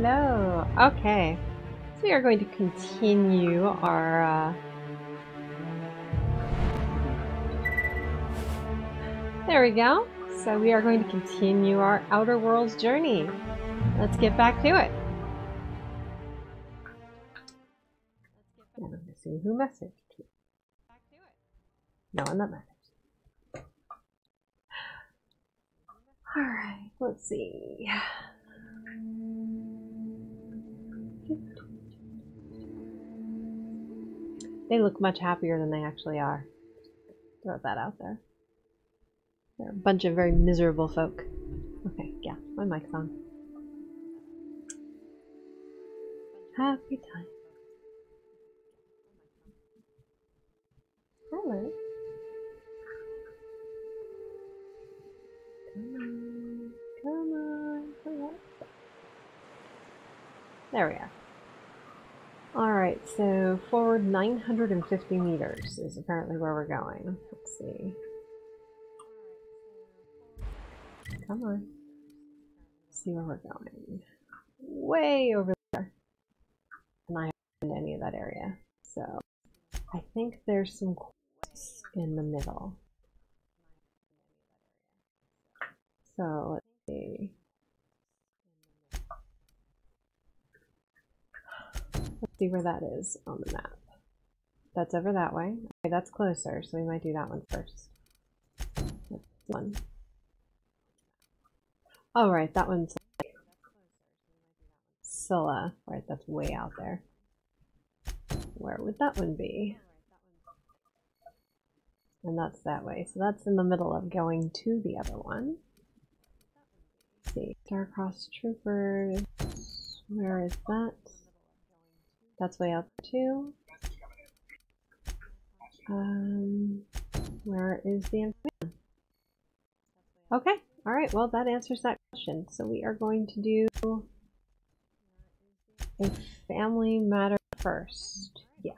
Hello. Okay. So we are going to continue our uh... There we go. So we are going to continue our Outer Worlds journey. Let's get back to it. And I'm missing who messaged me. No one that matters. Alright, let's see. They look much happier than they actually are. Throw that out there. They're a bunch of very miserable folk. Okay, yeah, my mic's on. Happy time. Hello. Come on, come on, come on. There we are. Alright, so forward 950 meters is apparently where we're going. Let's see. Come on. Let's see where we're going. Way over there. And I haven't been to any of that area. So, I think there's some quests in the middle. So, let's see. Let's see where that is on the map. That's over that way. Okay, that's closer, so we might do that one first. That's one. Oh, right, that one's Scylla. Right, that's way out there. Where would that one be? And that's that way. So that's in the middle of going to the other one. Let's see. Starcross Troopers. Where is that? That's way there too. Um, where is the information? Okay, alright, well that answers that question. So we are going to do a family matter first. Yeah.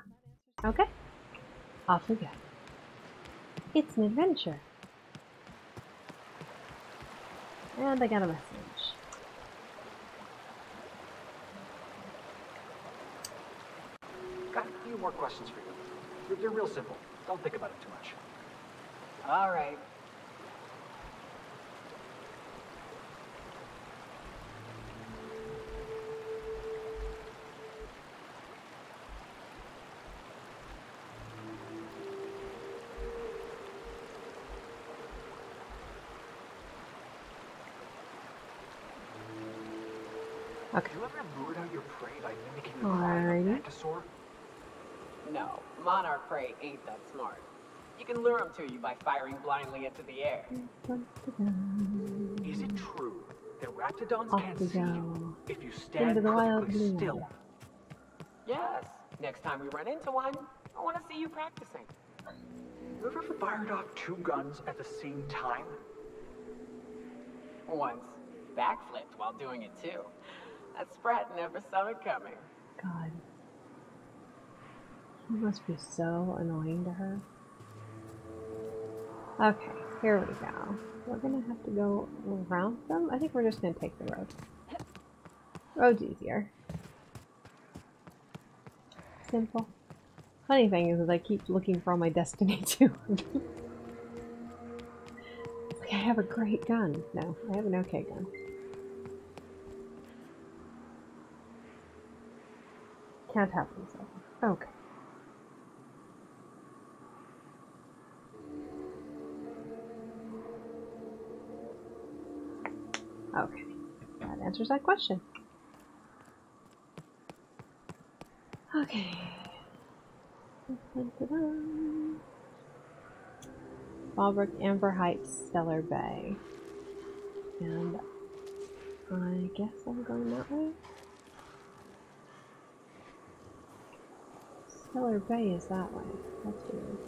Okay. Off we go. It's an adventure. And I got a message. Got a few more questions for you. They're, they're real simple. Don't think about it too much. All right. Okay. You ever out your prey by mimicking the cry of a mantisaur? No, monarch prey ain't that smart. You can lure them to you by firing blindly into the air. Is it true that raptidons Off can't see you if you stand Into the wild perfectly blue. still? Yes. Next time we run into one, I want to see you practicing. You ever fired off two guns at the same time? Once, backflipped while doing it too. That sprat never saw it coming. God. Must be so annoying to her. Okay, here we go. We're gonna have to go around them? I think we're just gonna take the road. Road's easier. Simple. Funny thing is, is I keep looking for all my destiny too. like I have a great gun. No, I have an okay gun. Can't help myself. Okay. Answers that question. Okay. Fallbrook, Amber Heights, Stellar Bay. And I guess I'm going that way. Stellar Bay is that way. That's weird.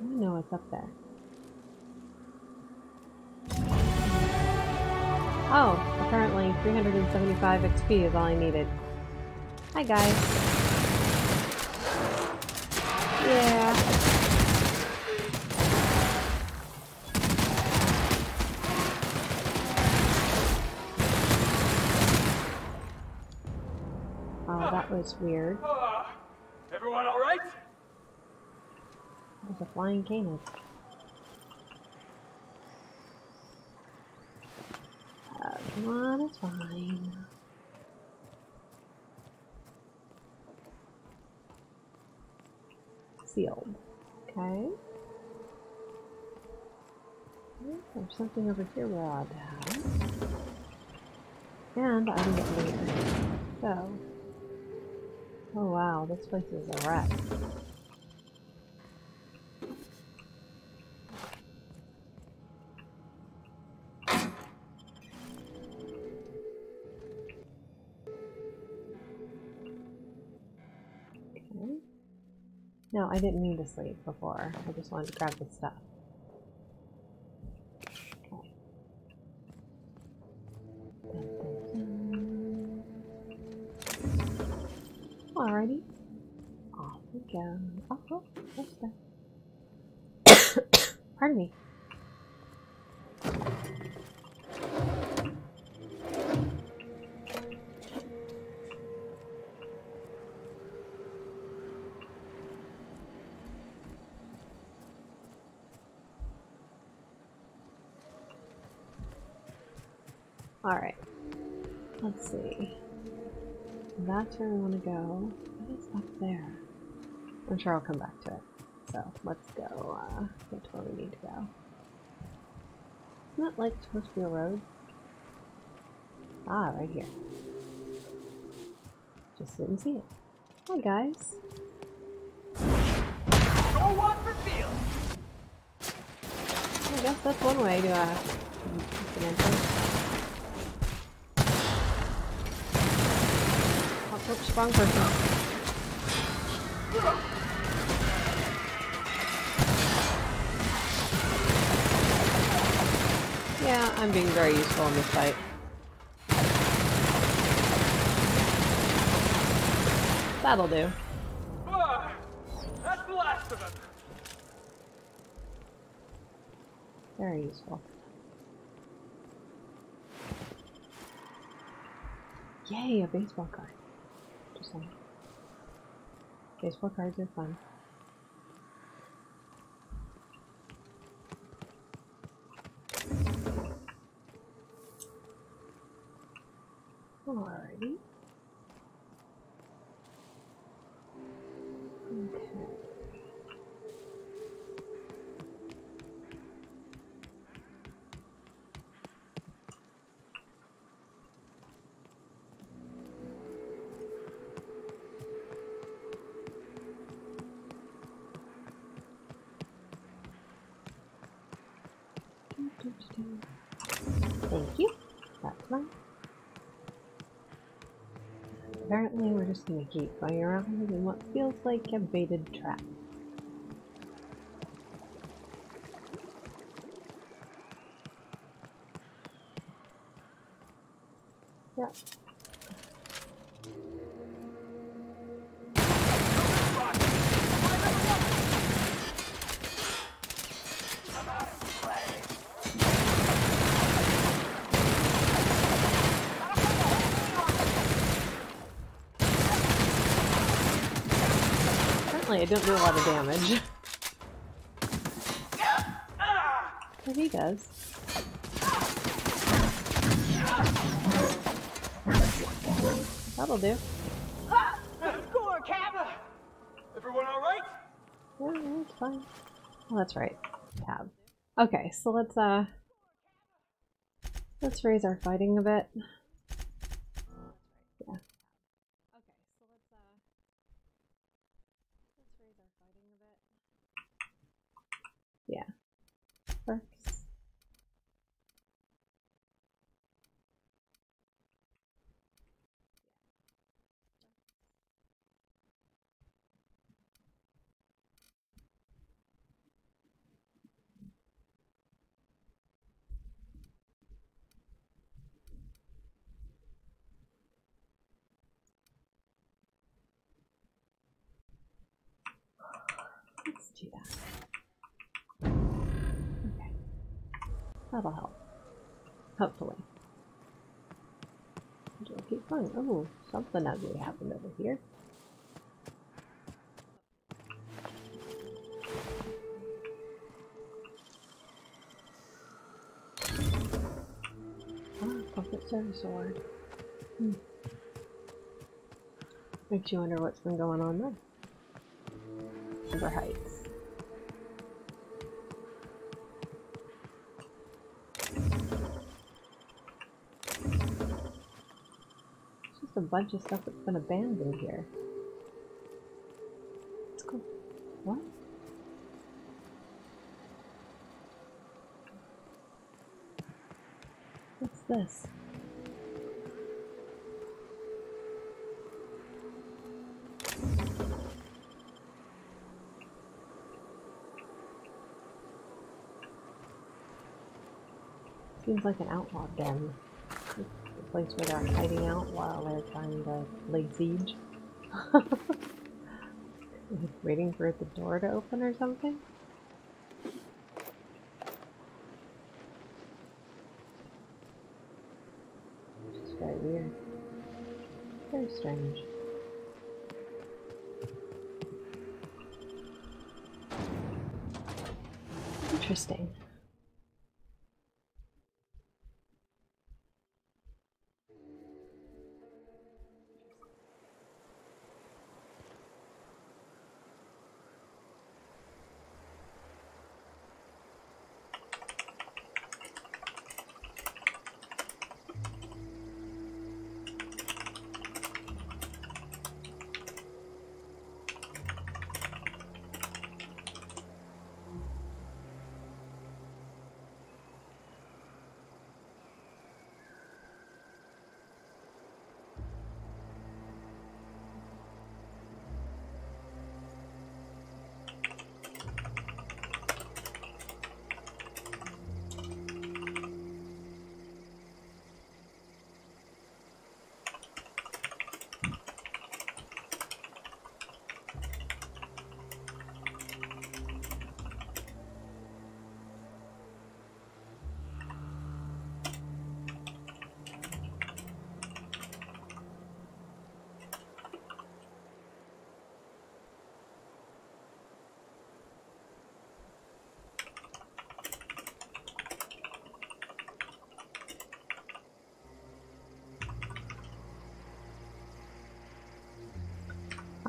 I know what's up there. Oh, apparently 375 XP is all I needed. Hi guys. Yeah. Oh, that was weird. Everyone all right? There's a flying cannon. On, fine. Sealed. Okay. There's something over here we're to have. And I didn't get. So. Oh wow, this place is a wreck. I didn't mean to sleep before. I just wanted to grab the stuff. Alrighty. Off we go. Oh, oh? Pardon me. Let's see. That's where we want to go. What is up there? I'm sure I'll come back to it. So let's go uh, get to where we need to go. Isn't that like supposed to be a road? Ah, right here. Just didn't see it. Hi guys. Go on for field. I guess that's one way to uh, get entrance. Oh, oops, wrong person. Yeah, I'm being very useful in this fight. That'll do. That's the last of. Very useful. Yay, a baseball card. Saying. Baseball cards are fun. Keep going around in what feels like a baited trap. Yep. Apparently, I don't do a lot of damage. But he does. That'll do. Score! Everyone all right? Yeah, that's fine. Oh, that's right. Cab. Okay, so let's uh let's raise our fighting a bit. Yeah. Okay, so let's uh let's raise our fighting a bit. Yeah. Perks. Let's do that. Okay. That'll help. Hopefully. We'll keep fun. Oh, something ugly happened over here. Public service award. Hmm. Makes you wonder what's been going on there. Timber Heights. It's just a bunch of stuff that's been abandoned here. Let's go. What? What's this? Seems like an outlaw den. Place where they're hiding out while they're trying to lay siege. Waiting for the door to open or something? It's very weird. Very strange. Interesting.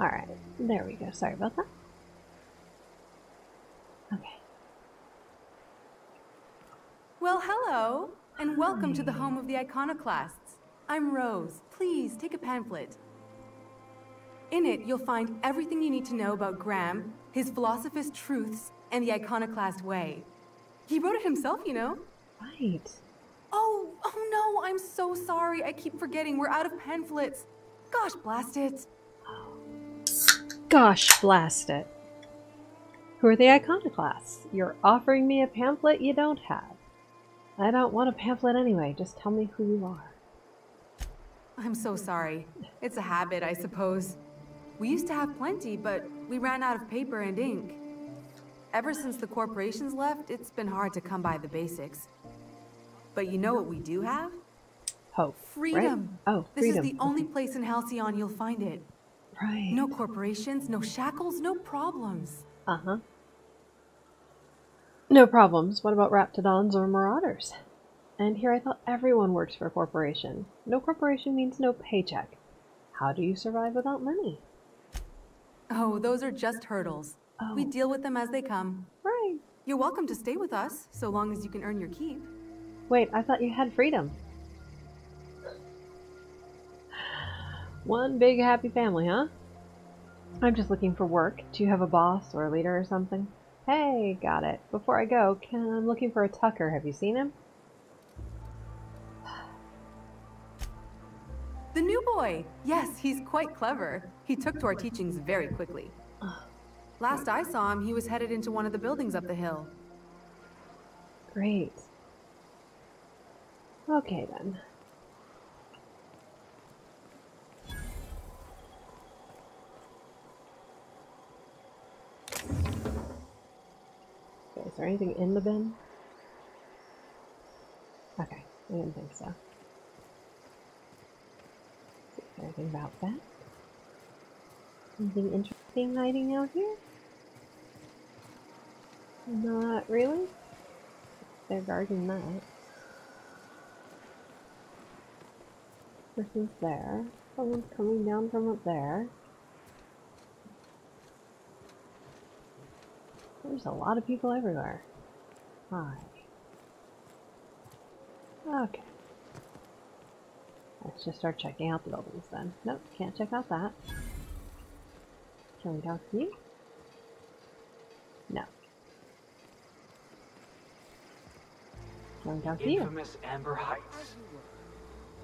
Alright, there we go. Sorry about that. Okay. Well, hello, and welcome to the home of the iconoclasts. I'm Rose. Please take a pamphlet. In it, you'll find everything you need to know about Graham, his philosophist truths, and the iconoclast way. He wrote it himself, you know. Right. Oh, oh no, I'm so sorry. I keep forgetting we're out of pamphlets. Gosh, blast it. Gosh, blast it. Who are the iconoclasts? You're offering me a pamphlet you don't have. I don't want a pamphlet anyway. Just tell me who you are. I'm so sorry. It's a habit, I suppose. We used to have plenty, but we ran out of paper and ink. Ever since the corporations left, it's been hard to come by the basics. But you know what we do have? Hope. right? Freedom. Oh, This is the only place in Halcyon you'll find it. Right. No corporations, no shackles, no problems. Uh huh. No problems. What about Raptidons or Marauders? And here I thought everyone works for a corporation. No corporation means no paycheck. How do you survive without money? Oh, those are just hurdles. We Oh. deal with them as they come. Right. You're welcome to stay with us, so long as you can earn your keep. Wait, I thought you had freedom. One big happy family, huh? I'm just looking for work. Do you have a boss or a leader or something? Hey, got it. Before I go, can, I'm looking for a Tucker. Have you seen him? The new boy! Yes, he's quite clever. He took to our teachings very quickly. Last I saw him, he was headed into one of the buildings up the hill. Great. Okay then. There anything in the bin? Okay, I didn't think so. anything about that. Anything interesting hiding out here? Not really. They're guarding that. Person's there. Someone's coming down from up there. There's a lot of people everywhere. Hi. Okay. Let's just start checking out the buildings then. Nope, can't check out that. Can we talk to you? No. Can we talk to you? Infamous Amber Heights.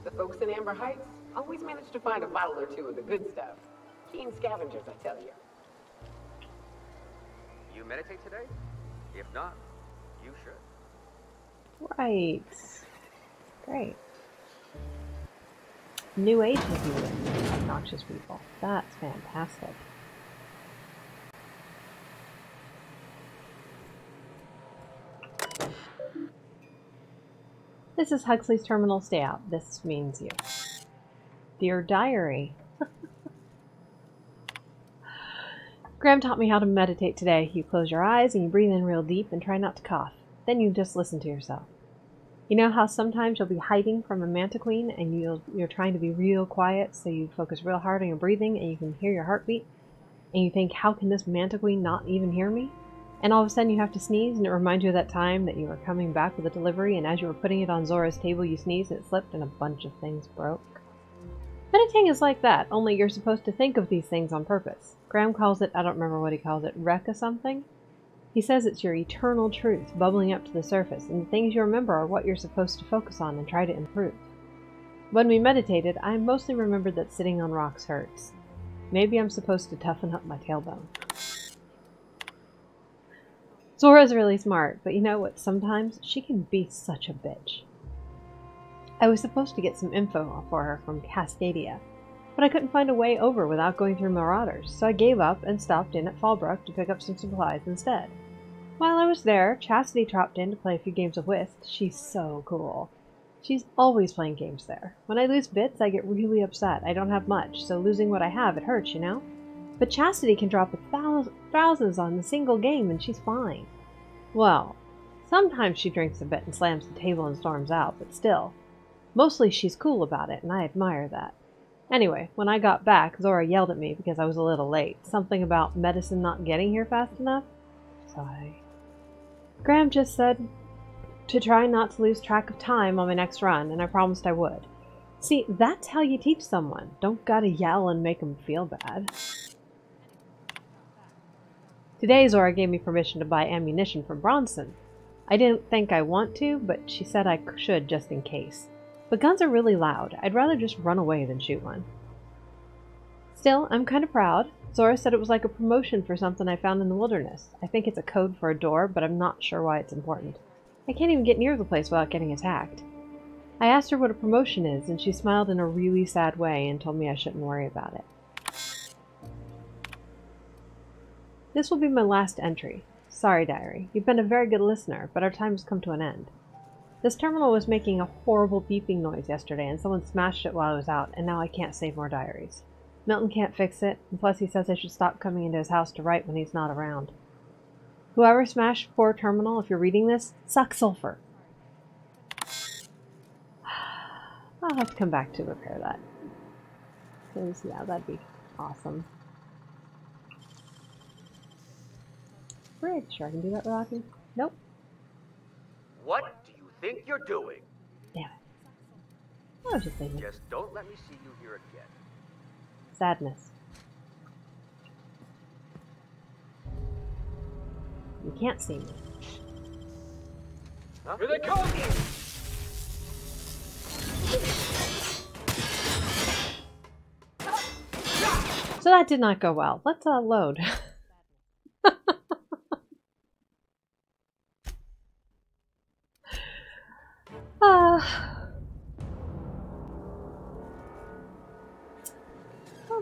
The folks in Amber Heights always manage to find a bottle or two of the good stuff. Keen scavengers, I tell you. You meditate today? If not, you should. Right. Great. New age will, obnoxious people. That's fantastic. This is Huxley's terminal stay out. This means you. Dear Diary. Graham taught me how to meditate today. You close your eyes and you breathe in real deep and try not to cough. Then you just listen to yourself. You know how sometimes you'll be hiding from a mantiqueen and you'll, you're trying to be real quiet, so you focus real hard on your breathing and you can hear your heartbeat, and you think, how can this mantiqueen not even hear me? And all of a sudden you have to sneeze, and it reminds you of that time that you were coming back with a delivery, and as you were putting it on Zora's table, you sneezed and it slipped, and a bunch of things broke. Meditating is like that, only you're supposed to think of these things on purpose. Graham calls it, I don't remember what he calls it, Rekka something? He says it's your eternal truth bubbling up to the surface, and the things you remember are what you're supposed to focus on and try to improve. When we meditated, I mostly remembered that sitting on rocks hurts. Maybe I'm supposed to toughen up my tailbone. Zora's really smart, but you know what? Sometimes she can be such a bitch. I was supposed to get some info for her from Cascadia, but I couldn't find a way over without going through Marauders, so I gave up and stopped in at Fallbrook to pick up some supplies instead. While I was there, Chastity dropped in to play a few games of Whist. She's so cool. She's always playing games there. When I lose bits, I get really upset. I don't have much, so losing what I have, it hurts, you know? But Chastity can drop a thousand, thousands on a single game and she's fine. Well, sometimes she drinks a bit and slams the table and storms out, but still. Mostly she's cool about it, and I admire that. Anyway, when I got back, Zora yelled at me because I was a little late. Something about medicine not getting here fast enough. Sigh. Graham just said to try not to lose track of time on my next run, and I promised I would. See, that's how you teach someone. Don't gotta yell and make them feel bad. Today, Zora gave me permission to buy ammunition from Bronson. I didn't think I want to, but she said I should just in case. But guns are really loud. I'd rather just run away than shoot one. Still, I'm kind of proud. Zora said it was like a promotion for something I found in the wilderness. I think it's a code for a door, but I'm not sure why it's important. I can't even get near the place without getting attacked. I asked her what a promotion is, and she smiled in a really sad way and told me I shouldn't worry about it. This will be my last entry. Sorry, Diary. You've been a very good listener, but our time has come to an end. This terminal was making a horrible beeping noise yesterday, and someone smashed it while I was out, and now I can't save more diaries. Milton can't fix it, and plus he says I should stop coming into his house to write when he's not around. Whoever smashed poor terminal, if you're reading this, suck sulfur. I'll have to come back to repair that. Because, yeah, that'd be awesome. Bridge. Sure, I can do that him. Nope. What think you're doing? Damn it. I was just thinking. Just don't let me see you here again. Sadness. You can't see me. Huh? Here they come! So that did not go well. Let's uh, load.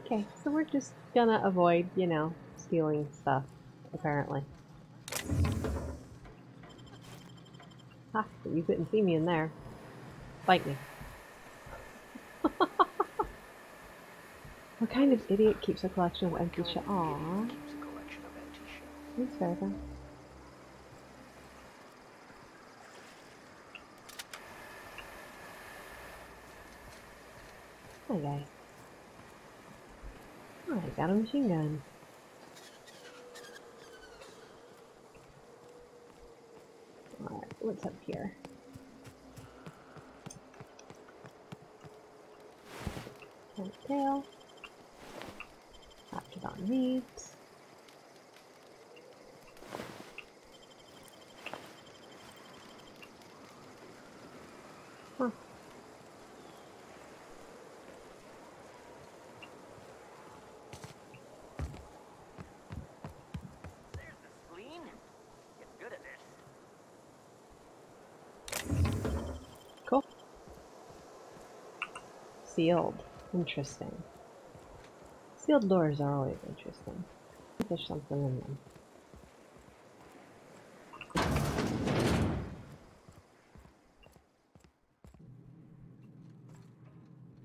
okay, so we're just gonna avoid, you know, stealing stuff, apparently. Ha, but you couldn't see me in there. Fight me. What kind of idiot keeps a collection of empty shit? Aww. Keeps a collection of empty shit. That's fair then. Hi guy. Got a machine gun. What's up here? Tail. After on meat. Huh. There's the spleen. Get good at this. Cool. Sealed. Interesting. Sealed doors are always interesting. There's something in them.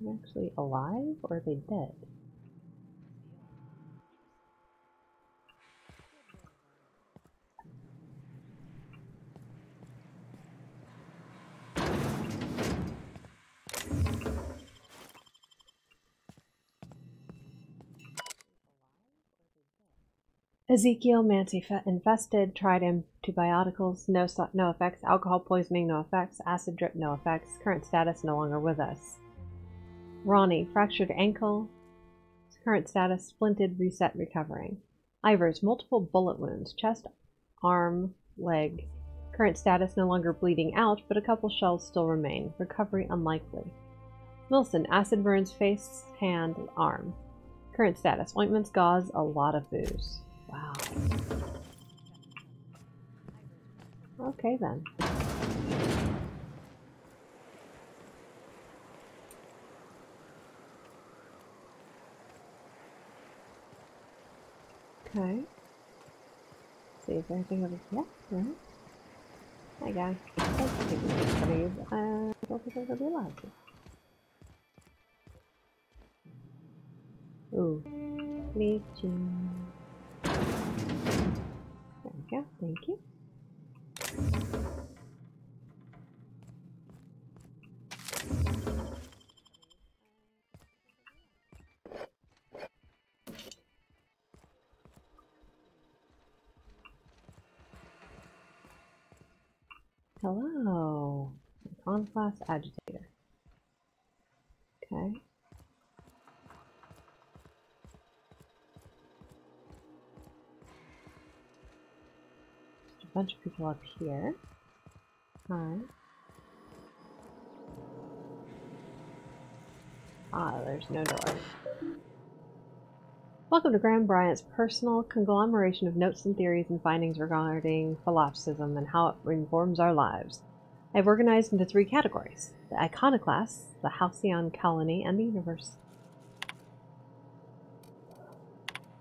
Are they actually alive or are they dead? Ezekiel Manti infested, tried antibioticals, no, no effects, alcohol poisoning, no effects, acid drip, no effects, current status no longer with us. Ronnie, fractured ankle, current status, splinted, reset, recovering. Ivers, multiple bullet wounds, chest, arm, leg. Current status no longer bleeding out, but a couple shells still remain. Recovery unlikely. Wilson, acid burns face, hand, arm. Current status, ointments, gauze, a lot of booze. Wow. Okay then. Okay. See if anything over here. Yeah. Hi guy. Thanks for taking this for you. but I don't think be allowed to. Ooh. There we go. Thank you. Hello. Class agitator. Bunch of people up here. Hi. Ah, there's no door. Welcome to Graham Bryant's personal conglomeration of notes and theories and findings regarding philosophism and how it informs our lives. I've organized into three categories the iconoclasts, the halcyon colony, and the universe.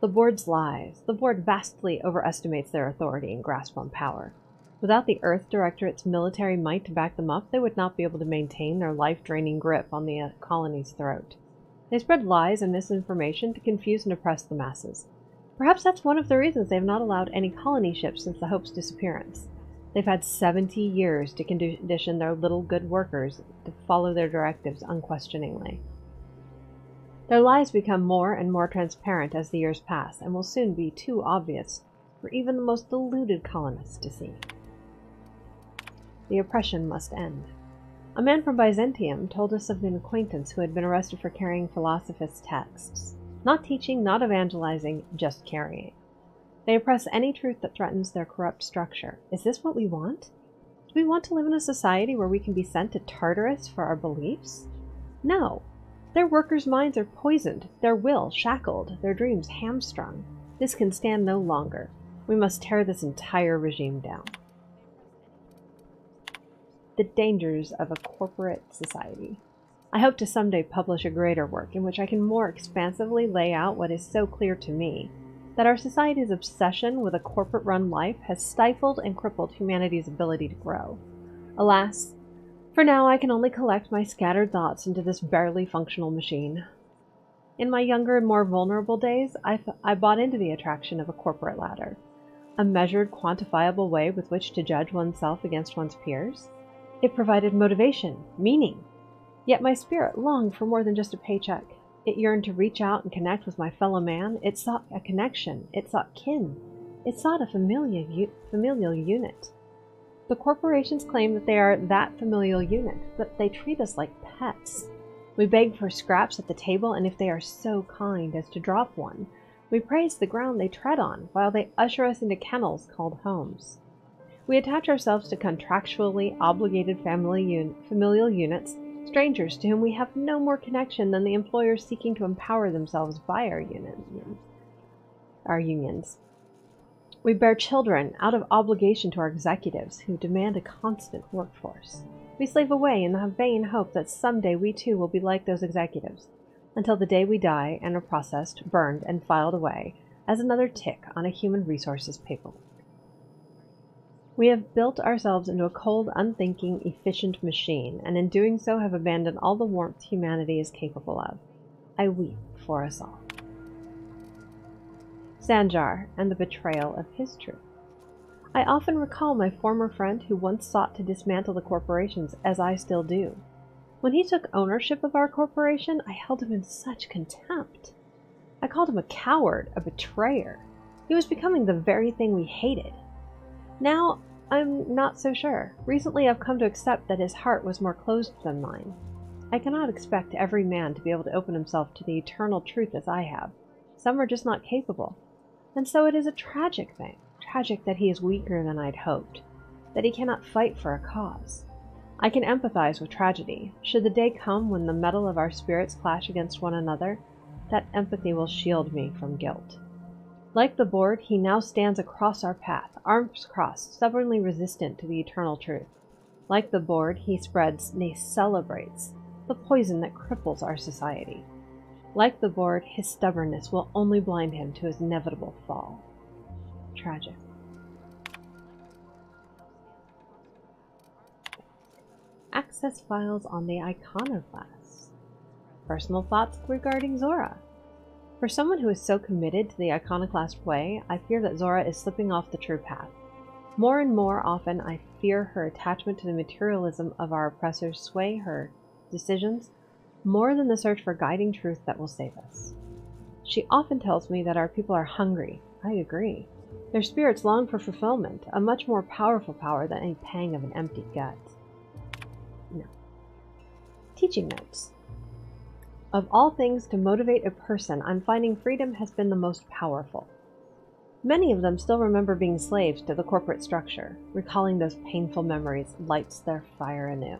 The board's lies. The board vastly overestimates their authority and grasp on power. Without the Earth Directorate's military might to back them up, they would not be able to maintain their life draining grip on the uh, colony's throat. They spread lies and misinformation to confuse and oppress the masses. Perhaps that's one of the reasons they have not allowed any colony ships since the Hope's disappearance. They've had 70 years to condition their little good workers to follow their directives unquestioningly. Their lies become more and more transparent as the years pass and will soon be too obvious for even the most deluded colonists to see. The oppression must end. A man from Byzantium told us of an acquaintance who had been arrested for carrying philosophist texts. Not teaching, not evangelizing, just carrying. They oppress any truth that threatens their corrupt structure. Is this what we want? Do we want to live in a society where we can be sent to Tartarus for our beliefs? No. Their workers' minds are poisoned, their will shackled, their dreams hamstrung. This can stand no longer. We must tear this entire regime down. The dangers of a corporate society. I hope to someday publish a greater work in which I can more expansively lay out what is so clear to me that our society's obsession with a corporate run life has stifled and crippled humanity's ability to grow. Alas, for now I can only collect my scattered thoughts into this barely functional machine. In my younger and more vulnerable days, I, I bought into the attraction of a corporate ladder, a measured, quantifiable way with which to judge oneself against one's peers. It provided motivation, meaning. Yet my spirit longed for more than just a paycheck. It yearned to reach out and connect with my fellow man. It sought a connection. It sought kin. It sought a familial, familial unit. The corporations claim that they are that familial unit, but they treat us like pets. We beg for scraps at the table, and if they are so kind as to drop one, we praise the ground they tread on while they usher us into kennels called homes. We attach ourselves to contractually obligated family un- familial units, strangers to whom we have no more connection than the employers seeking to empower themselves by our unions. Our unions. We bear children out of obligation to our executives who demand a constant workforce. We slave away in the vain hope that someday we too will be like those executives, until the day we die and are processed, burned, and filed away as another tick on a human resources paperwork. We have built ourselves into a cold, unthinking, efficient machine, and in doing so have abandoned all the warmth humanity is capable of. I weep for us all. Sanjar and the betrayal of his truth. I often recall my former friend who once sought to dismantle the corporations, as I still do. When he took ownership of our corporation, I held him in such contempt. I called him a coward, a betrayer. He was becoming the very thing we hated. Now, I'm not so sure. Recently, I've come to accept that his heart was more closed than mine. I cannot expect every man to be able to open himself to the eternal truth as I have. Some are just not capable. And so it is a tragic thing, tragic that he is weaker than I'd hoped, that he cannot fight for a cause. I can empathize with tragedy. Should the day come when the metal of our spirits clash against one another, that empathy will shield me from guilt. Like the board, he now stands across our path, arms crossed, stubbornly resistant to the eternal truth. Like the board, he spreads, nay, celebrates, the poison that cripples our society. Like the board, his stubbornness will only blind him to his inevitable fall. Tragic. Access files on the iconoclast. Personal thoughts regarding Zora. For someone who is so committed to the iconoclast way, I fear that Zora is slipping off the true path. More and more often, I fear her attachment to the materialism of our oppressors sway her decisions more than the search for guiding truth that will save us. She often tells me that our people are hungry. I agree. Their spirits long for fulfillment, a much more powerful power than any pang of an empty gut. No. Teaching notes. Of all things to motivate a person, I'm finding freedom has been the most powerful. Many of them still remember being slaves to the corporate structure. Recalling those painful memories lights their fire anew.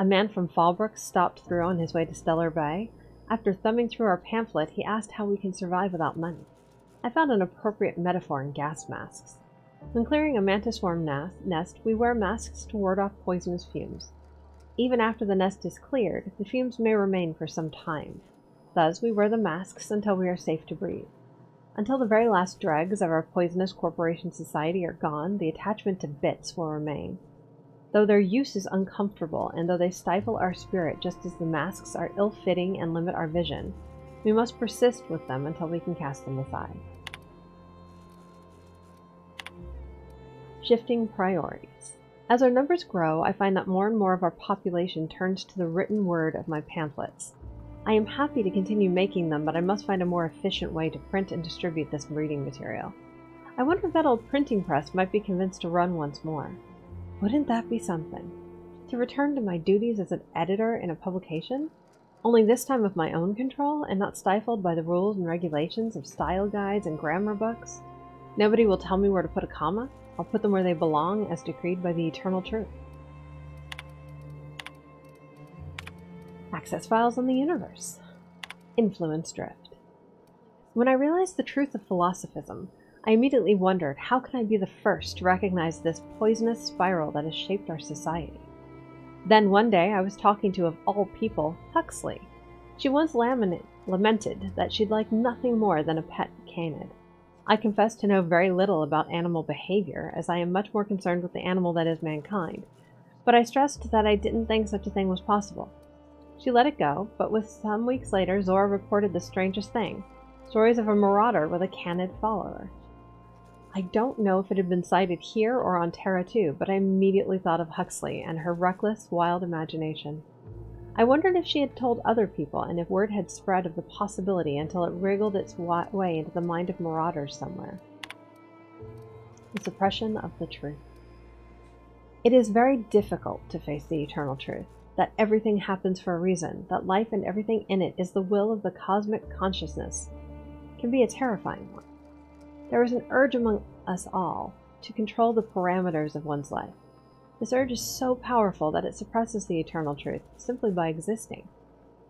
A man from Fallbrook stopped through on his way to Stellar Bay. After thumbing through our pamphlet, he asked how we can survive without money. I found an appropriate metaphor in gas masks. When clearing a mantis worm nest, we wear masks to ward off poisonous fumes. Even after the nest is cleared, the fumes may remain for some time. Thus, we wear the masks until we are safe to breathe. Until the very last dregs of our poisonous corporation society are gone, the attachment to bits will remain. Though their use is uncomfortable, and though they stifle our spirit just as the masks are ill fitting and limit our vision, we must persist with them until we can cast them aside. Shifting priorities. As our numbers grow, I find that more and more of our population turns to the written word of my pamphlets. I am happy to continue making them, but I must find a more efficient way to print and distribute this reading material. I wonder if that old printing press might be convinced to run once more. Wouldn't that be something? To return to my duties as an editor in a publication? Only this time of my own control and not stifled by the rules and regulations of style guides and grammar books? Nobody will tell me where to put a comma. I'll put them where they belong as decreed by the eternal truth. Access files on the universe. Influence drift. When I realized the truth of philosophism, I immediately wondered how can I be the first to recognize this poisonous spiral that has shaped our society? Then one day I was talking to, of all people, Huxley. She once lamented that she'd like nothing more than a pet canid. I confess to know very little about animal behavior, as I am much more concerned with the animal that is mankind, but I stressed that I didn't think such a thing was possible. She let it go, but with some weeks later, Zora reported the strangest thing stories of a marauder with a canid follower. I don't know if it had been sighted here or on Terra 2, but I immediately thought of Huxley and her reckless, wild imagination. I wondered if she had told other people and if word had spread of the possibility until it wriggled its way into the mind of marauders somewhere. The suppression of the truth. It is very difficult to face the eternal truth that everything happens for a reason, that life and everything in it is the will of the cosmic consciousness, can be a terrifying one. There is an urge among us all to control the parameters of one's life. This urge is so powerful that it suppresses the eternal truth simply by existing.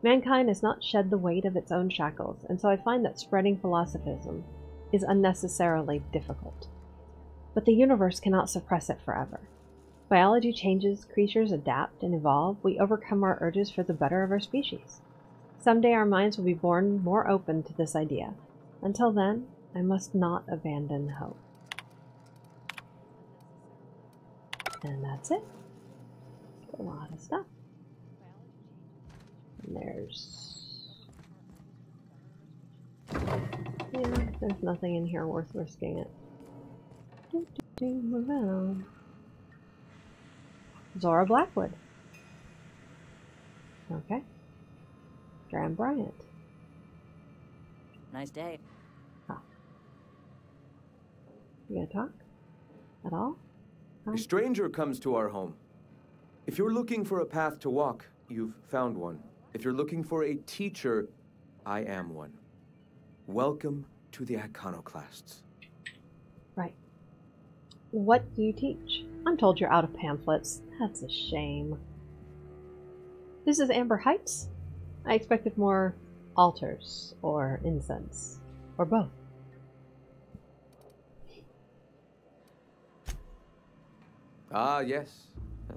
Mankind has not shed the weight of its own shackles, and so I find that spreading philosophism is unnecessarily difficult. But the universe cannot suppress it forever. Biology changes, creatures adapt and evolve, we overcome our urges for the better of our species. Someday our minds will be born more open to this idea. Until then, I must not abandon hope. And that's it. A lot of stuff. And there's. Yeah, there's nothing in here worth risking it. Do, do, do, move on. Zora Blackwood. Okay. Graham Bryant. Nice day. You gonna talk? At all? A um, stranger comes to our home. If you're looking for a path to walk, you've found one. If you're looking for a teacher, I am one. Welcome to the Iconoclasts. Right. What do you teach? I'm told you're out of pamphlets. That's a shame. This is Amber Heights? I expected more altars or incense or both. Ah, yes.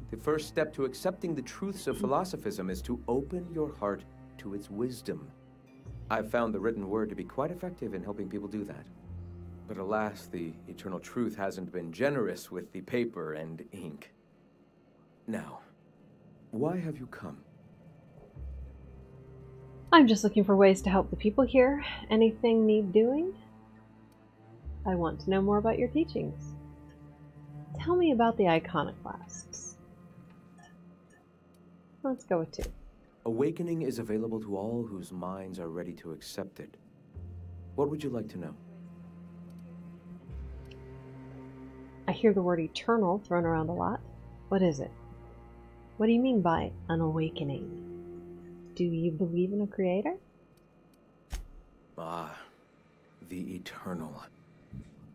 The first step to accepting the truths of philosophism is to open your heart to its wisdom. I've found the written word to be quite effective in helping people do that. But alas, the eternal truth hasn't been generous with the paper and ink. Now, why have you come? I'm just looking for ways to help the people here. Anything need doing? I want to know more about your teachings. Tell me about the iconoclasts. Let's go with two. Awakening is available to all whose minds are ready to accept it. What would you like to know? I hear the word eternal thrown around a lot. What is it? What do you mean by an awakening? Do you believe in a creator? Ah, the eternal.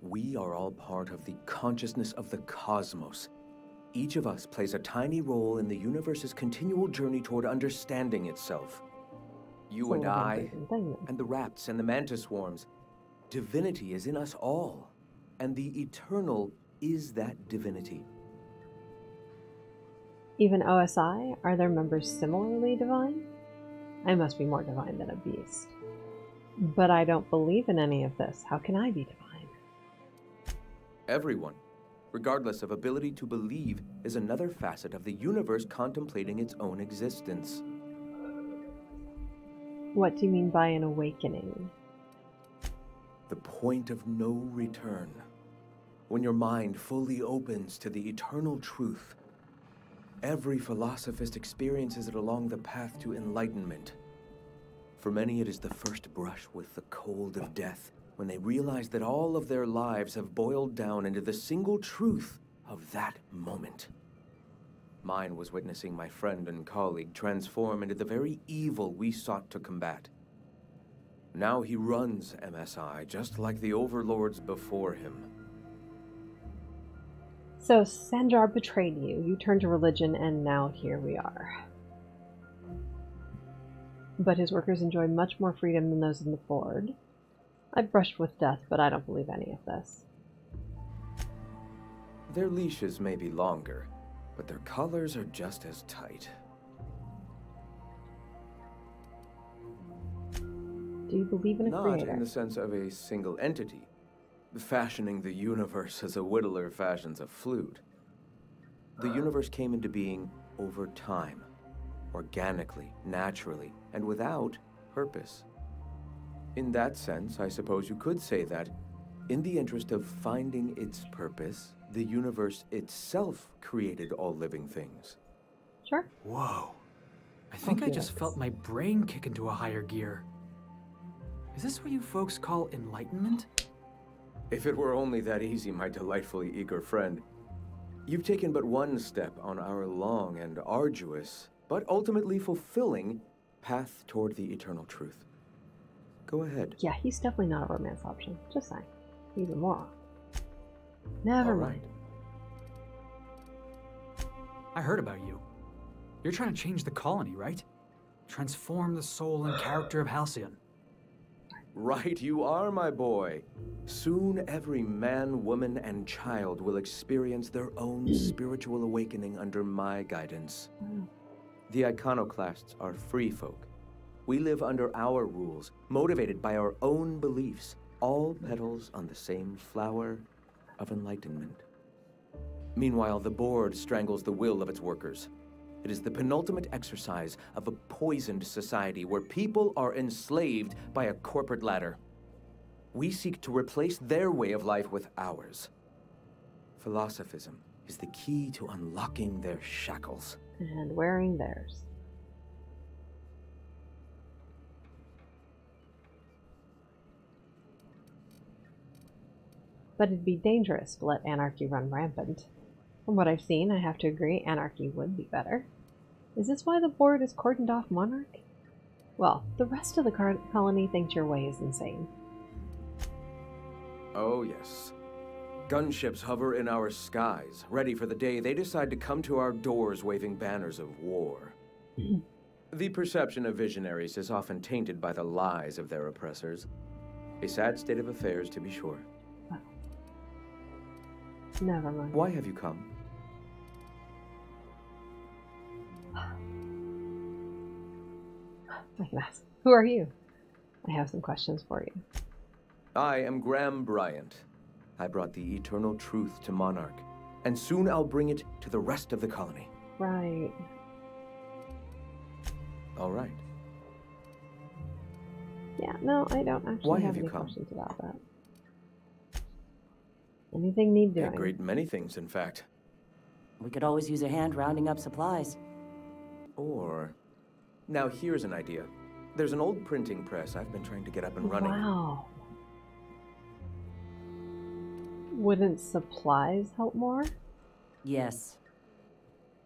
We are all part of the consciousness of the cosmos. Each of us plays a tiny role in the universe's continual journey toward understanding itself. You and I, different things then. and the rats and the mantis swarms. Divinity is in us all, and the eternal is that divinity. Even MSI, are their members similarly divine? I must be more divine than a beast. But I don't believe in any of this. How can I be divine? Everyone, regardless of ability to believe, is another facet of the universe contemplating its own existence. What do you mean by an awakening? The point of no return. When your mind fully opens to the eternal truth. Every philosophist experiences it along the path to enlightenment. For many, it is the first brush with the cold of death, when they realize that all of their lives have boiled down into the single truth of that moment. Mine was witnessing my friend and colleague transform into the very evil we sought to combat. Now he runs MSI just like the overlords before him. So Sanjar betrayed you, you turned to religion, and now here we are. But his workers enjoy much more freedom than those in the Ford. I brushed with death, but I don't believe any of this. Their leashes may be longer, but their collars are just as tight. Do you believe in a Not creator? in the sense of a single entity, fashioning the universe as a whittler fashions a flute. The universe came into being over time, organically, naturally, and without purpose. In that sense, I suppose you could say that, in the interest of finding its purpose, the universe itself created all living things. Sure. Whoa. I think I just felt my brain kick into a higher gear. Is this what you folks call enlightenment? If it were only that easy, my delightfully eager friend. You've taken but one step on our long and arduous, but ultimately fulfilling, path toward the eternal truth. Go ahead. Yeah, he's definitely not a romance option. Just saying. He's a moron. Never All mind. right. I heard about you. You're trying to change the colony, right? Transform the soul and character of Halcyon. Right, you are, my boy. Soon every man, woman, and child will experience their own spiritual awakening under my guidance. The iconoclasts are free folk. We live under our rules, motivated by our own beliefs, all petals on the same flower of enlightenment. Meanwhile, the board strangles the will of its workers. It is the penultimate exercise of a poisoned society where people are enslaved by a corporate ladder. We seek to replace their way of life with ours. Philosophism is the key to unlocking their shackles. And wearing theirs. But it'd be dangerous to let anarchy run rampant. From what I've seen, I have to agree anarchy would be better. Is this why the board is cordoned off Monarch? Well, the rest of the colony thinks your way is insane. Oh, yes. Gunships hover in our skies, ready for the day they decide to come to our doors waving banners of war. the perception of visionaries is often tainted by the lies of their oppressors. A sad state of affairs, to be sure. Never mind. Why have you come? I can. Who are you? I have some questions for you. I am Graham Bryant. I brought the eternal truth to Monarch, and soon I'll bring it to the rest of the colony. Right. All right. Yeah, no, I don't actually Why have, have you any come? questions about that. Anything need A great many things, in fact. We could always use a hand rounding up supplies. Or. Now, here's an idea. There's an old printing press I've been trying to get up and running. Wow. Wouldn't supplies help more? Yes.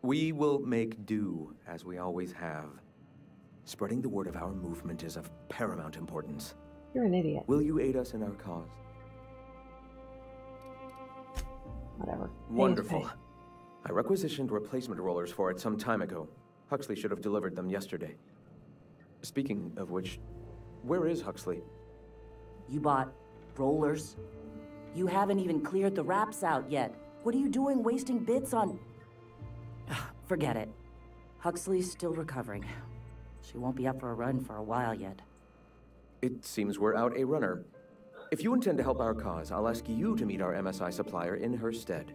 We will make do, as we always have. Spreading the word of our movement is of paramount importance. You're an idiot. Will you aid us in our cause? Whatever. Wonderful. pay. I requisitioned replacement rollers for it some time ago. Huxley should have delivered them yesterday. Speaking of which, where is Huxley? You bought rollers. You haven't even cleared the wraps out yet. What are you doing wasting bits on. Ah, forget it. Huxley's still recovering. She won't be up for a run for a while yet. It seems we're out a runner. If you intend to help our cause, I'll ask you to meet our MSI supplier in her stead.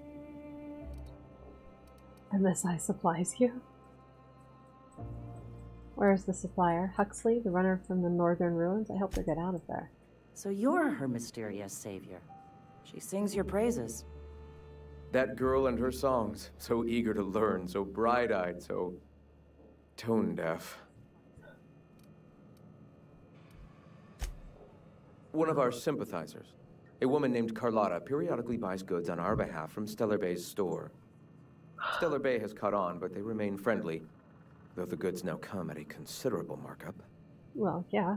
MSI supplies you. Where's the supplier? Huxley, the runner from the northern ruins? I hope they get out of there. So you're her mysterious savior. She sings your praises. That girl and her songs, so eager to learn, so bright eyed, so tone One of our sympathizers, a woman named Carlotta, periodically buys goods on our behalf from Stellar Bay's store. Stellar Bay has caught on, but they remain friendly, though the goods now come at a considerable markup. Well, yeah.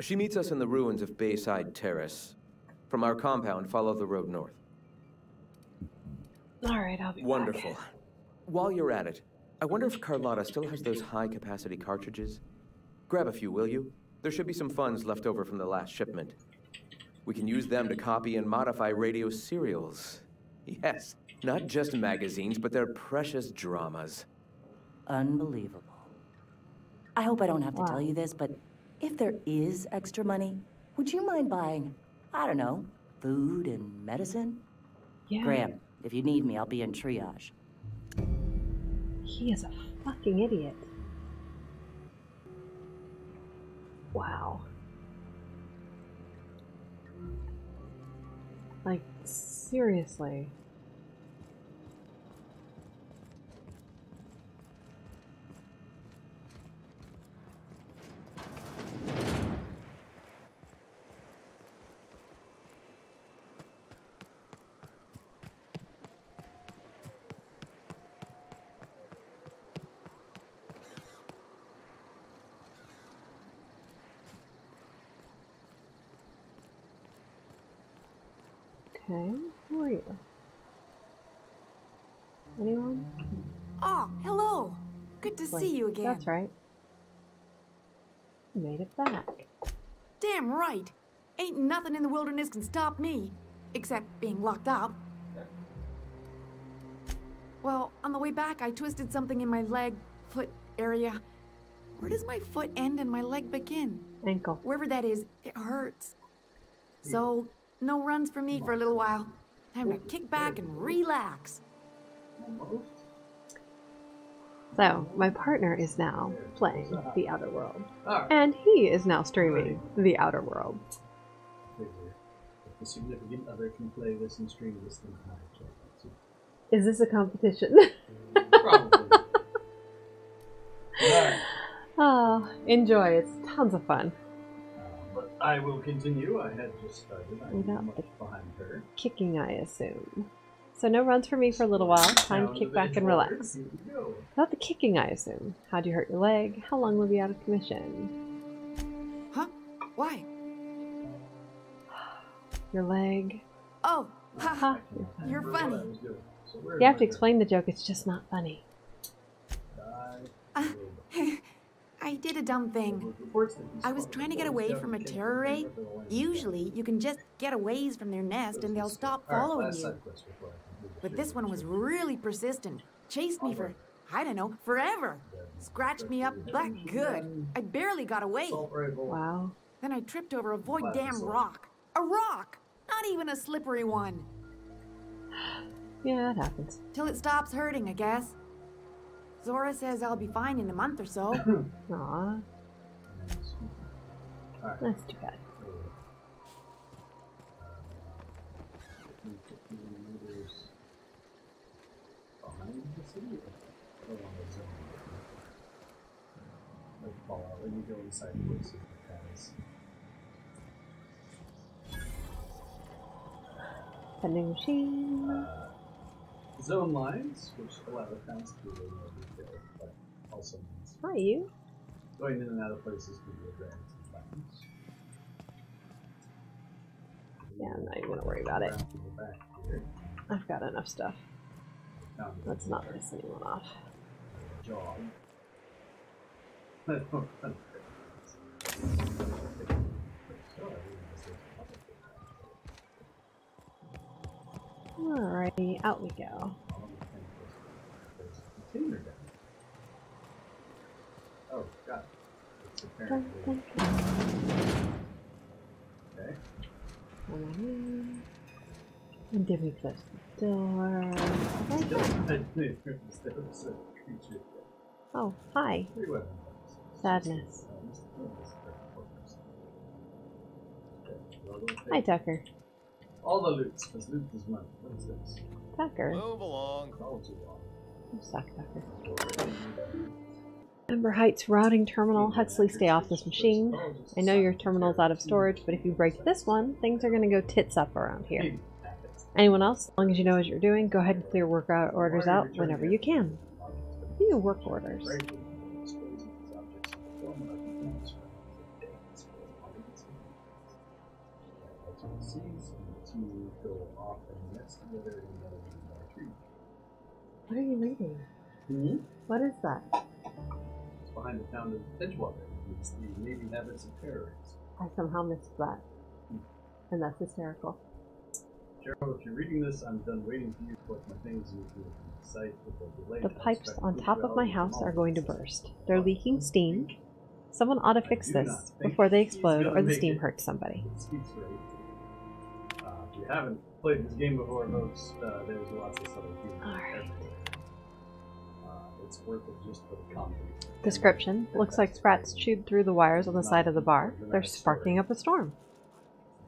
She meets us in the ruins of Bayside Terrace. From our compound, follow the road north. All right, I'll be back. Wonderful. While you're at it, I wonder if Carlotta still has those high capacity cartridges? Grab a few, will you? There should be some funds left over from the last shipment. We can use them to copy and modify radio serials. Yes, not just magazines, but their precious dramas. Unbelievable. I hope I don't have to Wow. tell you this, but if there is extra money, would you mind buying, I don't know, food and medicine? Yeah. Graham, if you need me, I'll be in triage. He is a fucking idiot. Wow. Like, seriously. Okay, who are you? Anyone? Oh, hello. Good to see you again. That's right. You made it back. Damn right. Ain't nothing in the wilderness can stop me, except being locked up. Well, on the way back, I twisted something in my leg, foot area. Where does my foot end and my leg begin? Ankle. Wherever that is, it hurts. Hmm. So, no runs for me for a little while. Time to kick back and relax. So, my partner is now playing The Outer World. And he is now streaming The Outer World. The significant other can play this and stream this, then I. Is this a competition? Probably. Alright, oh, enjoy. It's tons of fun. uh, but I will continue. I had just started. I'm Without much behind her. Kicking, I assume. So, no runs for me for a little while. Time to kick back and relax. Here we go. Without the kicking, I assume. How'd you hurt your leg? How long will you be out of commission? Huh? Why? Your leg. Oh, ha Ha. You're Remember what I funny. was doing. So where You have to explain the joke, it's just not funny. going? Uh, Die. I did a dumb thing. Reports that these I was trying to get away from a in terror Kenya, raid. but they're only- Usually, you can just get a ways from their nest and they'll stop following you. side quest before I complete the But this one was really persistent. Chased me for, I don't know, forever. Scratched me up black good. I barely got away. Wow. Then I tripped over a void damn rock. A rock! Not even a slippery one. Yeah, it happens. Till it stops hurting, I guess. Zora says I'll be fine in a month or so. Aw, Alright. that's too bad. meters the city. I don't want to zone. Like Fallout, when you go inside places because Vending machine. Zone lines, which allow the towns to be a little more detailed, but also means Hi, you. going in and out of places can be a drag sometimes. Yeah, I'm not even gonna worry about it. Around to the back here. I've got enough stuff. Let's not piss anyone off. Alrighty, out we go. Oh, got it. It's apparently dun, dun. okay. Come on in. And did we close the door? Right Still, there. I knew there was there was a creature there. Oh, hi. Sadness. This- this is very focused. Okay, well, we'll take Hi, Tucker. All the loots, because loot is money. What is this? Tucker. Move along. All too long. You Tucker. Amber Heights routing terminal. Huxley, stay off this machine. I know your terminal's out of storage, but if you break this one, things are gonna go tits up around here. Anyone else? As long as you know what you're doing, go ahead and clear workout orders out whenever you can. What are your work orders? To go off and nest together in the tree. What are you reading? Hmm? What is that? It's behind the town of Edgewater. It's the Navy habits of terrorists. I somehow missed that. And that's hysterical. Gerald, if you're reading this, I'm done waiting for you to collect my things and you with a delay. The pipes on top of my house are going to burst. They're leaking steam. Someone ought to fix this before they explode or the steam hurts somebody. If you haven't played this game before, folks, uh, there's lots of subtle humor Alright. Uh, it's worth it just for the comedy. Description looks like sprats chewed through the wires on the side of the bar. They're sparking up a storm.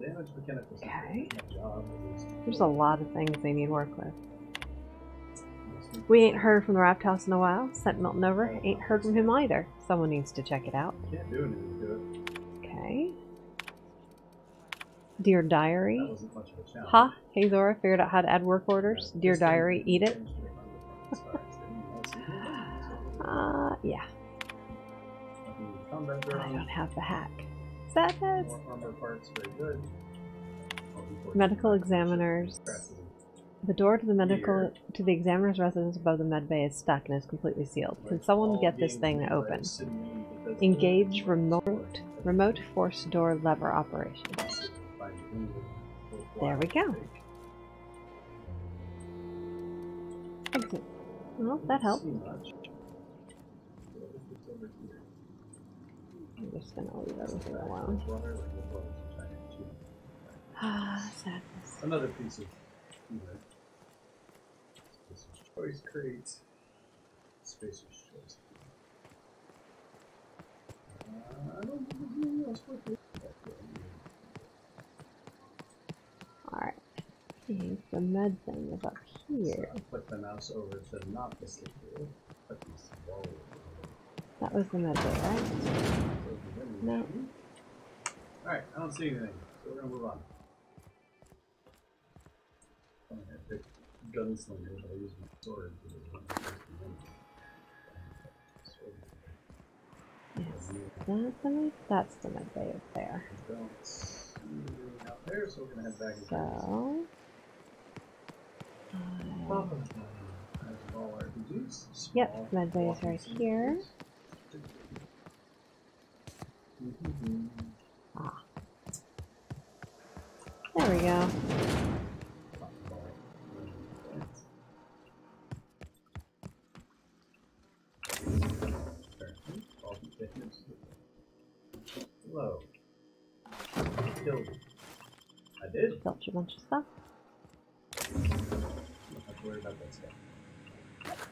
Damage mechanicals. Okay. My job is There's a lot of things they need work with. We ain't heard from the Raft House in a while. Sent Milton over. Ain't heard from him either. Someone needs to check it out. Can't do anything to it. Okay. Dear Diary. That wasn't much of a challenge. Ha! Hey Zora, figured out how to add work orders. Dear Diary, eat it. Uh, yeah. I don't have the hack. Sadness. More armor parts, very good. Medical examiners. The door to the medical to the examiner's residence above the med bay is stuck and is completely sealed. Can someone get this thing open? Engage remote remote force door lever operation. There we go. Exit. Well, that helped. I'm just gonna leave everything alone. Ah, sadness. Another piece of. Spacer's choice crate. Spacer's choice. Uh, I don't think there's anything else it. Alright. The med thing is up here. So Put the mouse over to not the stick wheel. Put these wall That was the med bay, right? No. Alright, I don't see anything, so we're gonna move on. I'm gonna pick I use my sword for the one that goes behind me. Yes. That's the med that's the med bay up there. I don't see anything out there, so we're gonna head back So As of RPGs. Yep, small med bay is right here. Ah. There we go. Hello. Killed. I did. Filch a bunch of stuff. Don't have to worry about that stuff.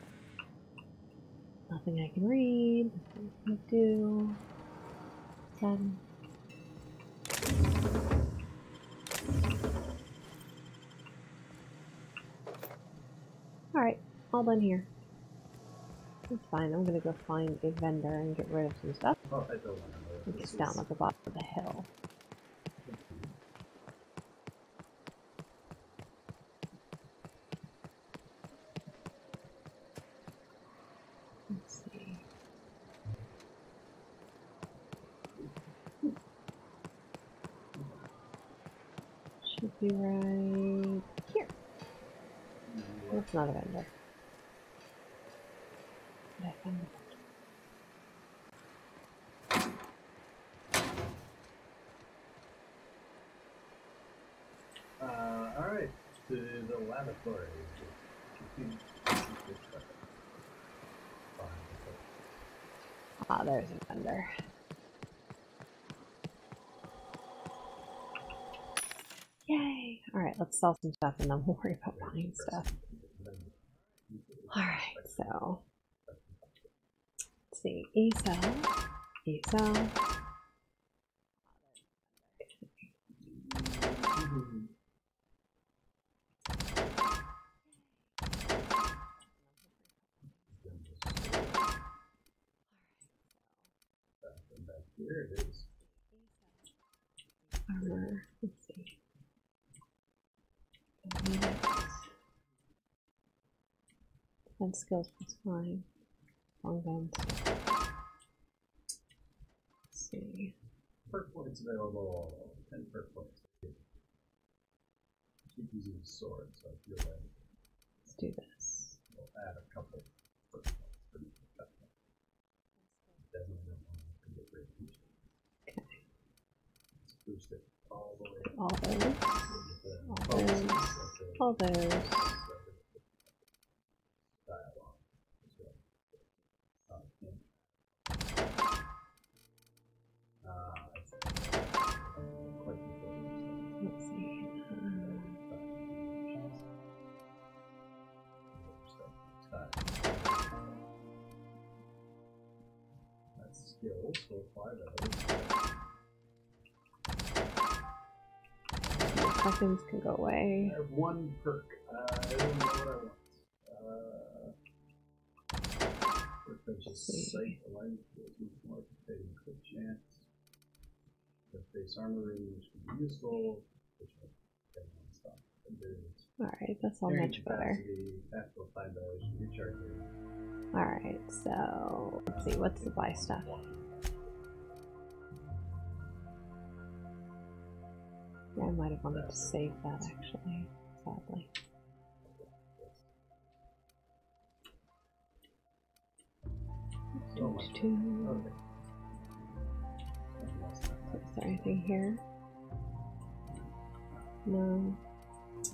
Nothing I can read. Nothing I can do. Ten. Alright, all done here. That's fine. I'm gonna go find a vendor and get rid of some stuff. Oh, I don't want to. It's down at the bottom of the hill. Let's see. Should be right here. That's not a vendor. Did I find the Uh, alright. To the lavatory. Ah, there's a vendor. Yay! Alright, let's sell some stuff and then we'll worry about buying stuff. Alright, so. Let's see. E-cell. E-cell. Here it is. Armor. Let's see. Defense Defense skills plus flying. Long guns. Let's see. Perk points available. 10 perk points. Keep using the sword, so I feel like Let's do this. we'll add a couple perk points. Pretty effective. Definitely don't want to get rid of each. Okay. Let's boost it all the way. All those. All those. All those. Weapons can go away. I have one perk. Uh, I don't know what I want. Uh, perk that just sight alignment with more fitting crit chance. The face armory, which would be useful. Alright, that's all much better. Alright, so let's see, what's the buy stuff? I might have wanted to save that actually, sadly. Oh my Two. Okay. Is there anything here? No. It's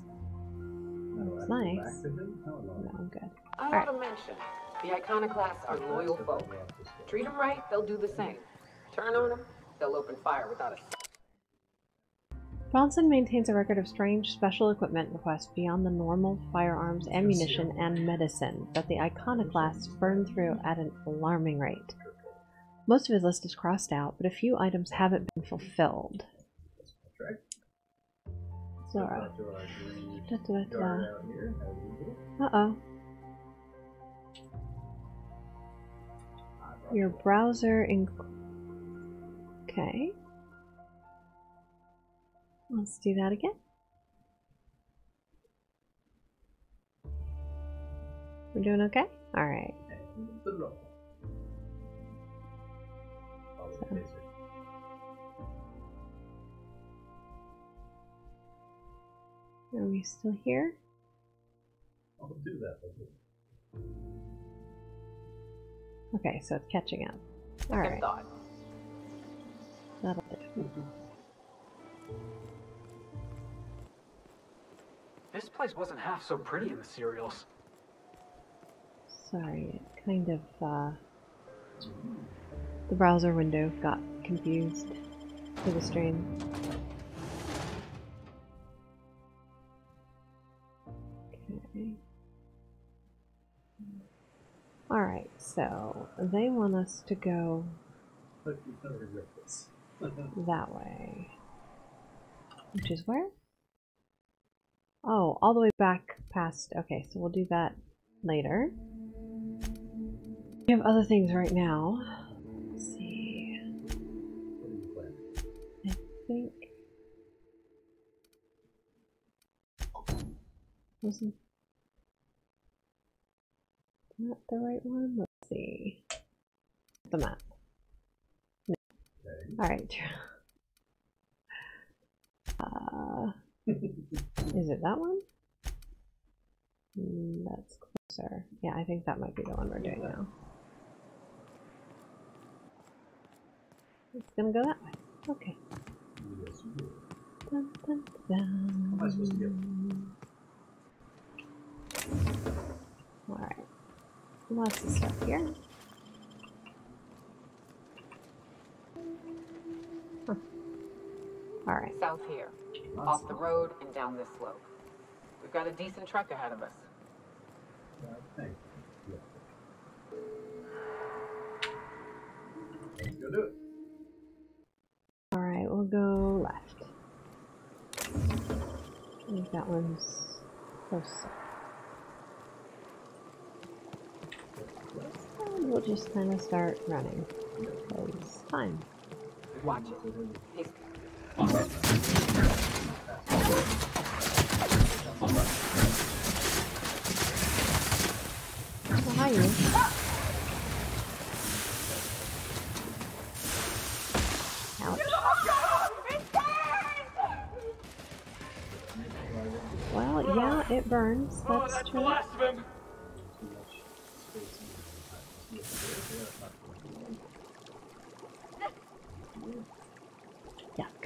I have to go nice. back to him? How long? No, I'm good. I Alright. ought to mention, the Iconoclasts are loyal folk. Treat them right, they'll do the same. Turn on them, they'll open fire without a Bronson maintains a record of strange special equipment requests beyond the normal firearms, ammunition, and medicine that the iconoclasts burn through at an alarming rate. Most of his list is crossed out, but a few items haven't been fulfilled. Zora. Da, da, da. Uh oh. Your browser in. Okay. Let's do that again. We're doing okay? Alright. And the low. Follow the taser. Are we still here? I'll do that. I'll do it. Okay, so it's catching up. Alright, thought. that'll do. This place wasn't half so pretty in the serials. Sorry, it kind of, uh. The browser window got confused for the stream. Okay. Alright, so they want us to go that way. Which is where? Oh, all the way back past. Okay, so we'll do that later. We have other things right now. Let's see. What do you plan? I think. Wasn't that the right one? Let's see. The map. Okay. Alright. Uh, is it that one? Mm, that's closer. Yeah, I think that might be the one we're doing now. It's gonna go that way. Okay. Yes. Dun, dun, dun. How am I supposed to get? Alright. Lots of stuff here. Huh. Alright. South here, off the road and down this slope. We've got a decent trek ahead of us. Yeah. Go do it. Alright, we'll go left. I think that one's closer. And we'll just kind of start running. Because time. Watch it. He's Oh, hi, you. Ouch. Well, yeah, it burns. That's true. of him! Too much space in the See if there- yeah, not- Yuck.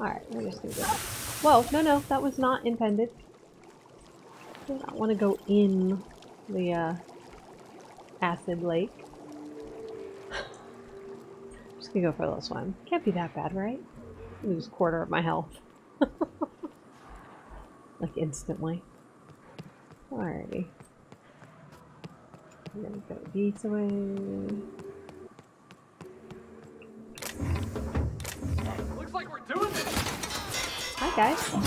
Alright, we're just gonna go. Whoa, no, no, that was not intended. I don't want to go in the uh, acid lake. just gonna go for a little swim. Can't be that bad, right? Lose quarter of my health. like instantly. Alrighty. I'm gonna go this way. Looks like we're doing! Guys. Oh.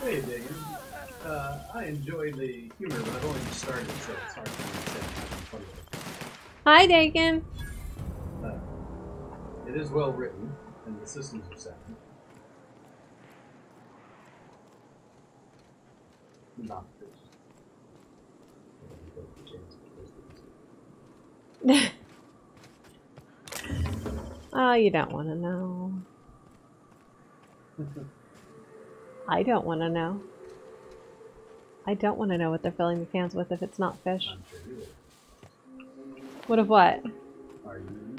Hey, Dagan. Uh, I enjoy the humor, but I've only just started, so it's hard to say how funny it Hi, Dakin. Uh, it is well written, the systems are. Not fish. Ah, oh, you don't want to know. I don't want to know. I don't want to know what they're filling the cans with if it's not fish. I'm sure you will. What of what? Are you?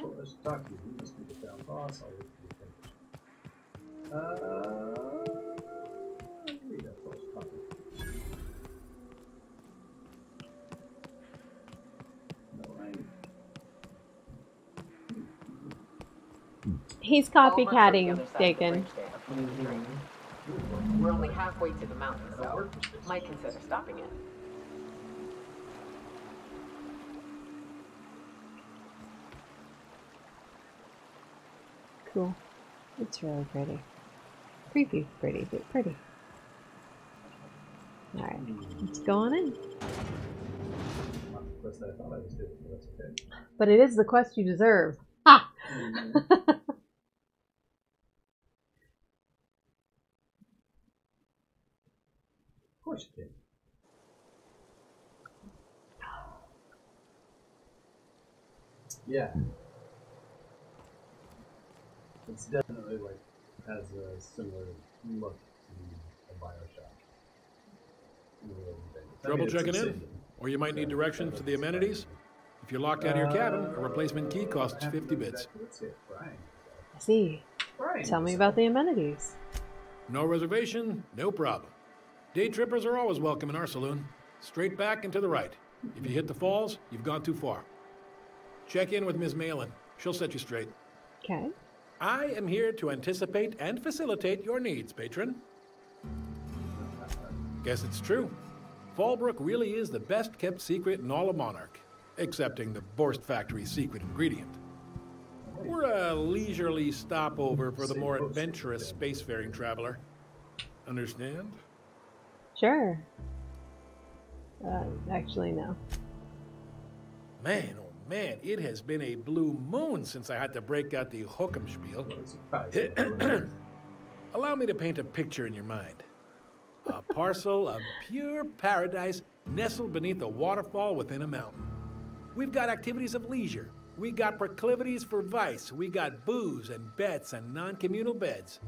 Well, let's talk to you. You must be the town boss. I'll wait for you to finish. Uh, read that first copy. No, I. He's All marked on the copycatting other side of the Dakin. bridge there, up the street. We're only halfway to the mountain, so might consider stopping it. Cool. It's really pretty. Creepy, pretty, but pretty. Alright, let's go on in. But it is the quest you deserve. Ha! Of course you can. Yeah. It's definitely like has a similar look to a Bioshock. in the way they. I Trouble mean, checking in? Or you might need directions to the amenities? If you're locked out of your cabin, a replacement key uh, costs 50 bits. That's it, Brian. I see. Tell me about the amenities. No reservation, no problem. Day trippers are always welcome in our saloon. Straight back and to the right. If you hit the falls, you've gone too far. Check in with Ms. Malin. She'll set you straight. Okay. I am here to anticipate and facilitate your needs, patron. Guess it's true. Fallbrook really is the best kept secret in all of Monarch, excepting the Borst Factory's secret ingredient. We're a leisurely stopover for the more adventurous spacefaring traveler. Understand? Sure. Uh, actually, no. Man, man, it has been a blue moon since I had to break out the Hookem spiel. Allow me to paint a picture in your mind. A parcel of pure paradise nestled beneath a waterfall within a mountain. We've got activities of leisure. We got proclivities for vice. We got booze and bets and non-communal beds.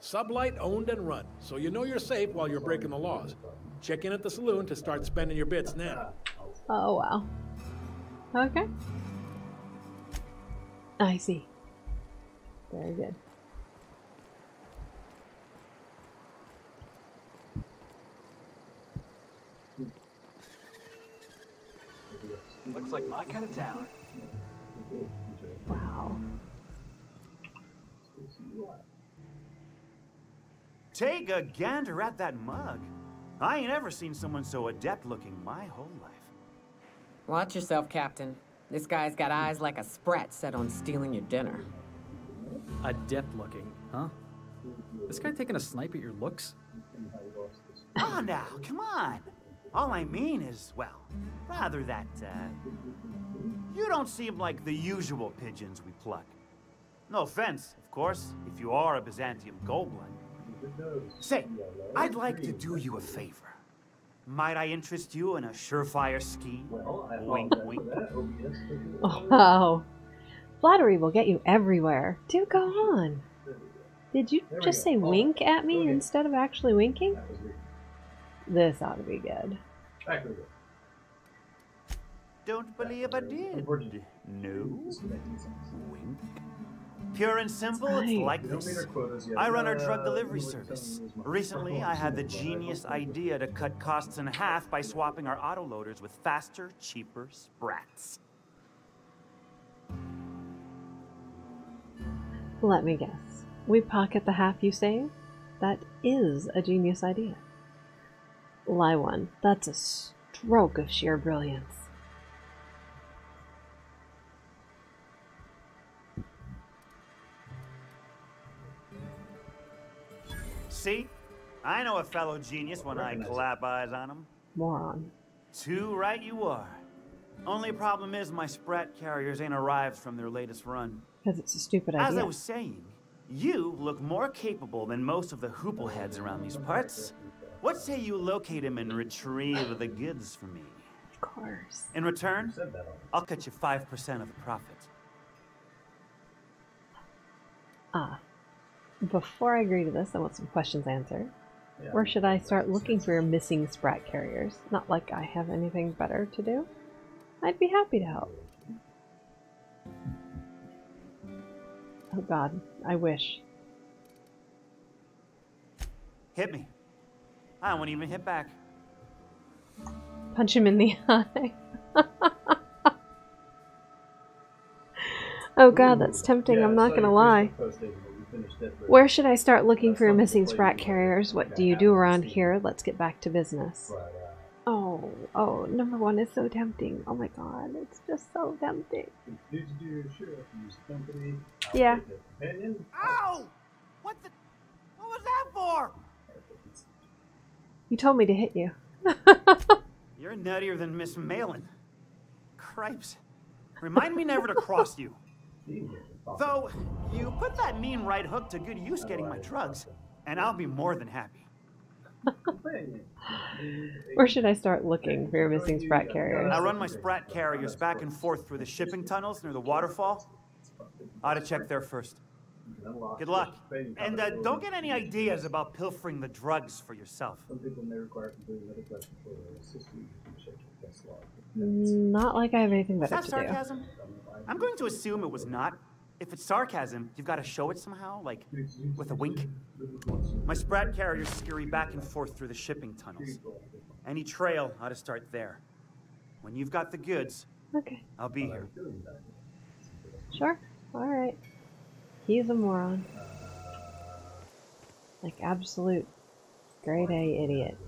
Sublight owned and run, so you know you're safe while you're breaking the laws. Check in at the saloon to start spending your bits now. Oh, wow. Okay. I see. Very good. Looks like my kind of town. Wow. Take a gander at that mug. I ain't ever seen someone so adept looking my whole life. Watch yourself, Captain. This guy's got eyes like a sprat set on stealing your dinner. Adept looking, huh? This guy taking a snipe at your looks? Oh, now, come on. All I mean is, well, rather that, uh, you don't seem like the usual pigeons we pluck. No offense, of course, if you are a Byzantium goldblood. Say, I'd like to do you a favor. Might I interest you in a surefire scheme? wink, wink. Oh, wow. Flattery will get you everywhere. Do go on. Did you There just say Oh, wink at me okay. instead of actually winking? This ought to be good. Back we go. Don't believe I did. No. this is making sense. Wink. Pure and simple, it's like We don't meet this. our quotas yet. I run our Uh, drug delivery you know what you're service. telling me is my Recently, I had the seal, but I genius idea to cut costs in half by swapping our autoloaders with faster, cheaper sprats. Let me guess. We pocket the half you save? That is a genius idea. Lie one. That's a stroke of sheer brilliance. See? I know a fellow genius when I clap eyes on him. Moron. Too right you are. Only problem is my Sprat carriers ain't arrived from their latest run. Because it's a stupid idea. As. I was saying, you look more capable than most of the hoople heads around these parts. What say you locate him and retrieve the goods for me? Of course. In return, I'll cut you 5% of the profit. Ah. Before I agree to this, I want some questions answered. Where should I start looking for your missing Sprat carriers? Not like I have anything better to do. I'd be happy to help. Oh god, I wish. Hit me. I won't even hit back. Punch him in the eye. oh god, that's tempting, I'm not gonna lie. Where should I start looking for your missing Sprat carriers? What do you do around here? Let's get back to business. Oh, oh, number one is so tempting. Oh my god, it's just so tempting. Need to do your shit. Use the company. Yeah. Companion. Ow! What the? What was that for? You told me to hit you. You're nuttier than Miss Malin. Cripes. Remind me never to cross you. Though, you put that mean right hook to good use getting my drugs, and I'll be more than happy. Where should I start looking for your missing Sprat carriers? I run my Sprat carriers back and forth through the shipping tunnels near the waterfall. Ought to check there first. Good luck. And uh, don't get any ideas about pilfering the drugs for yourself. Some people may require completing another question for their assistant. Check your guest log. Not like I have anything Is better that to do. sarcasm? I'm going to assume it was not. If it's sarcasm, you've got to show it somehow, like with a wink. My Sprat carriers scurry back and forth through the shipping tunnels. Any trail ought to start there. When you've got the goods, Okay, I'll be here. sure. Alright. He's a moron. Like absolute grade A idiot.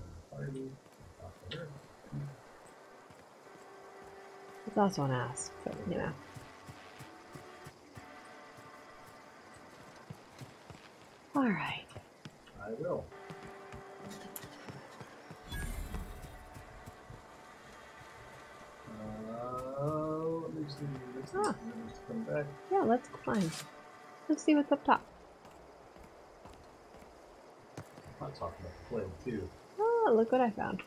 He's also an ass, but you know. Alright. I will. Uh, let me see. Let's Ah. come back. Yeah, let's climb. Let's see what's up top. I'm not talking about the play too. Oh, look what I found.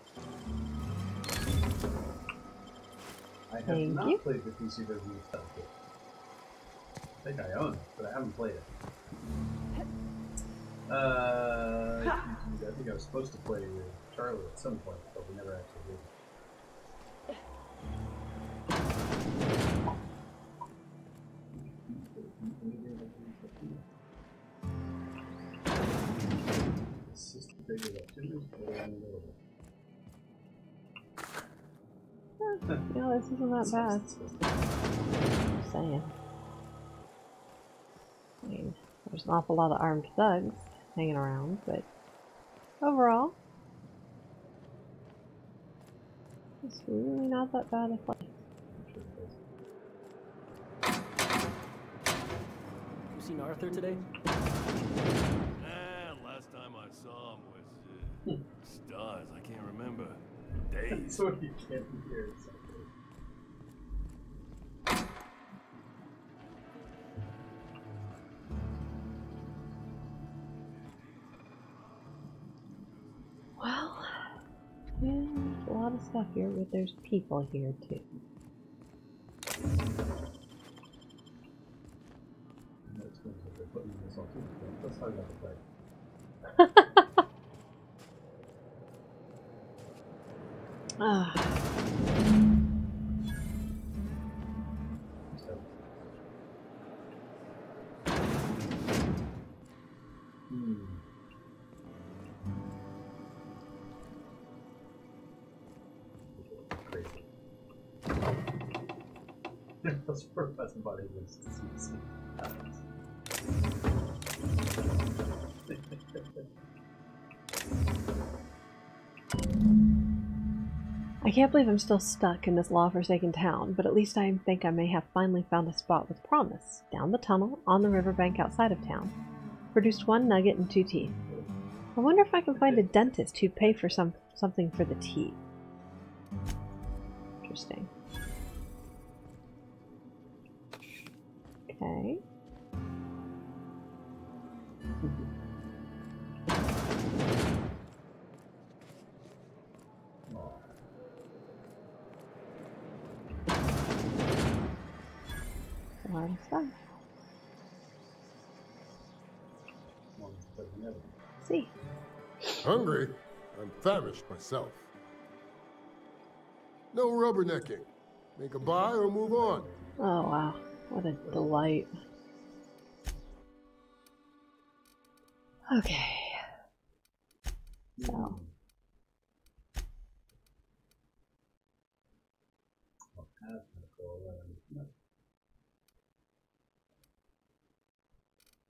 I have Thank not you. played the PC version of Starfield. I think I own it, but I haven't played it. Uh, I think I was supposed to play with Charlie at some point, but we never actually did. System figured out two minutes, but I don't know. Yeah, this isn't that bad. Just saying. I mean, there's an awful lot of armed thugs hanging around, but overall, it's really not that bad a place. You seen Arthur today? Eh, last time I saw him was uh, stars. I can't remember. Days. So you can't hear exactly. Here, but there's people here too. I can't believe I'm still stuck in this law-forsaken town, but at least I think I may have finally found a spot with promise. Down the tunnel, on the riverbank outside of town. Produced one nugget and two teeth. I wonder if I can find a dentist who'd pay for some something for the teeth. Interesting. Okay. A lot of stuff. See. Hungry? I'm famished myself. No rubbernecking. Make a buy or move on. Oh wow, what a delight. Okay. So.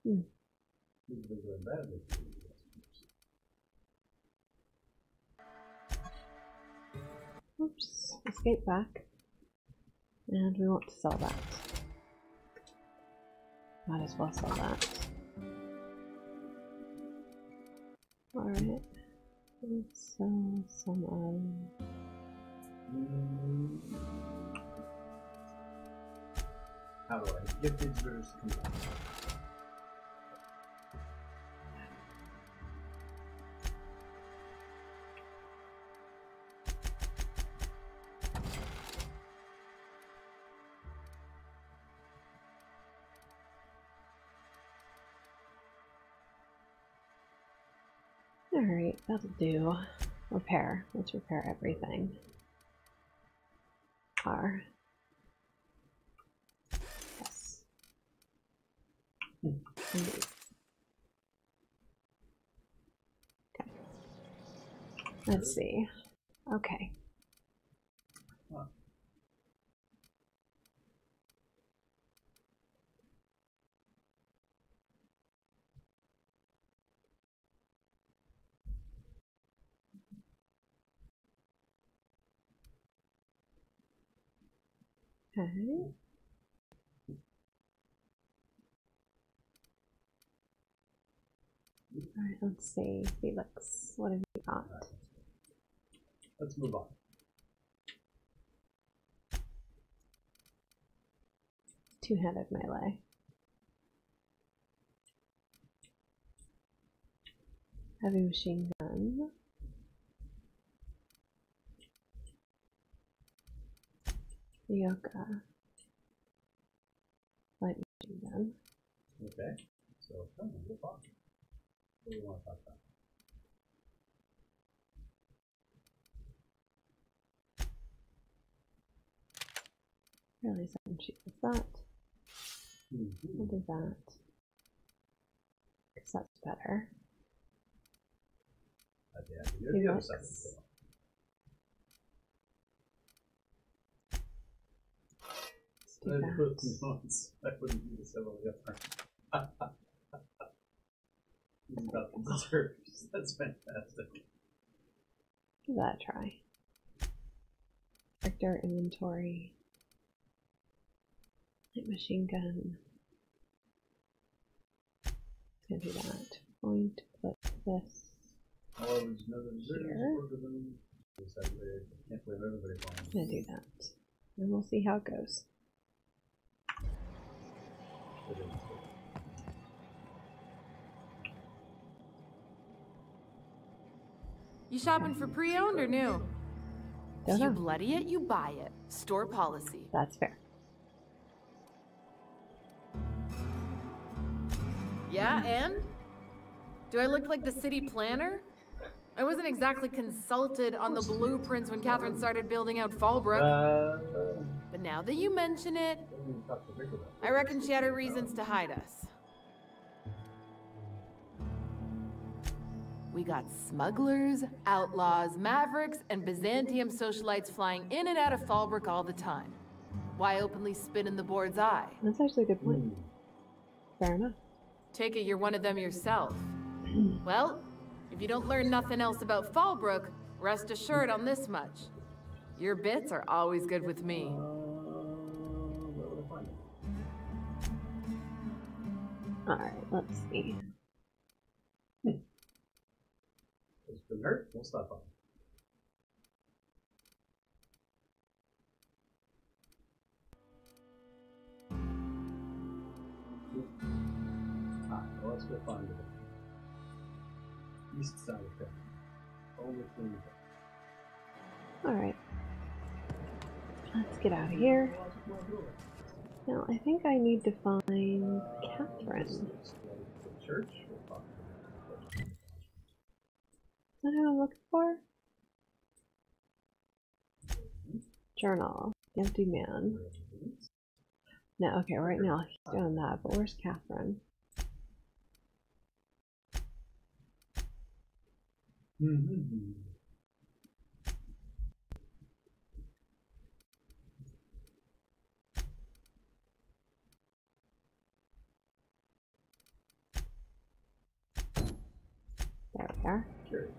Hmm. Oops, escape back. And we want to sell that. Might as well sell that. Alright. Let's sell some of... How do I get these bitters that'll do. Repair. Let's repair everything. R. Yes. Mm, indeed. Okay. Let's see. Okay. Okay. Alright, let's see. Felix, what have you got? Let's move on. Two-handed melee. Heavy machine gun. Yoga. Light machine gun. Okay. So come on, we'll talk. What do you want to talk about? Really something cheap with that. Mm-hmm. We'll do that. Because that's better. Yeah, you're the other side of the Felix. table. Let's do I'd that. put some notes. I wouldn't do this all different. He's about the desserts. That's fantastic. Give that a try. Vector inventory. Light machine gun. Gonna do that. Going to put this. Oh, there's another. Here. Work with them. Just that I can't believe everybody. Gonna do that. And we'll see how it goes. It is. You shopping for pre-owned or new? Don't If you know. bloody it, you buy it. Store policy. That's fair. Yeah, and? Do I look like the city planner? I wasn't exactly consulted on the blueprints when Catherine started building out Fallbrook. Uh, But now that you mention it, we can talk to Vic about it. I reckon she had her reasons to hide us. We got smugglers, outlaws, mavericks, and Byzantium socialites flying in and out of Fallbrook all the time. Why openly spit in the board's eye? That's actually a good point. Fair enough. Take it you're one of them yourself. Well, if you don't learn nothing else about Fallbrook, rest assured on this much. Your bits are always good with me. Alright, let's see. There's the nerd. We'll stop on. Ah, well, let's go find it. East side of town. Over to the Alright. Let's get out of here. Now, I think I need to find Catherine. church. Is that who I'm looking for? Journal. Empty man. No, okay, right now he's doing that, but where's Catherine? There we are. Curious.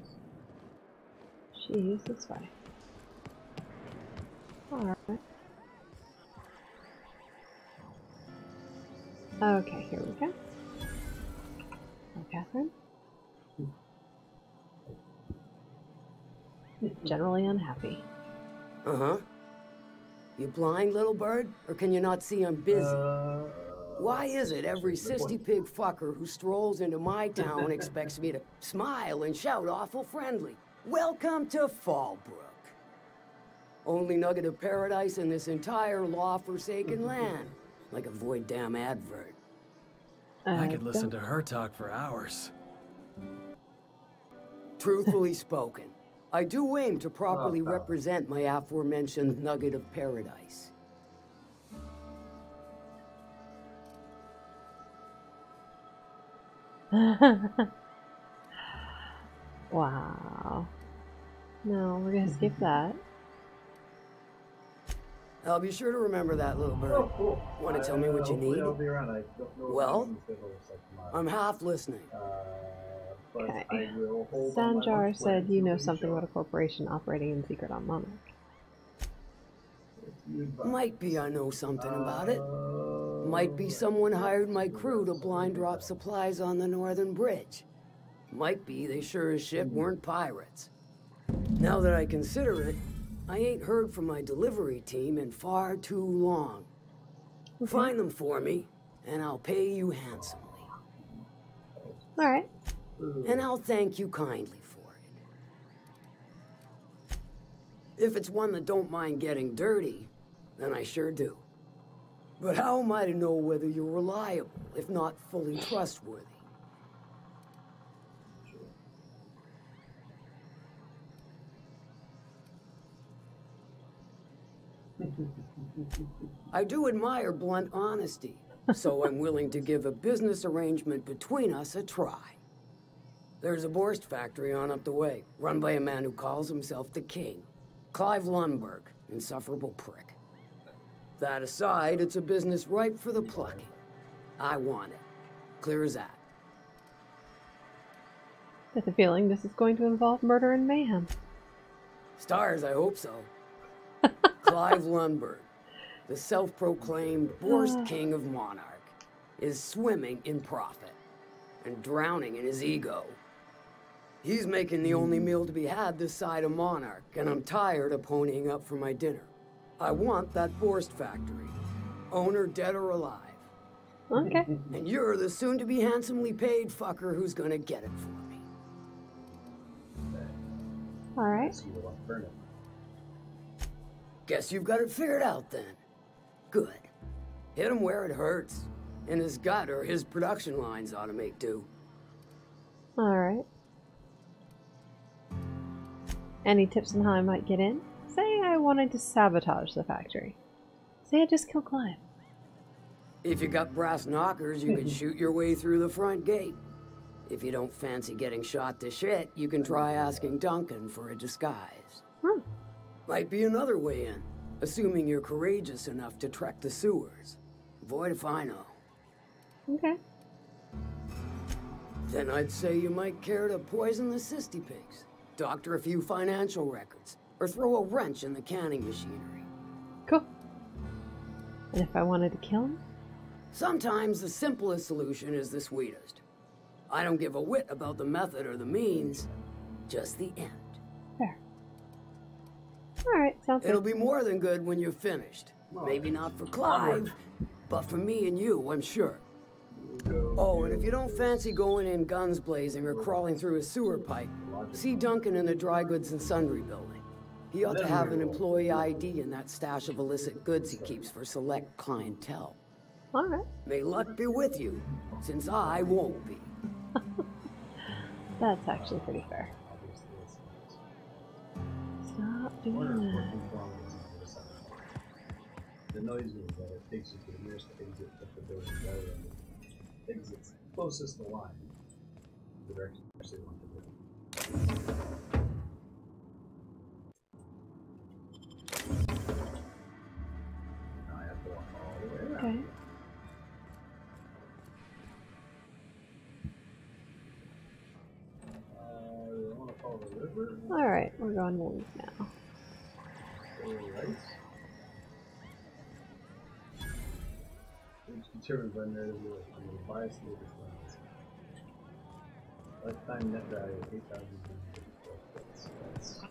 She's this way. Alright. Okay, here we go. Catherine. Generally unhappy. Uh huh. You blind, little bird? Or can you not see I'm busy? Uh, Why is it every cystypig fucker who strolls into my town expects me to smile and shout awful friendly? Welcome to Fallbrook. Only nugget of paradise in this entire law-forsaken land. Like a void damn advert. I could listen to her talk for hours. Truthfully spoken, I do aim to properly represent my aforementioned nugget of paradise. wow. No, we're gonna skip that. I'll be sure to remember that, little bird. Want to tell me what you need? I'll be around. I don't know Well, if it's gonna look like I'm half listening. Uh, Okay. I will hold on my Sanjar said you know something about a corporation operating in secret on Monarch. Might be I know something about it. Might be someone hired my crew to blind drop supplies on the northern bridge. Might be they sure as shit weren't pirates. Now that I consider it, I ain't heard from my delivery team in far too long. Find them for me, and I'll pay you handsomely. Alright. And I'll thank you kindly for it. If it's one that don't mind getting dirty, then I sure do. But how am I to know whether you're reliable, if not fully trustworthy? I do admire blunt honesty, so I'm willing to give a business arrangement between us a try. There's a Borst factory on up the way, run by a man who calls himself the King. Clive Lundberg, insufferable prick. That aside, it's a business ripe for the plucking. I want it. Clear as that. Get the feeling this is going to involve murder and mayhem. Stars, I hope so. Clive Lundberg, the self-proclaimed Borst King of Monarch, is swimming in profit and drowning in his ego. He's making the only meal to be had this side of Monarch, and I'm tired of ponying up for my dinner. I want that Borst factory, owner dead or alive. Okay. And you're the soon-to-be handsomely paid fucker who's gonna get it for me. Alright. Guess you've got it figured out then. Good. Hit him where it hurts. In his gut or his production lines ought to make do. Alright. Any tips on how I might get in? Say I wanted to sabotage the factory. Say I just killed Clive. If you got brass knockers, you can shoot your way through the front gate. If you don't fancy getting shot to shit, you can try asking Duncan for a disguise. Hmm. Might be another way in, assuming you're courageous enough to trek the sewers. Void if I know. Okay. Then I'd say you might care to poison the cysty pigs, doctor a few financial records, or throw a wrench in the canning machinery. Cool. And if I wanted to kill him? Sometimes the simplest solution is the sweetest. I don't give a whit about the method or the means, just the end. Fair. Alright, sounds It'll good. be more than good when you're finished. Maybe not for Clive, but for me and you, I'm sure. Oh, and if you don't fancy going in guns blazing or crawling through a sewer pipe, see Duncan in the dry goods and sundry building. He ought to have an employee ID in that stash of illicit goods he keeps for select clientele. Alright. May luck be with you, since I won't be. That's actually pretty fair. Stop doing that. The noise means that it takes you to the nearest exit of the building rather than the exits closest to the line. The direction you actually want all. Okay. The. Alright, we're going north now. Right. Which determined by narrative rules from the bias of the plans. Lifetime net value of 8,054 bits. That's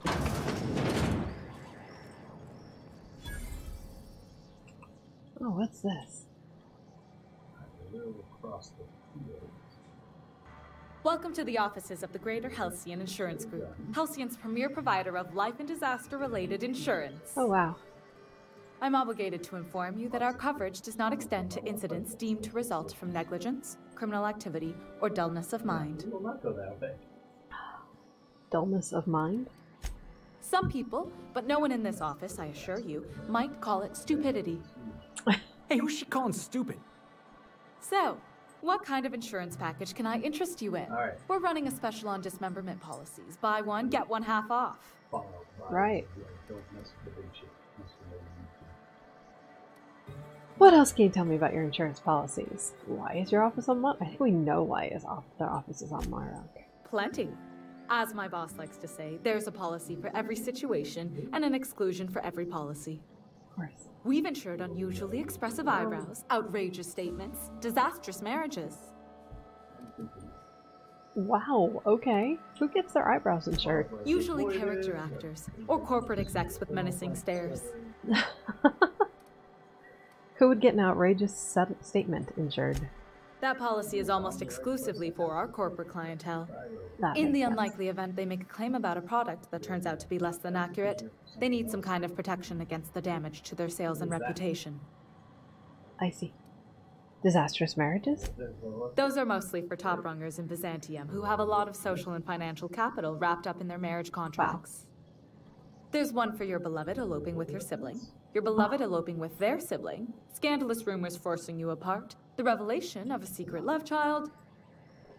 Oh, what's this? the river across the field. Welcome to the offices of the Greater Halcyon Insurance Group, Halcyon's premier provider of life and disaster related insurance. Oh, wow. I'm obligated to inform you that our coverage does not extend to incidents deemed to result from negligence, criminal activity, or dullness of mind. We will not go that way. Dullness of mind? Some people, but no one in this office, I assure you, might call it stupidity. Hey, who's she calling stupid? So, what kind of insurance package can I interest you in? Alright. We're running a special on dismemberment policies. Buy one, get one half off. Followed by Right. What else can you tell me about your insurance policies? Why is your office on Mon- I think we know why is off their office is on Marok. Plenty. As my boss likes to say, there's a policy for every situation and an exclusion for every policy. Of course. We've insured unusually expressive eyebrows, outrageous statements, disastrous marriages. Wow, okay. Who gets their eyebrows insured? Usually character actors, or corporate execs with menacing stares. Who would get an outrageous statement insured? That policy is almost exclusively for our corporate clientele. That In the sense. unlikely event they make a claim about a product that turns out to be less than accurate, they need some kind of protection against the damage to their sales and reputation. I see. Disastrous marriages? Those are mostly for top rungers in Byzantium who have a lot of social and financial capital wrapped up in their marriage contracts. There's one for your beloved eloping with your sibling, your beloved eloping with their sibling, scandalous rumors forcing you apart, the revelation of a secret love child.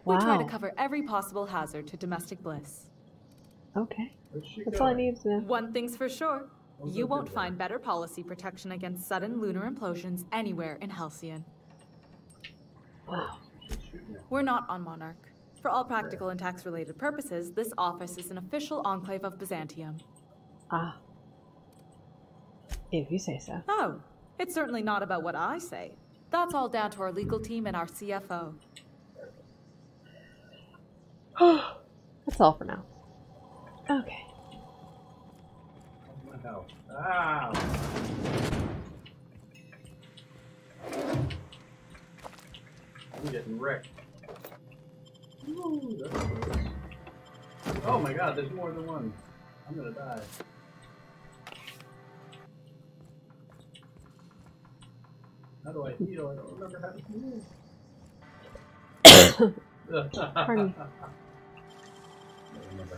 We try to cover every possible hazard to domestic bliss. Okay. That's all I need to know. One thing's for sure. You won't find better policy protection against sudden lunar implosions anywhere in Halcyon. Wow. We're not on Monarch. For all practical and tax related purposes, this office is an official enclave of Byzantium. Ah. If you say so. Oh, it's certainly not about what I say. That's all down to our legal team and our CFO. That's all for now. Okay. Ow. Ow. I'm getting wrecked. Ooh, that's. Oh my god, there's more than one. I'm gonna die. How do I heal? I don't remember how to heal. Pardon me. I don't remember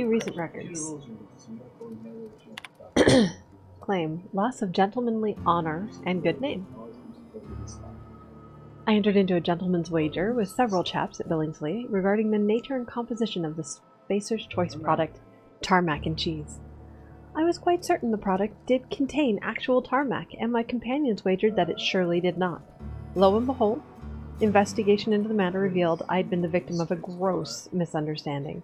Few recent records. Claim loss of gentlemanly honor and good name. I entered into a gentleman's wager with several chaps at Billingsley regarding the nature and composition of the Spacer's Choice product, tarmac and cheese. I was quite certain the product did contain actual tarmac, and my companions wagered that it surely did not. Lo and behold, investigation into the matter revealed I'd been the victim of a gross misunderstanding.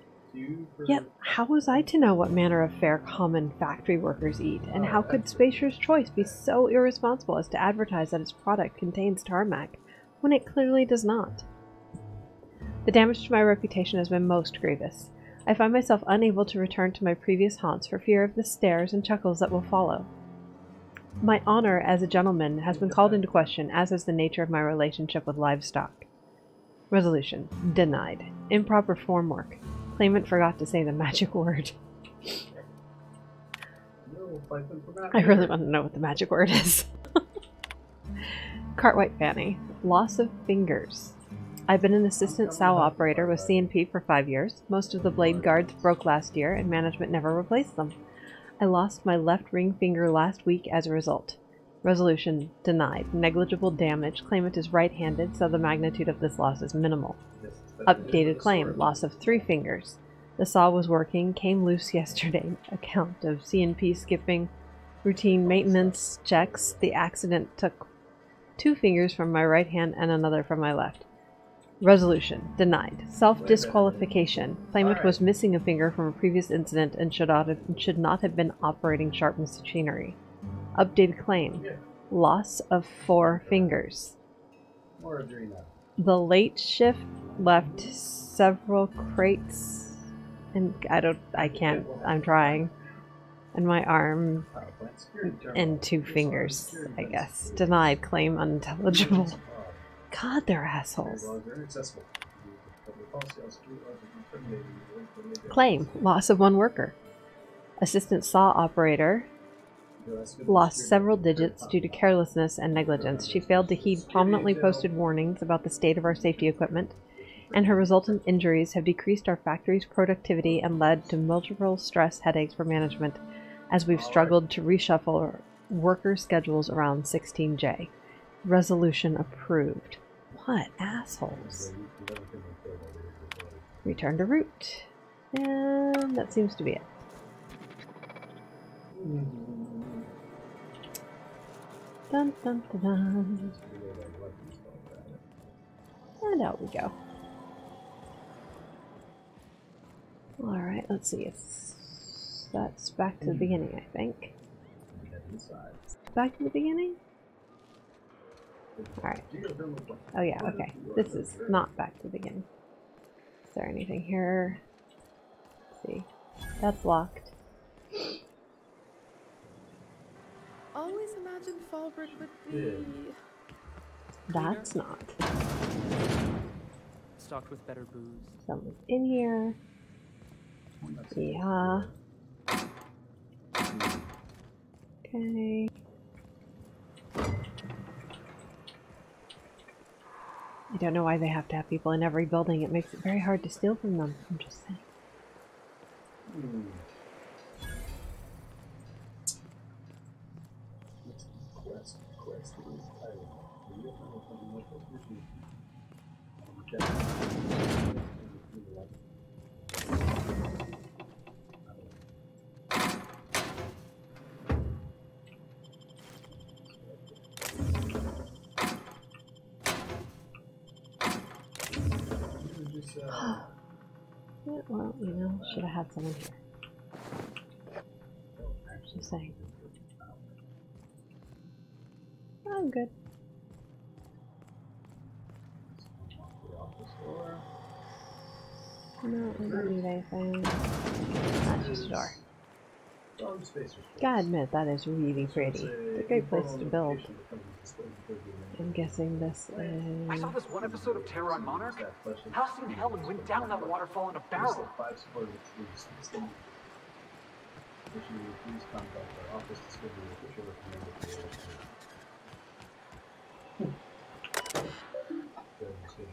Yet, how was I to know what manner of fare common factory workers eat, and how could Spacer's Choice be so irresponsible as to advertise that its product contains tarmac, when it clearly does not? The damage to my reputation has been most grievous. I find myself unable to return to my previous haunts for fear of the stares and chuckles that will follow. My honor as a gentleman has been called into question, as is the nature of my relationship with livestock. Resolution. Denied. Improper form work. Claimant forgot to say the magic word. I really want to know what the magic word is. Cartwright Fanny. Loss of fingers. I've been an assistant sow operator with CNP for five years. Most of the blade guards broke last year, and management never replaced them. I lost my left ring finger last week as a result. Resolution denied. Negligible damage. Claimant is right handed, so the magnitude of this loss is minimal. Updated claim. Loss of three fingers. The saw was working, came loose yesterday. Account of CNP skipping routine maintenance checks. The accident took two fingers from my right hand and another from my left. Resolution denied. Self disqualification. Claimant was missing a finger from a previous incident and should not have, should not have been operating sharp machinery. Updated claim. Loss of four fingers. The late shift left several crates and I don't I can't I'm trying. And my arm and two fingers, I guess. Denied claim unintelligible. God, they're assholes. Claim loss of one worker. Assistant saw operator lost several digits due to carelessness and negligence. She failed to heed prominently posted warnings about the state of our safety equipment, and her resultant injuries have decreased our factory's productivity and led to multiple stress headaches for management as we've struggled to reshuffle worker schedules around 16J. Resolution approved. What assholes? Return to route. And that seems to be it. Dun dun dun dun. And out we go. Alright, let's see. It's, that's back to the hmm. beginning, I think. Back to the beginning? Alright. Oh yeah, okay. This is not back to the beginning. Is there anything here? Let's see. That's locked. Always imagined Fallbrook would be. That's not. Stocked with better booze. Someone's in here. Yeah. Okay. I don't know why they have to have people in every building. It makes it very hard to steal from them. I'm just saying. Yeah, well, you know, should have had someone here. Just saying. Oh, I'm good. No, I don't need anything. That's just a door. Gotta admit, that is really pretty. It's a great place to build. I'm guessing this is... I saw this one episode of Terror on Monarch. Halcyon Helen went down that waterfall in a barrel.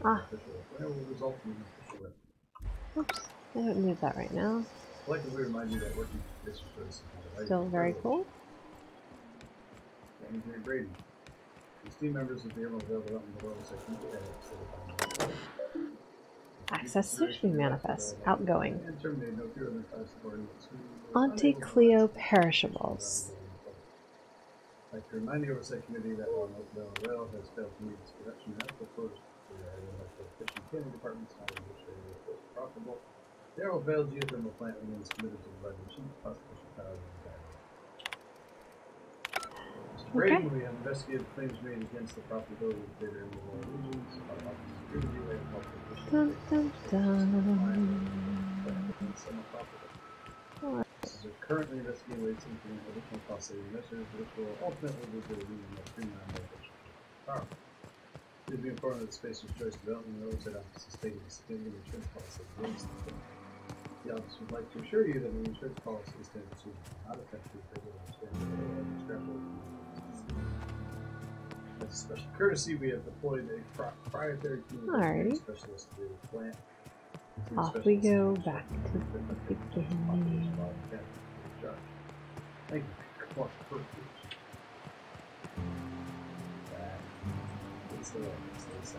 Ah. official. Whatever will result in an official record. Oops, I don't need that right now. Collectively remind you that working for this service is not a right, Still very cool. Andrew Brady. These team members of the Vale Development Below Section K Access Sushi Manifest. Outgoing. and terminate no fewer than five Auntie Cleo Perishables. I'd like to remind the Oversight Committee that while Oakville Rail has failed to meet its production and proposed to the area of the fish departments not administrative or profitable, the Emerald Vale geothermal plant remains committed to providing cheap, cost-efficient power to the environment. Mr. Okay. we have investigated claims made against the profitability of the greater Emerald Vale regions, our office is here to a health Dun, dun, dun. Alright. This currently investigating ways to implement additional cost saving measures, which will ultimately lead to a that streamline more efficient power. Please be informed that Spacer's Choice Development and Oversight Office is taking a significant insurance policy against the. The office would like to assure you that the insurance policy is standard to not affect the regular. As a special courtesy, we have deployed a proprietary team of to the plant. Off we go back to the beginning. Thank you. That is the one that's the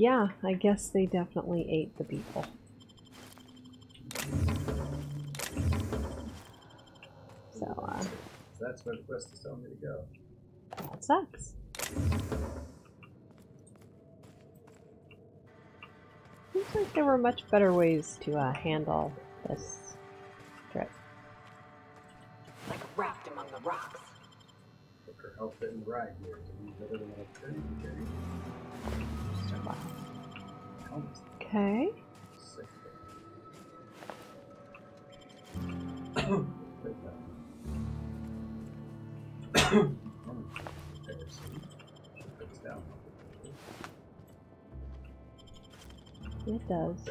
yeah, I guess they definitely ate the people. So, uh, That's where the quest is telling me to go. that sucks. Seems like there were much better ways to uh, handle this trip. Like wrapped among the rocks. Look her outfit and ride here to be better than what Okay. sick. Like that. Better see. Fix down. It does.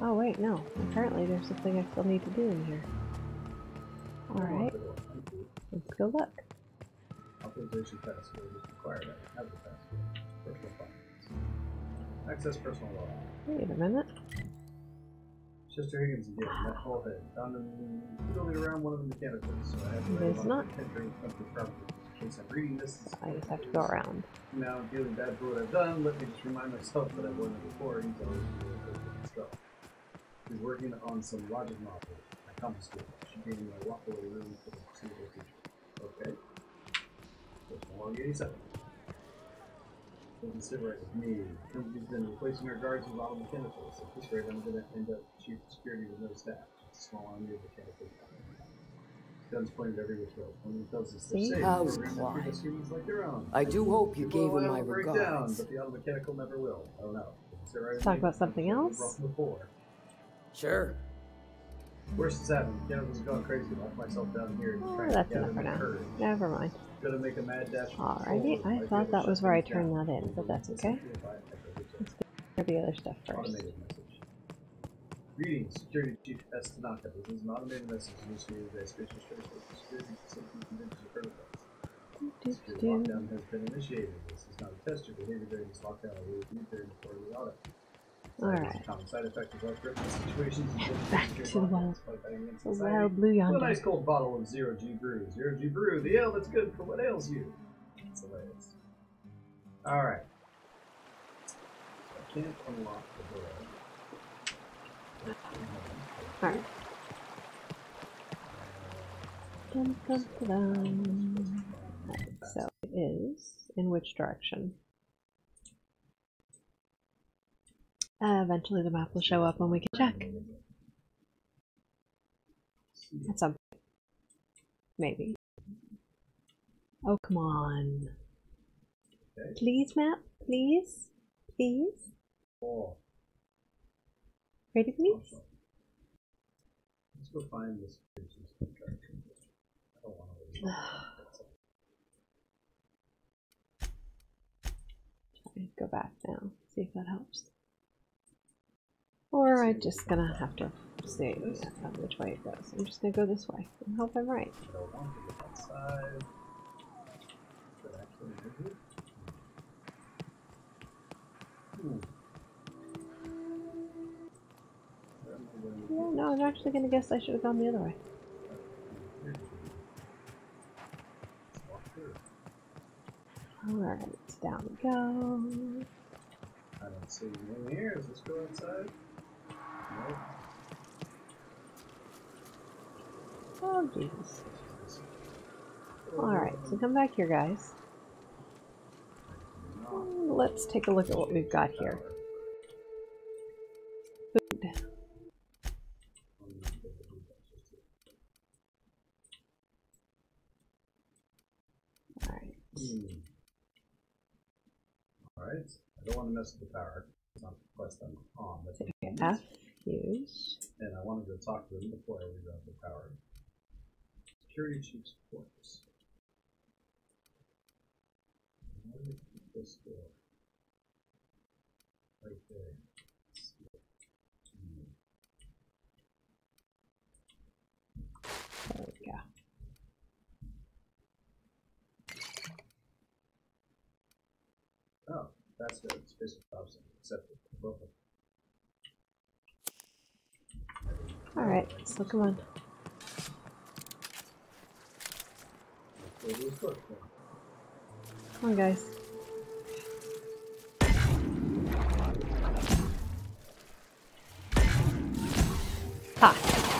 Oh wait, no. Apparently there's something I still need to do in here. Oh. Alright, let's go look. Authorization password is required. I have the password. Personal finance. Access personal log. Wait a minute. Chester Higgins again, that whole head. Found him fiddling around one of the mechanicals, so I have to is not. entering property. In case I'm reading this, I just have to go around. Now I'm feeling bad for what I've done. Let me just remind myself that won it before. He's always doing good stuff. He's working on some logic model. I confiscated. it. She gave me a walk away room for the foreseeable future. Okay. There's long 87. Doesn't sit right with me. The company's been replacing our guards with auto mechanicals. At this rate, I'm going to end up chief security with no staff. It's a small army of mechanicals. Guns pointed every which way. When he tells us they're See? How's programs that treat us humans like their own. I do hope you gave him my break down, regards. but the auto mechanical never will. I don't know. Is it right Let's talk about something else. Before. Sure. Worst has happened. Mechanicals have gone crazy. Locked myself down here. Oh, trying to that's gather enough for now. courage. Never mind. Gonna make a mad dash. Alrighty, control. I Might thought that was where I turned down. that in, but that's okay. Simplify it, I could reach out. For the other stuff first. Greetings, Security Chief S. Tanaka. This is an automated message initiated by Spacious Space for Security Safety Convention protocols. Security lockdown has been initiated. This is not a test. Your behavior during this lockdown will be reviewed during the quarterly audit. Alright. Common side effect of life-threatening situations is Back to the wild, by fighting against the wild blue A nice cold bottle of Zero G Brew. Zero G Brew, the ale that's good for what ails you. It's hilarious. Alright. I can't unlock the door. Alright. Dun, dun, dun. Alright, so it is in which direction? Uh, eventually the map will show up and we can check. At some point. Maybe. Oh, come on. Please, map? Please? Please? Ready, please? let's go find this. I don't want to wait. Try to go back now, see if that helps. Or I'm just gonna have to see which way it goes. I'm just gonna go this way and hope I'm right. I don't want to go outside. Should I actually move it? Hmm. Where am I going? Yeah, no, I'm actually gonna guess I should have gone the other way. Alright, down we go. I don't see anything here. This go outside? Oh, Jesus. Alright, so come back here, guys. Let's take a look at what we've got here. Food. Alright. Hmm. Alright. I don't want to mess with the power. It's not the quest on. That's Okay, F, fuse. And I wanted to talk to them before I reroute the power. Security chief's quarters. Where did keep this door? Right there. There we go. Oh, that's the space thousand, except for both of Alright, so come on. Come on, guys. Ha!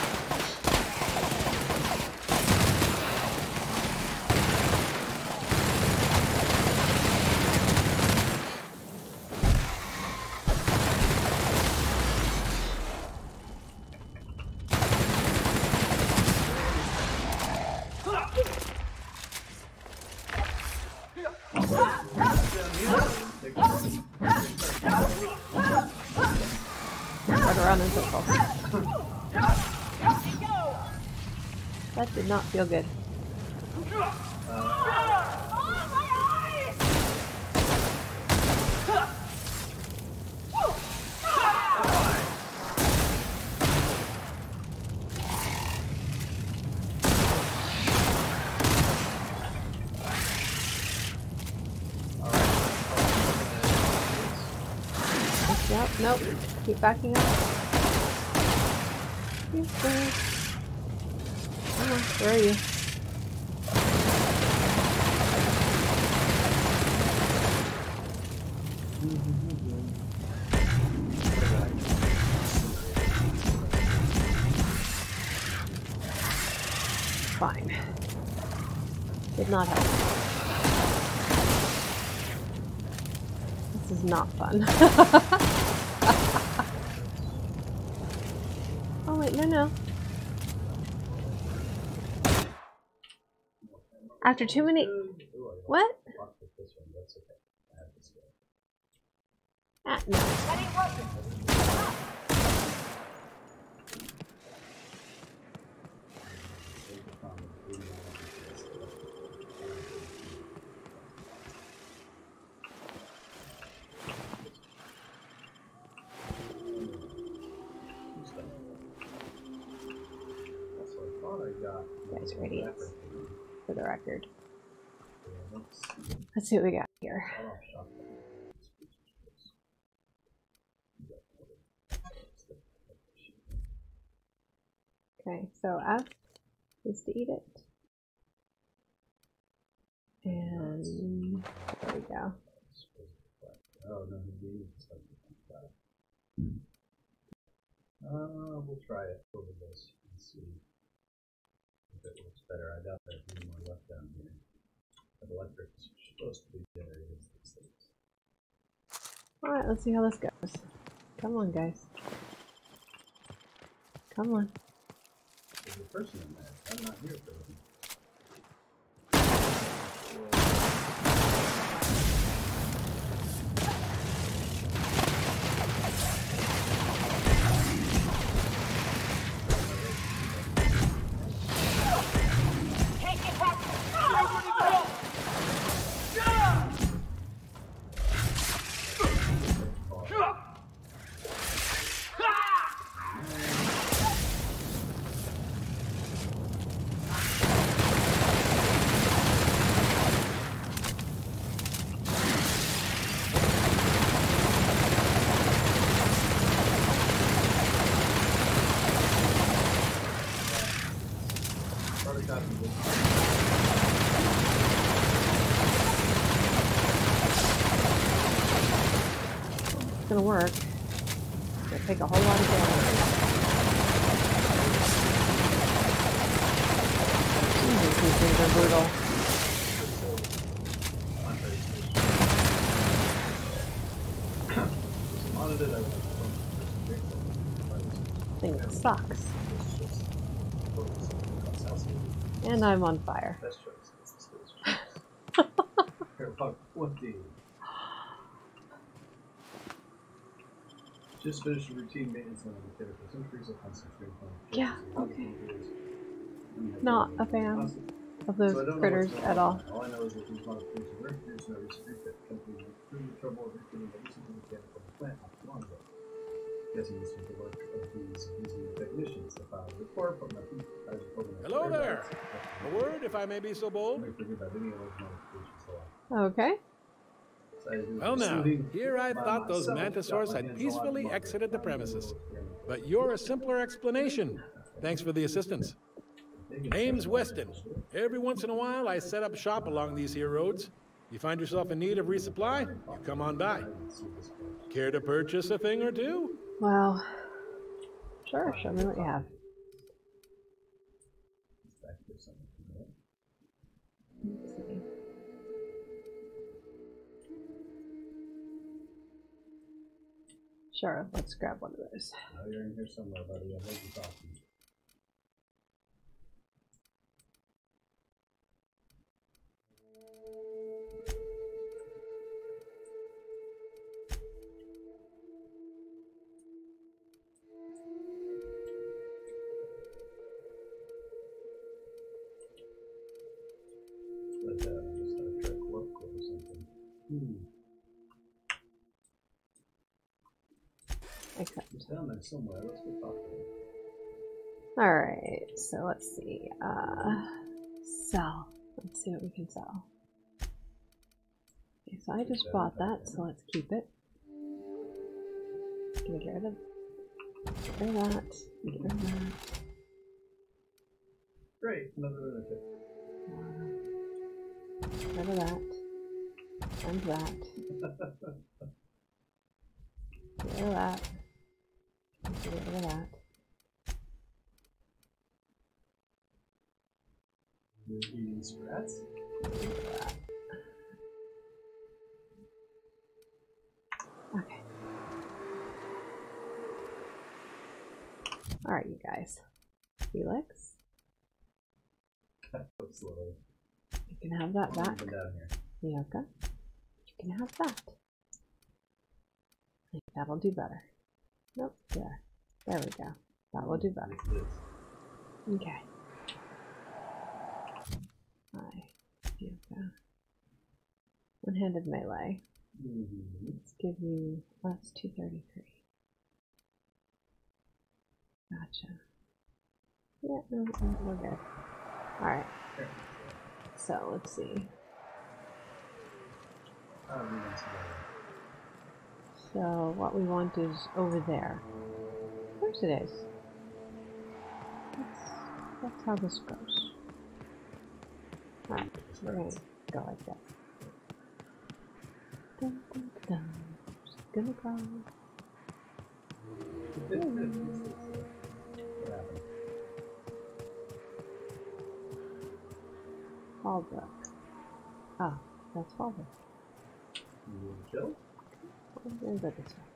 Did not feel good. Yep, nope. Keep backing up. Where are you? Fine. Did not help. This is not fun. oh wait, no, no. After too many... What? Walk with this one, that's okay. I have this one. Ah, no. Also, I thought I got. You guys are idiots. For the record. Yeah, let's see. What we got here. Okay, so F is to eat it. And there we go. Oh, no, like that. Uh, we'll try it over this and see if it works better. I doubt there's any more left down here. But electric is supposed to be these things. Alright, let's see how this goes. Come on, guys. Come on. There's a person in there. I'm not here for them. Work. Gonna take a whole lot of damage. Jesus, these things are brutal. Thing sucks. And I'm on fire. Best choice. It's the space choice. Here, fuck, what the? Just finished routine maintenance on the kit for centuries of concentrated on Yeah, okay. Not a fan of those critters at all. All I know is that these modifications were introduced in a recent refit. Company went through the trouble of recruiting a recent mechanical plant not too long ago. Guessing this was the work of these using technicians. The file report from my I was reporting on Hello there. A word, if I may be so bold. May Well now, here I thought those mantisaurs had peacefully exited the premises. But you're a simpler explanation. Thanks for the assistance. Name's Weston. Every once in a while, I set up shop along these here roads. You find yourself in need of resupply, you come on by. Care to purchase a thing or two? Well, sure, show me what you have. Sure, let's grab one of those. Oh, you're in here somewhere, buddy. I you talking. Somewhere. Let's talk to. Alright, so let's see. Uh, sell. Let's see what we can sell. Okay, so I just bought that, so let's keep it. Get rid of, get rid of that. Get rid of that. Great, another lunatic. Get rid of that. And that. Get rid of that. Get rid of that. You're eating sprats? Okay. Alright, you guys. Felix, you can have that back. Nyoka, you can have that. I think that'll do better. Nope, there. There we go. That will do better. Okay. Hi, Nyoka. One-handed melee. Mhm. Let's give you. oh, That's 233. Gotcha. Yeah, no, no, we're good. Alright. So, let's see. Oh, we. So, what we want is over there. Course it is. That's, that's how this goes. Alright, we're gonna go like that. Dun, dun, dun. Just gonna go. Fallbrook. Oh, ah, that's Fallbrook. You chill? We'll go this way. Trying to figure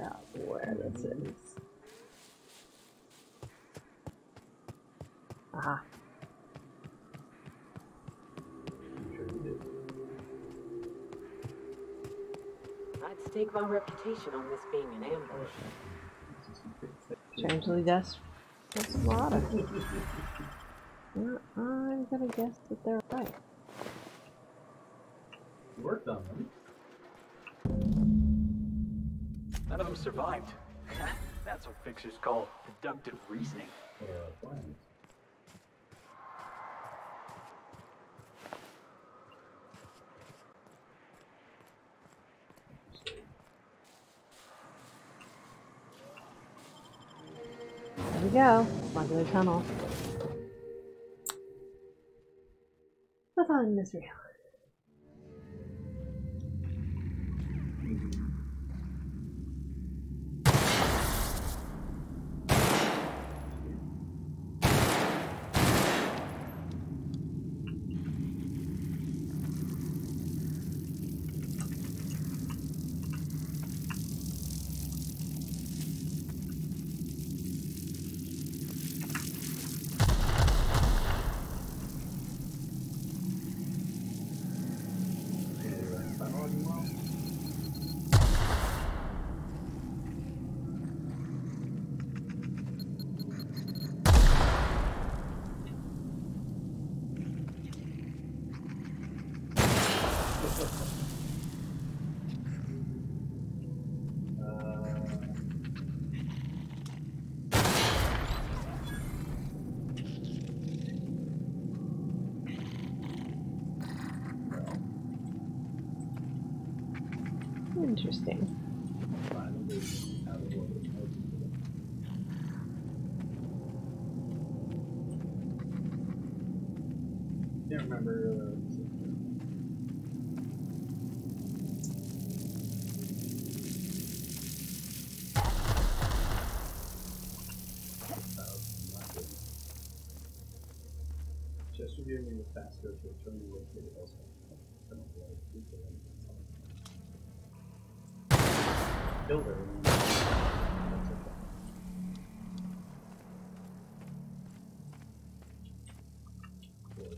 out where this is. Aha. I'd stake my reputation on this being an ambush. Strangely Des- Desperado. Yeah, I'm gonna guess that they're right. You worked on them. None of them survived. That's what fixers call deductive reasoning. There we go. Tunnel. The fun is real. Interesting. Can't remember. Uh, Just review me with faster to return to located elsewhere. I don't know why people don't Killed her. and that's okay.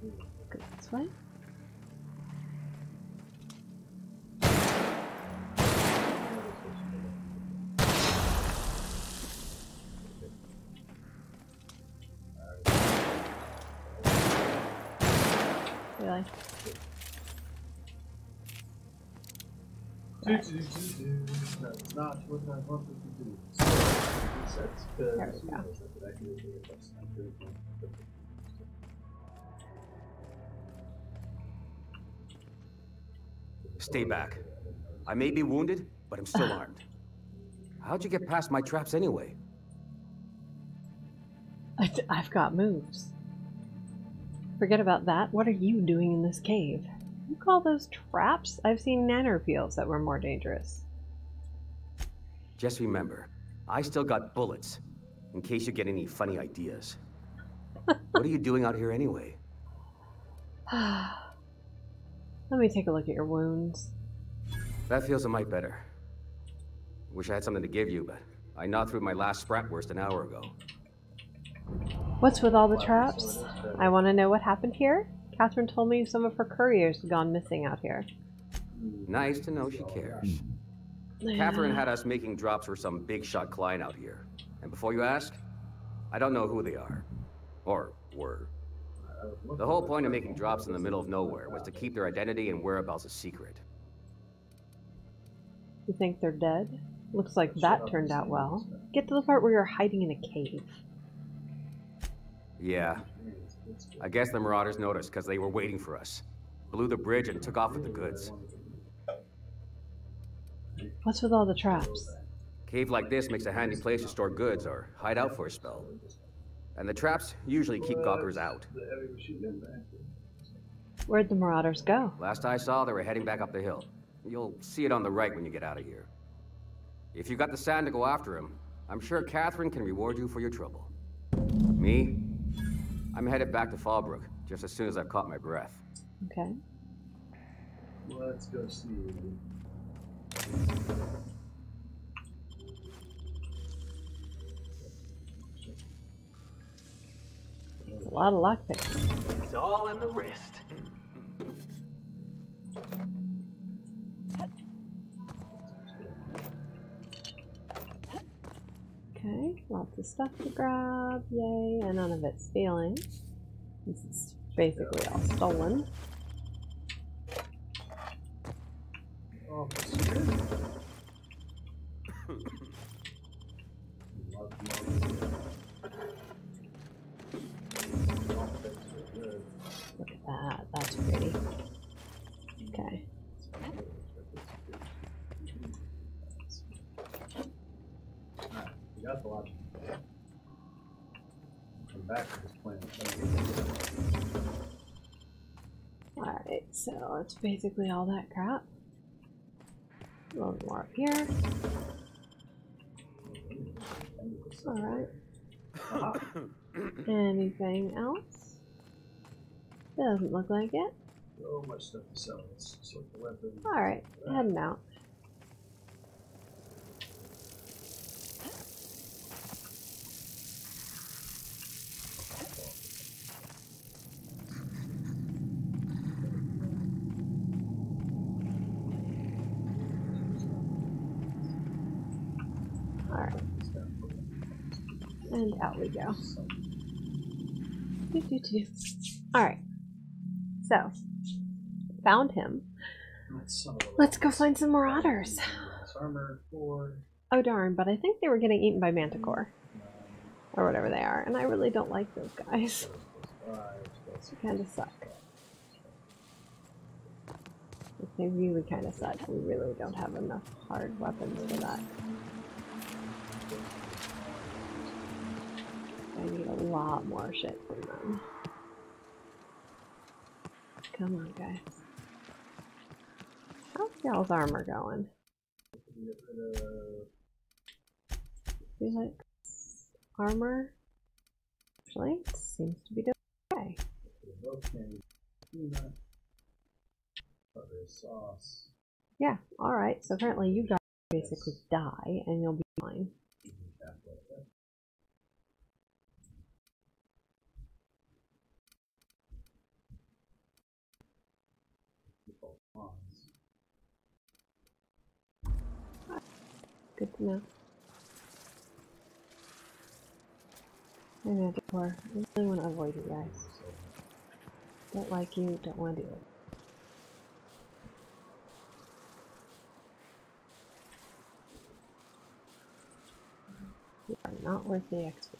Go this way. Really? That's not what I wanted to do. So, resets, There because we go. Stay back. I may be wounded, but I'm still armed. How'd you get past my traps anyway? I've got moves. Forget about that. What are you doing in this cave? You call those traps? I've seen nanorepeals that were more dangerous. Just remember, I still got bullets, in case you get any funny ideas. what are you doing out here anyway? Let me take a look at your wounds. That feels a mite better. Wish I had something to give you, but I gnawed through my last Spratwurst an hour ago. What's with all the traps? I want to know what happened here. Catherine told me some of her couriers had gone missing out here. Nice to know she cares. Catherine had us making drops for some big shot client out here. And before you ask, I don't know who they are. Or were. The whole point of making drops in the middle of nowhere was to keep their identity and whereabouts a secret. You think they're dead? Looks like that turned out well. Get to the part where you're hiding in a cave. Yeah. I guess the Marauders noticed because they were waiting for us. Blew the bridge and took off with the goods. What's with all the traps? Cave like this makes a handy place to store goods or hide out for a spell. And the traps usually keep gawkers out. Where'd the Marauders go? Last I saw, they were heading back up the hill. You'll see it on the right when you get out of here. If you've got the sand to go after him, I'm sure Catherine can reward you for your trouble. Me? I'm headed back to Fallbrook, just as soon as I've caught my breath. Okay. Let's go see. A lot of lockpicking. It's all in the wrist. Okay, lots of stuff to grab, yay, and none of it's stealing. This is basically all stolen. Oh, Look at that, that's pretty. Okay. Alright, we got the logic. Come back to this plan. Alright, it's basically all that crap. A little more up here. Alright. Anything else? Doesn't look like it. So much stuff to sell. Let's sort the weapons. Alright, heading out. Alright. And out we go. Doo, doo, doo. Alright. So, found him. Let's go find some marauders. Armor. Oh darn, but I think they were getting eaten by Manticore. Or whatever they are, and I really don't like those guys. They kinda suck. They really kinda suck. We really don't have enough hard weapons for that. I need a lot more shit from them. Come on, guys. How's y'all's armor going? Felix armor actually seems to be doing okay. Yeah, alright. So apparently you guys basically die and you'll be fine. Good to know. Hey Manticore, I really want to avoid you guys. Don't like you, don't want to do it. You are not worth the XP.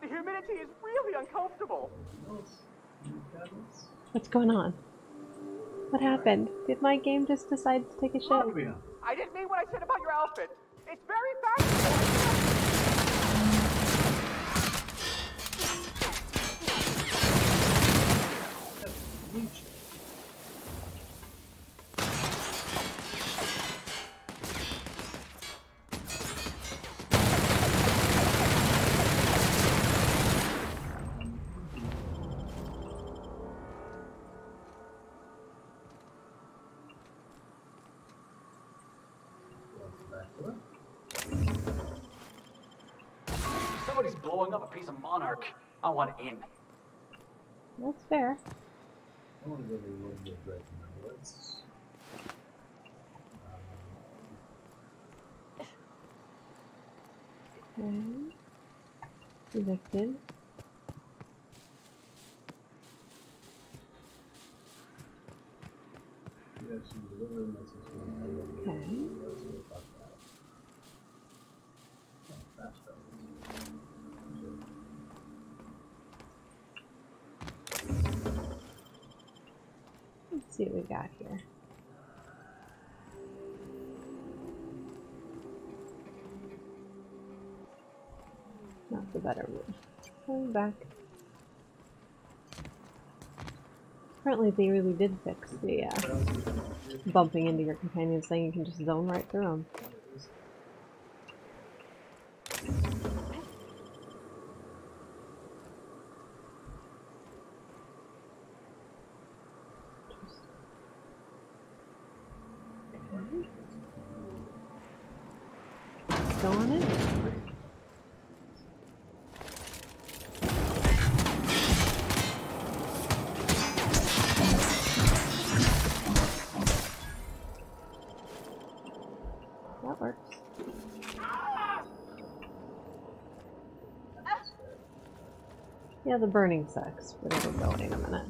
The humidity is really uncomfortable. What's going on? What happened? Did my game just decide to take a shit? I didn't mean what I said about your outfit. It's very fashionable. A Monarch. I want in. That's fair. Okay. Evicted. Yes, you deliver a message to me. I will get Okay. it. Let's go talk about it. Oh, fast travel. Let's see what we got here. Not the better move. Going back. Apparently they really did fix the uh, bumping into your companions thing. You can just zone right through them. Go on in. That works. Yeah, the burning sucks, but it'll go in a minute.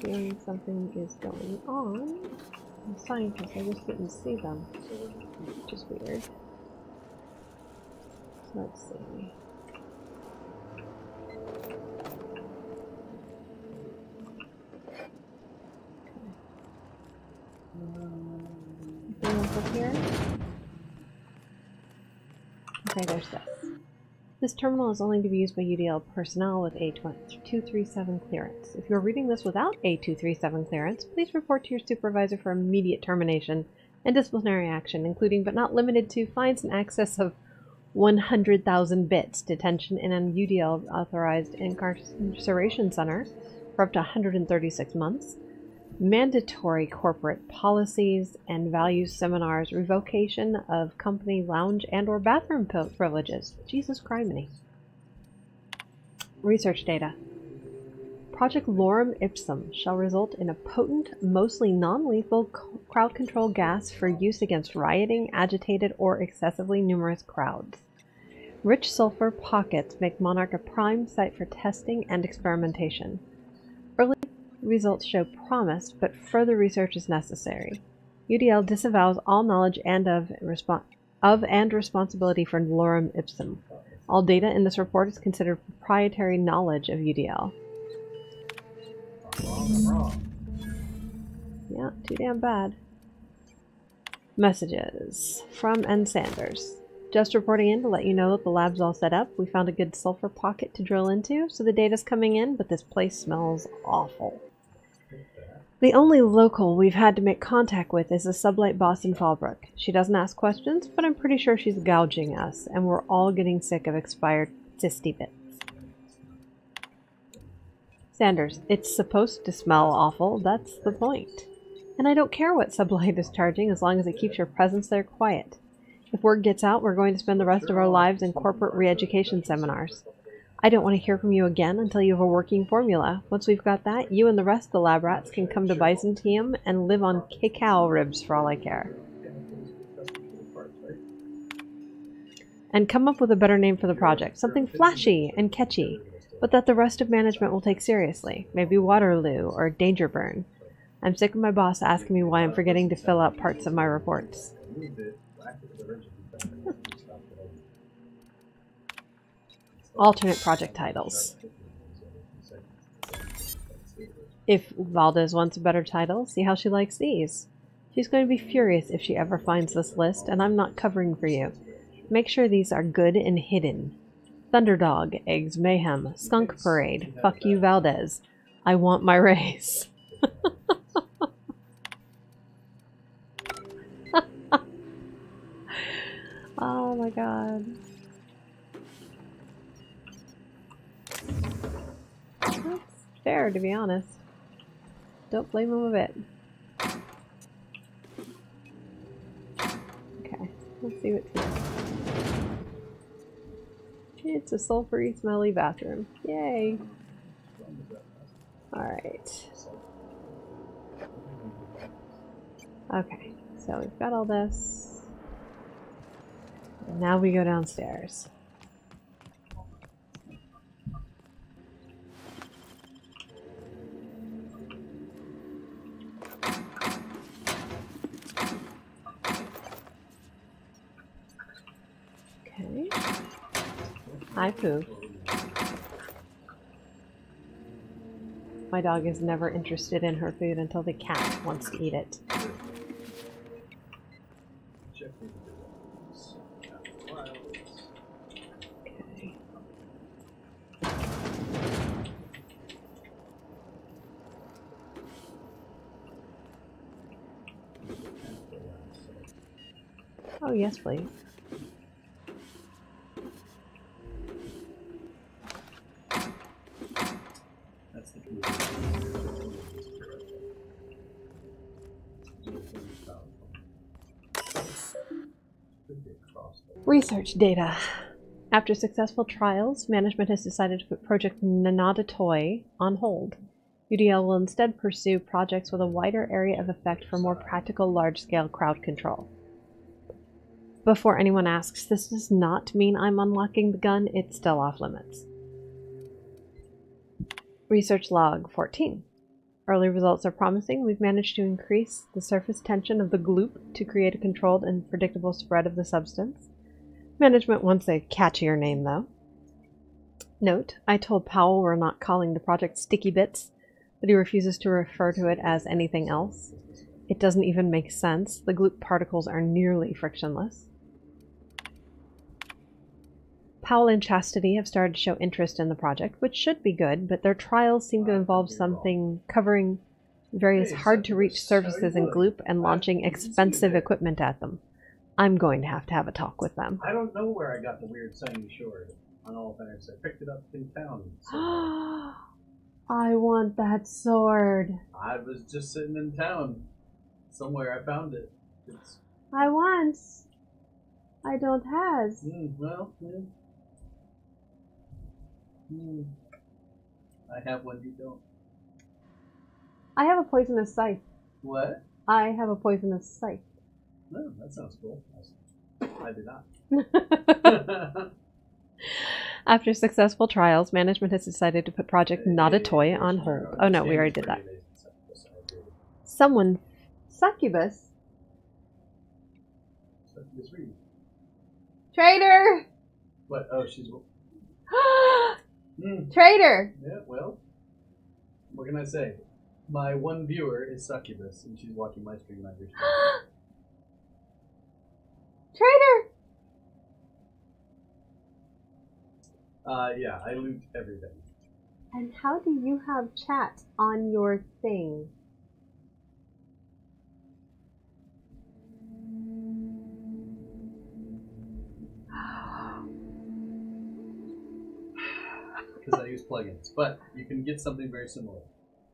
Feeling something is going on. The scientists, I just didn't see them. Which is weird. Let's see. Anything else up here? Okay, there's this. This terminal is only to be used by UDL personnel with A237 clearance. If you are reading this without A237 clearance, please report to your supervisor for immediate termination and disciplinary action, including but not limited to fines and access of 100,000 bits, detention in an UDL authorized incarceration center for up to 136 months, mandatory corporate policies and values seminars, revocation of company lounge and or bathroom privileges. Jesus criminy. Research data. Project Lorem Ipsum shall result in a potent, mostly non-lethal crowd control gas for use against rioting, agitated, or excessively numerous crowds. Rich sulfur pockets make Monarch a prime site for testing and experimentation. Results show promise, but further research is necessary. UDL disavows all knowledge and of, of and responsibility for lorem ipsum. All data in this report is considered proprietary knowledge of UDL. Yeah, too damn bad. Messages from N. Sanders. Just reporting in to let you know that the lab's all set up. We found a good sulfur pocket to drill into, so the data's coming in, but this place smells awful. The only local we've had to make contact with is the sublight boss in Fallbrook. She doesn't ask questions, but I'm pretty sure she's gouging us, and we're all getting sick of expired cysty bits. Sanders, it's supposed to smell awful, that's the point. And I don't care what sublight is charging as long as it keeps your presence there quiet. If word gets out, we're going to spend the rest of our lives in corporate re-education seminars. I don't want to hear from you again until you have a working formula. Once we've got that, you and the rest of the lab rats can come to Byzantium and live on cacao ribs for all I care. And come up with a better name for the project. Something flashy and catchy, but that the rest of management will take seriously. Maybe Waterloo or Danger Burn. I'm sick of my boss asking me why I'm forgetting to fill out parts of my reports. Alternate project titles. If Valdez wants a better title, see how she likes these. She's going to be furious if she ever finds this list, and I'm not covering for you. Make sure these are good and hidden. Thunderdog, Eggs Mayhem, Skunk Parade, Fuck You Valdez. I want my race. oh my god. That's fair, to be honest. Don't blame him a bit. Okay, let's see what's here. It's a sulfury, smelly bathroom. Yay! Alright. Okay, so we've got all this. And now we go downstairs. Okay. Hi, Pooh. My dog is never interested in her food until the cat wants to eat it. Okay. Oh, yes, please. That's the key. Research data. After successful trials, management has decided to put Project Not a Toy on hold. UDL will instead pursue projects with a wider area of effect for more practical large scale crowd control. Before anyone asks, this does not mean I'm unlocking the gun, it's still off limits. Research log 14. Early results are promising. We've managed to increase the surface tension of the gloop to create a controlled and predictable spread of the substance. Management wants a catchier name, though. Note, I told Powell we're not calling the project Sticky Bits, but he refuses to refer to it as anything else. It doesn't even make sense. The gloop particles are nearly frictionless. Powell and Chastity have started to show interest in the project, which should be good, but their trials seem to involve something covering various hard to reach surfaces in Gloop and launching expensive equipment at them. I'm going to have to have a talk with them. I don't know where I got the weird shiny sword on all offense. I picked it up in town. I want that sword. I was just sitting in town. Somewhere I found it. It's I want. I don't has. mm, well, yeah. Hmm. I have one you don't. I have a poisonous scythe. What? I have a poisonous scythe. No, that sounds cool. I did not. After successful trials, management has decided to put Project Not a Toy on hold. Oh no, we already did that. Someone. Succubus? This read. Traitor! What? Oh, she's. Hmm. Traitor! Yeah, well, what can I say? My one viewer is Succubus, and she's watching my stream, your stream. Traitor! Uh, yeah, I loot everything. And how do you have chat on your thing? because I use plugins. But you can get something very similar.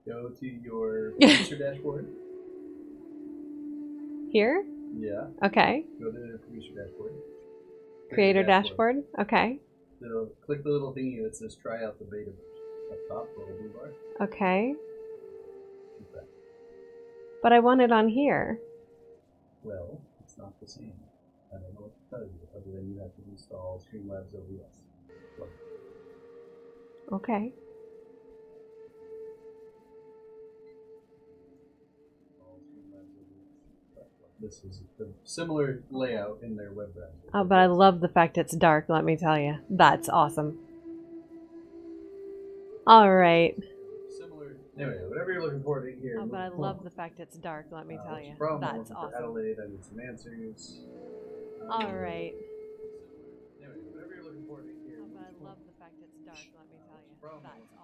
Go to your producer dashboard. Here? Yeah. Okay. Go to the producer dashboard. Creator dashboard. Okay. So click the little thingy that says "Try out the beta version" up top, little blue bar. Okay. But I want it on here. Well, it's not the same. I don't know what to tell you, other than you have to install Streamlabs OBS. Okay. This is a similar layout in their web browser. Oh, but I love the fact it's dark, let me tell you. That's awesome. Alright. Similar Anyway, whatever you're looking for to hear. Oh, but I love the fact it's dark, let me Uh, tell you. the problem? I'm That's awesome. Adelaide, I need some answers. Um, Alright. Anyway, whatever you're looking for to hear. Oh, but I love the fact it's dark, let me tell you. That's awesome.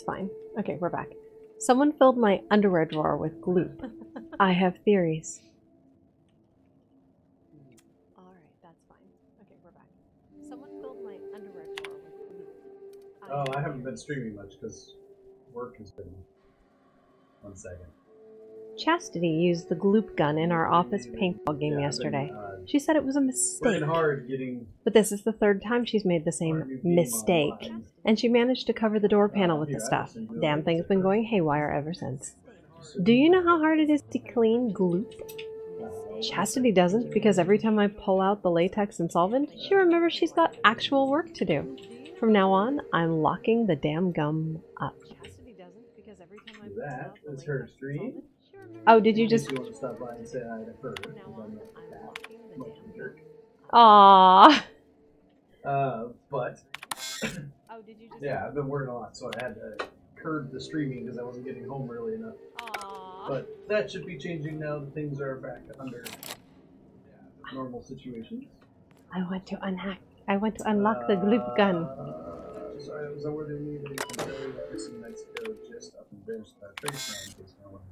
That's fine. Okay, we're back. Someone filled my underwear drawer with gloop. I have theories. Alright, that's fine. Okay, we're back. Someone filled my underwear drawer with gloop. Oh, I haven't been streaming much because work has been. One second. Chastity used the gloop gun in our office paintball game Yeah, yesterday. uh, She said it was a mistake. Hard getting. But this is the third time she's made the same mistake. And she managed to cover the door panel with the stuff. Damn thing's been going haywire ever since. Do you know how hard it is to clean gloop? Chastity doesn't, because every time I pull out the latex and solvent, she remembers she's got actual work to do. From now on, I'm locking the damn gum up. That is her stream. Oh, did you just... You want to stop by and say hi to her? 'cause I'm not that much of a jerk. Aww. Uh, but. Oh, did you just... Yeah, I've been working a lot, so I had to curb the streaming because I wasn't getting home early enough. Aww. But that should be changing now that things are back under yeah, normal situations. I want to unhack... I want to unlock the gloop gun. Uh, sorry, I was aware they needed to consider that this nights ago just up and bench that face now in case no one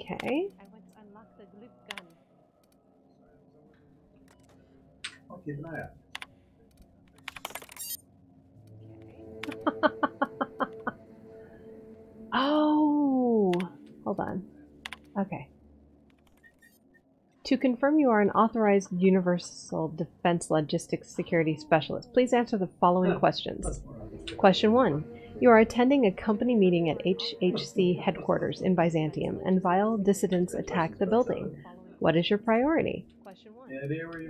Okay. I want to unlock the gloop gun. I'll keep an eye out. Oh, hold on. Okay. To confirm you are an authorized Universal Defense Logistics Security Specialist, please answer the following questions. Question 1. You are attending a company meeting at HHC headquarters in Byzantium, and vile dissidents attack the building. What is your priority?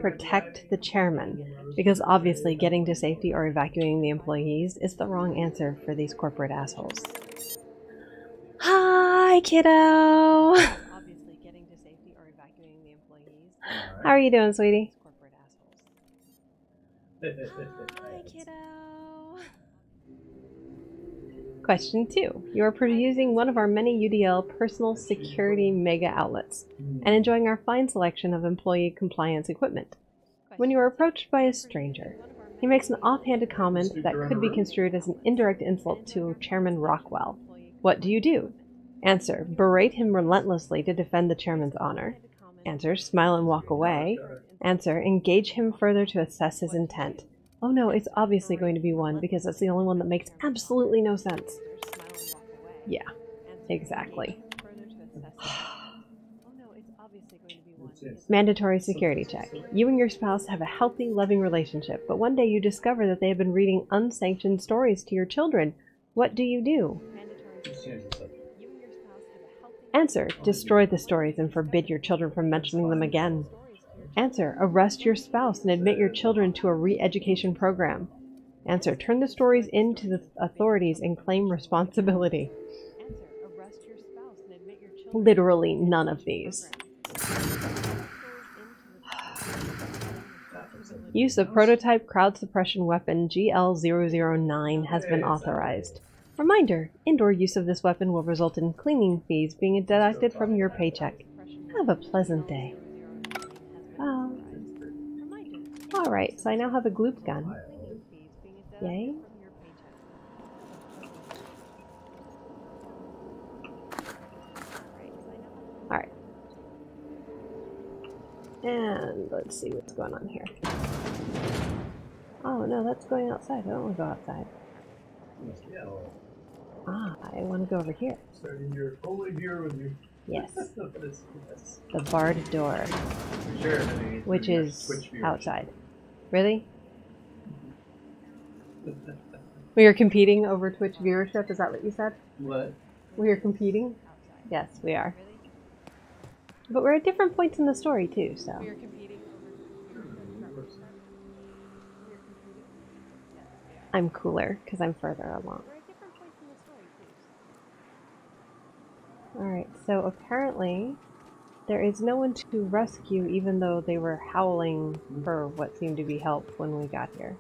Protect the chairman, because obviously getting to safety or evacuating the employees is the wrong answer for these corporate assholes. Hi, kiddo! How are you doing, sweetie? Question two. You are perusing one of our many UDL personal security mega outlets and enjoying our fine selection of employee compliance equipment. When you are approached by a stranger, he makes an offhanded comment that could be construed as an indirect insult to Chairman Rockwell. What do you do? Answer. Berate him relentlessly to defend the chairman's honor. Answer. Smile and walk away. Answer. Engage him further to assess his intent. Oh, oh no, it's obviously going to be one because that's the only one that makes absolutely no sense. Yeah, exactly. Mandatory security check. You and your spouse have a healthy, loving relationship, but one day you discover that they have been reading unsanctioned stories to your children. What do you do? Answer. Destroy the stories and forbid your children from mentioning them again. Answer. Arrest your spouse and admit your children to a re-education program. Answer. Turn the stories in to the authorities and claim responsibility. answer: Literally none of these. Use of prototype crowd suppression weapon GL009 has been authorized. Reminder, indoor use of this weapon will result in cleaning fees being deducted from your paycheck. Have a pleasant day. Alright, so I now have a gloop gun. Yay. Alright. And let's see what's going on here. Oh no, that's going outside. I don't want to go outside. Ah, I want to go over here. Starting your only here with you. Yes. That is- yes. The barred door, Sure, I mean, which is outside. Really? We are competing over Twitch viewership. Is that what you said? What? We are competing. Yes, we are. But we're at different points in the story too, so. We are competing. I'm cooler because I'm further along. Alright, so apparently there is no one to rescue even though they were howling for what seemed to be help when we got here.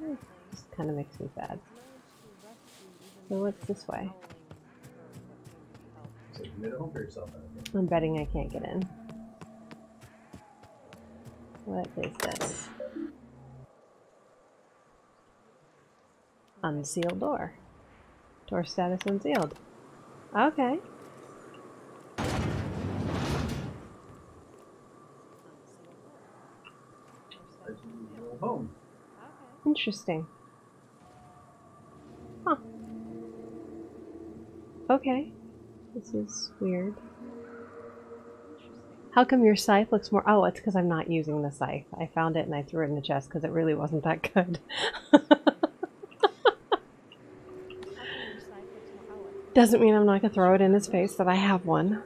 This kind of makes me sad. So what's this way? I'm betting I can't get in. What is this? Unsealed door. Door status unsealed. Okay. As you go home. Interesting. Huh. Okay. This is weird. How come your scythe looks more- oh, it's because I'm not using the scythe. I found it and I threw it in the chest because it really wasn't that good. Doesn't mean I'm not gonna throw it in his face that I have one.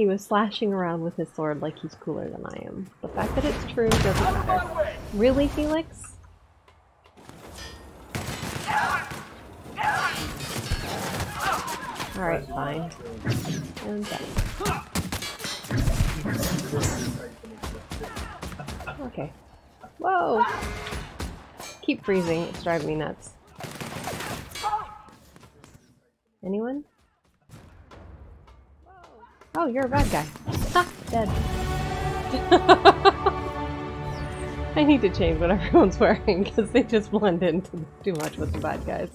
He was slashing around with his sword like he's cooler than I am. The fact that it's true doesn't matter. Really, Felix? Alright, fine. And done. Okay. Whoa! Keep freezing, it's driving me nuts. Anyone? Oh, you're a bad guy. Ha! Dead. I need to change what everyone's wearing because they just blend in too, too much with the bad guys.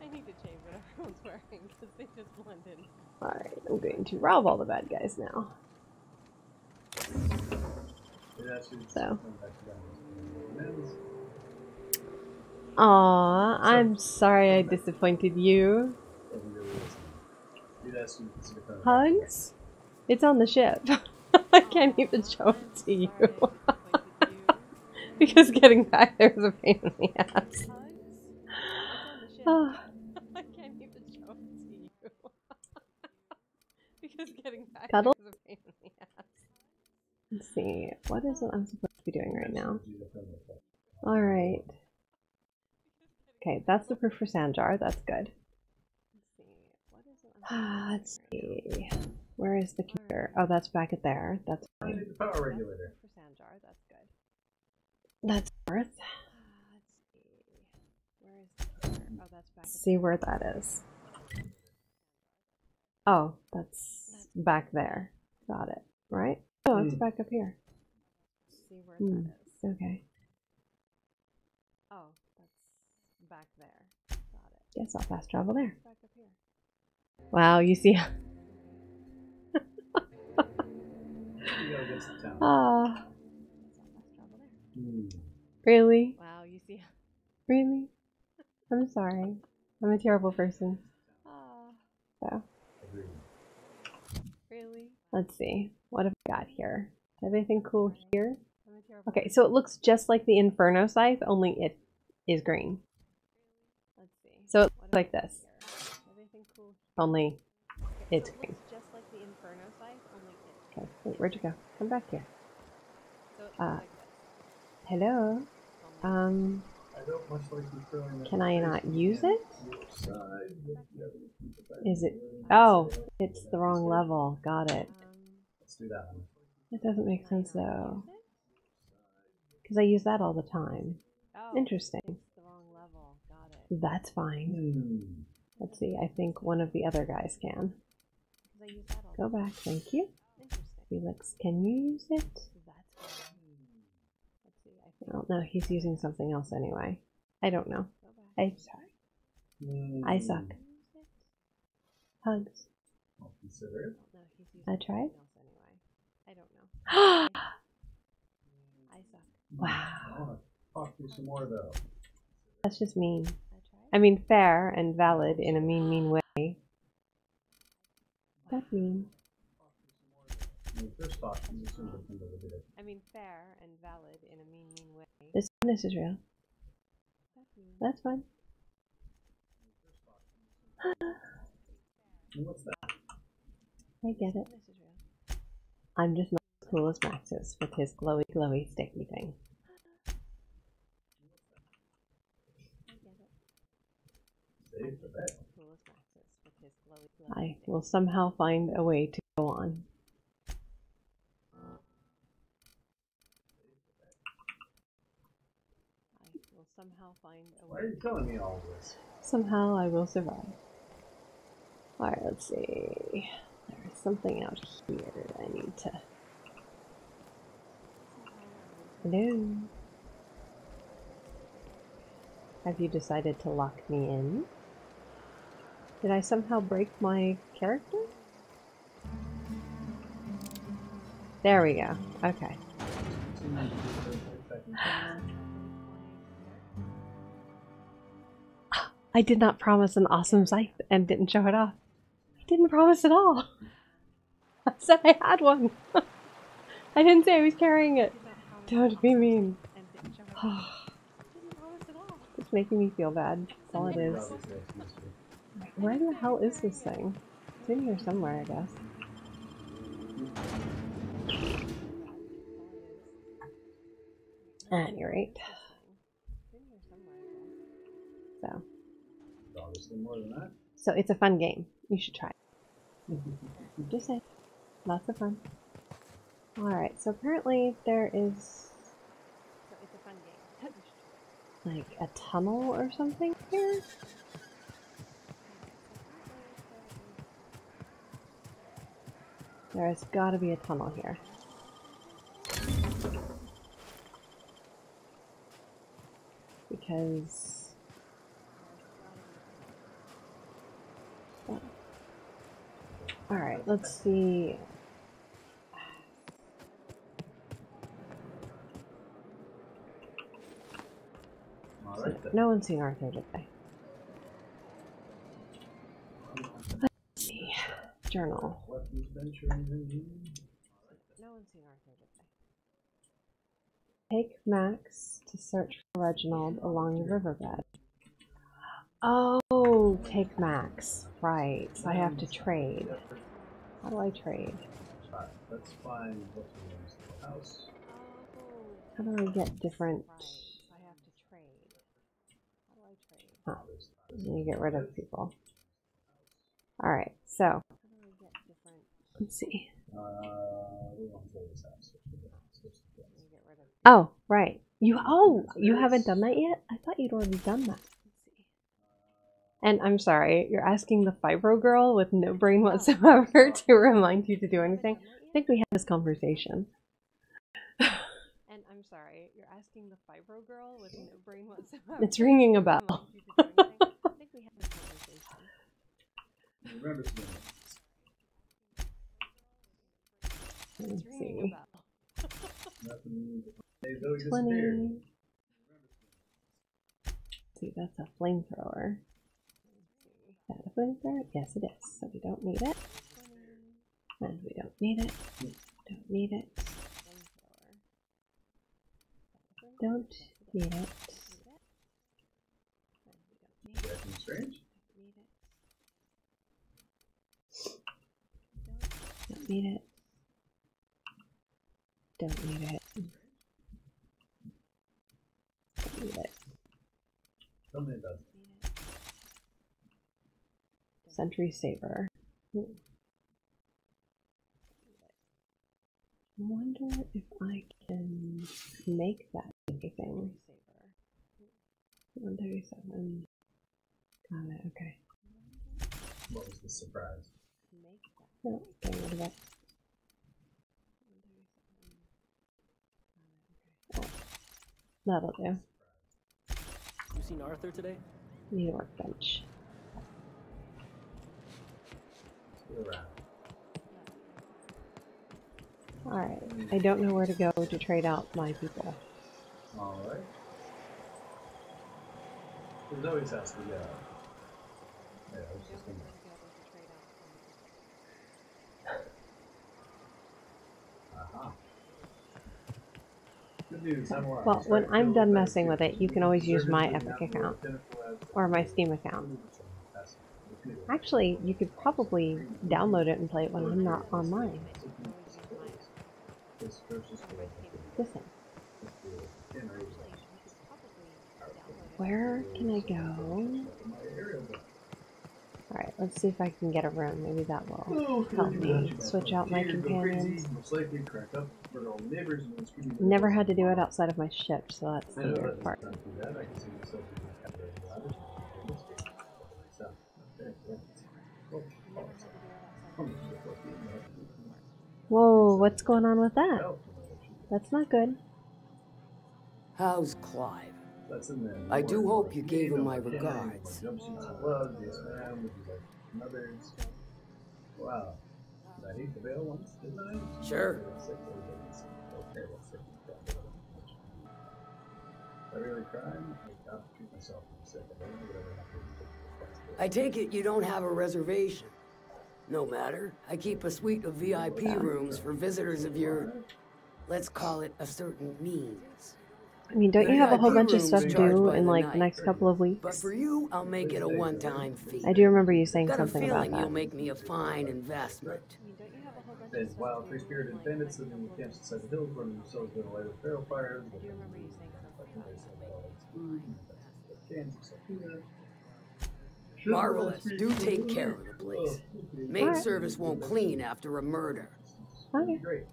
I need to change what everyone's wearing because they just blend in. Alright, I'm going to rob all the bad guys now. So. Aw, I'm sorry I disappointed you. Hugs? It's on the ship. I can't even show it to you. because getting back there is a pain in the ass. Ah. I can't even show it to you. because getting back Cuddle? there is a pain in the ass. Let's see. What is it I'm supposed to be doing right now? Alright. Okay, that's the proof for Sanjar. That's good. Let's see. Let's see. Where is the computer? Oh, that's back at there. That's fine. The power regulator. That's Earth. See where that is. Oh, that's back there. Got it. Right? Oh, it's Hmm. back up here. Hmm, Okay. Oh, that's back there. Got it. Guess I'll fast travel there. Wow, you see. You gotta get to town. Ah, Hmm. really? Wow, you see. Really? I'm sorry. I'm a terrible person. Ah. So. Really? Let's see. What have we got here? Do have anything cool here? Okay, so it looks just like the Inferno scythe, only it is green. So it looks like this. Only it's green. Okay, wait, where'd you go? Come back here. Uh, hello? Um, I don't much like you throwing that can I not use it? side with the other people back. Is it? Oh, it's the wrong level. Got it. Let's do that one. That doesn't make sense though. Because I use that all the time. Interesting. That's fine. Hmm. Let's see, I think one of the other guys can. Go back, thank you. Felix, can you use it? Oh, no, he's using something else anyway. I don't know. I'm sorry. Hmm. I suck. Hugs. I'll consider it. I tried. Wow. I wanna talk to you some more though. That's just mean. I mean, fair and valid in a mean, mean way. That mean. When we first talked, you assumed that people would get it. I mean, fair and valid in a mean, mean way. This this is real. That's fine. What's that? I get it. I'm just not as cool as Max is with his glowy, glowy, sticky thing. Save for that. I will somehow find a way to go on. I will somehow find a Why are you telling me all this? Somehow I will survive. Alright, let's see. There's something out here that I need to. Hello? Have you decided to lock me in? Did I somehow break my character? There we go. Okay. I did not promise an awesome scythe and didn't show it off. I didn't promise at all. I said I had one. I didn't say I was carrying it. Don't be mean. it's making me feel bad. That's all it is. Where the hell is this thing? It's in here somewhere, I guess. At any rate. So. Obviously more than that. So it's a fun game. You should try it. Just say. Lots of fun. Alright, so apparently there is So it's a fun game. like a tunnel or something here. There has got to be a tunnel here. Because Alright, let's see. No one's seen Arthur today. Let's see. Journal. What adventure in here? No one's seen Arthur today. Take Max to search for Reginald along the riverbed. Oh, take Max. Right. So I have to trade. How do I trade? Let's find what's the house. How do I get different? Oh, huh. You get rid of people. Alright, so. Let's see. Uh, we want to go to this house. Oh, right. You oh, you haven't done that yet? I thought you'd already done that. And I'm sorry, you're asking the fibro girl with no brain whatsoever to remind you to do anything. I think we had this conversation. and I'm sorry, you're asking the fibro girl with no brain whatsoever. It's ringing a bell. You Remember to do it. Let's see. Nothing. Hey, Zoe 20. See, that's a flamethrower. Is that a flamethrower? Yes, it is. So we don't need it. And we don't need it. Don't need it. Don't need it. Strange? Don't need it. Don't need it. Don't need it. About it. Sentry Saber. Hmm. I wonder if I can make that anything. 137. Got it, okay. What was the surprise? No, getting rid of it. That'll do. You seen Arthur today? Need a workbench. Go around. Alright, I don't know where to go to trade out my people. Alright. There's always has to go. Yeah, I was just thinking. Well, when I'm done messing with it, you can always use my Epic account or my Steam account. Actually, you could probably download it and play it when I'm not online. Listen. Where can I go? Alright, let's see if I can get a room. Maybe that will help me switch out my companions. Never had to do it outside of my ship, so that's the weird part. Whoa, what's going on with that? That's not good. How's Clive? I do hope you gave him my regards. I? Sure. I. I take it you don't have a reservation. No matter. I keep a suite of VIP rooms for visitors of your, let's call it a certain means. I mean, don't you have a whole bunch of stuff to charged do by in like the next couple of But weeks? for you, I'll make it a one-time fee. I do remember you saying Got a something about feeling you'll that. make me a fine investment. As wild, free spirited bandits living in camps inside the hills, running themselves by the light of feral fires. Do remember you saying Marvelous. Do take care of the place. Maid Alright. service won't clean after a murder. Okay. Great.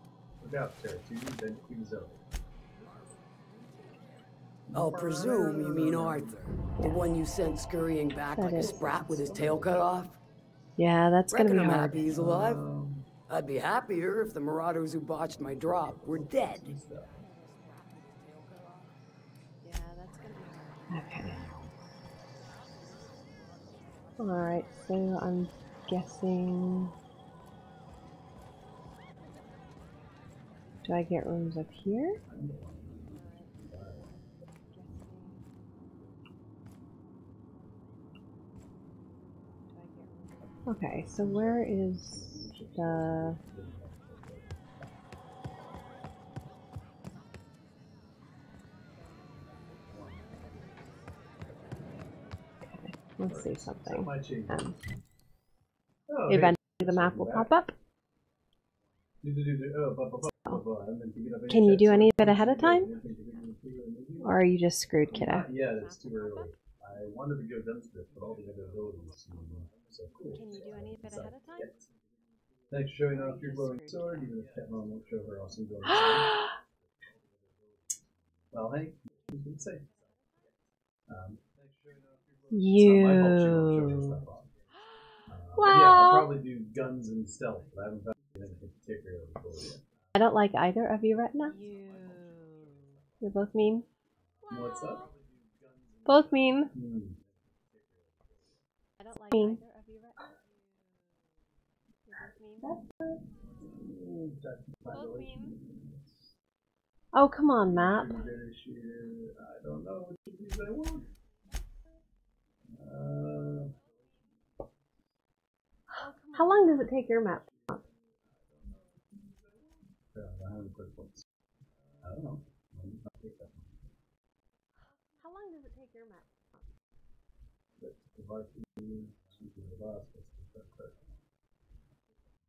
Look out, Sarah. Then Queen's out. I'll presume you mean Arthur, the one you sent scurrying back That like a sprat with his tail cut off. Yeah, that's gonna Reckon be I'm hard. happy he's alive. I'd be happier if the marauders who botched my drop were dead. Okay. Alright, so I'm guessing. Do I get rooms up here? Okay, so where is the. Okay, let's see something. Um, Oh, eventually the map will pop up. Can you do any of it ahead of time? Or are you just screwed, kiddo? Yet, it's too early. I wanted to go Dunsmith, but all the other abilities seem so cool. Can you do any of it ahead of time? Thanks for showing off your glowing sword, even if Cat Mom won't show her awesome glowing sword. well, hey, you can say. Um, You. I hope she won't show her stuff off. Uh, but yeah, Well- I'll probably do guns and stealth, but I haven't found anything particularly cool yet. I don't like either of you right now. You're both mean. What's up? Both mean. Hmm. I don't like mean. Oh, come on. Uh, How long does it take your map? I don't know. How long does it take your map? But the varsity, she's the last, that's the first question. I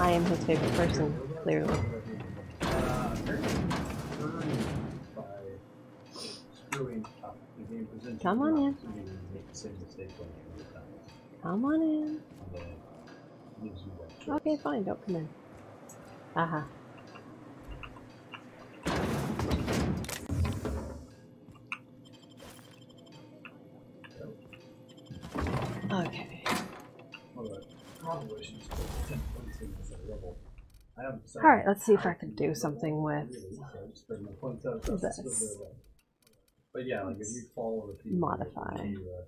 I am his favorite person, clearly. Come on in. Come on in. Okay, fine, don't come in. Aha. Okay. All right, let's see if I can do something with spread my points out across the this. But yeah, like if you follow the people, Modify. you, uh,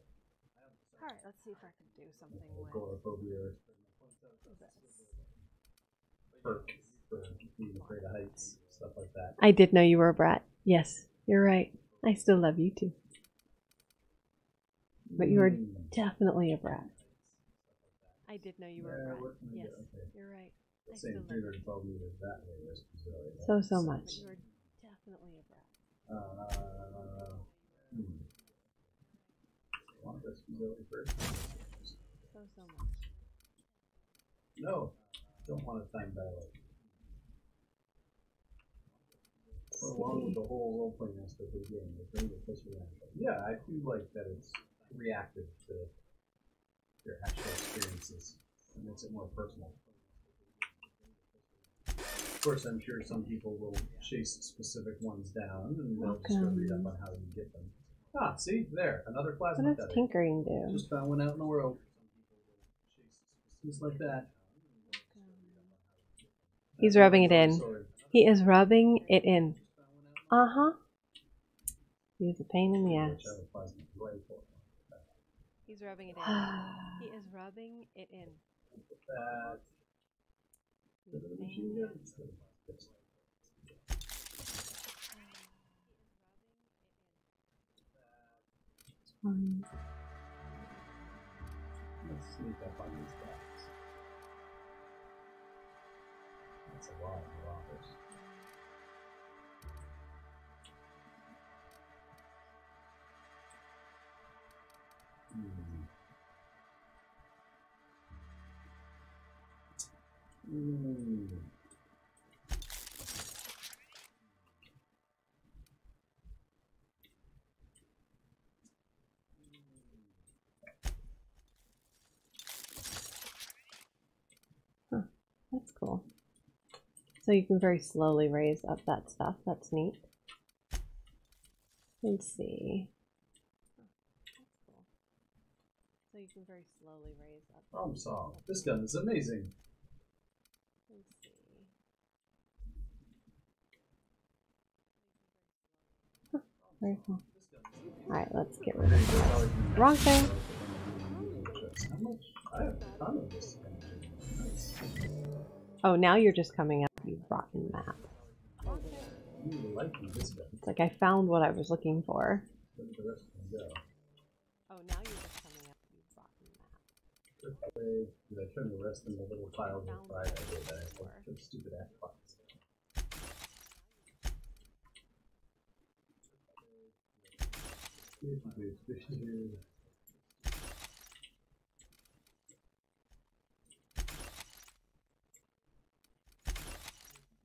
All right, let's see if I can do something with agoraphobia perk for being afraid of heights, stuff like that. I did know you were a brat. Yes, you're right. I still love you too. But you are definitely a brat. I did know you were Yeah, a brat. what can I Yes. Okay. you're right. I The still same love 312 meters that way is Brazilian. So, so much. You are definitely a brat. Uh, hmm. Want this Brazilian first? So, so much. No, don't want to time battle. Along with the whole role playing aspect of the game, the thing that puts me. Yeah, I do like that it's reactive to your actual experiences. It makes it more personal. Of course, I'm sure some people will chase specific ones down and they'll just go read up on how you get them. Ah, see? There, another plasma What does tinkering do? Just found one out in the world. Just like that. He's rubbing it in. He is rubbing it in. Uh huh. He's a pain in the ass. He's rubbing it in. he is rubbing it in. Um, Let's sneak up on these guys. That's a lot Hmm. Huh, that's cool. So you can very slowly raise up that stuff. That's neat. Let's see. So you can very slowly raise up. Problem solved. This gun is amazing. Let's see. Huh, very cool. Alright, let's get rid of this. Wrong thing. Oh, now you're just coming up, you rotten map. It's like I found what I was looking for. The? Oh, now you're just coming up, you rotten map. I turn the rest into little piles of fried? I did that. I took stupid ass pots.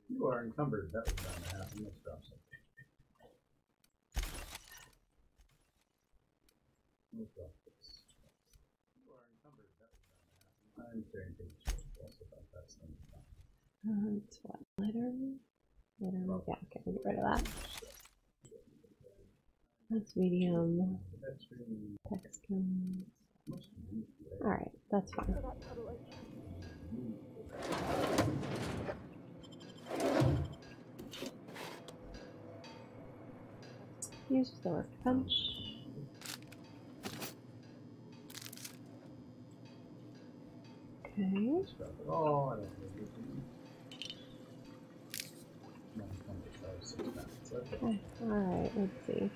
You are encumbered. That was bound to happen. Let's drop something. Let's drop this. You are encumbered. That was down to half. I'm carrying things. Also, about that thing. Uh, it's what? Litter? Litter? Yeah, okay, we'll get rid of that. That's medium. Text Alright, that's fine. Use the six pounds. Okay. Okay, alright, let's see.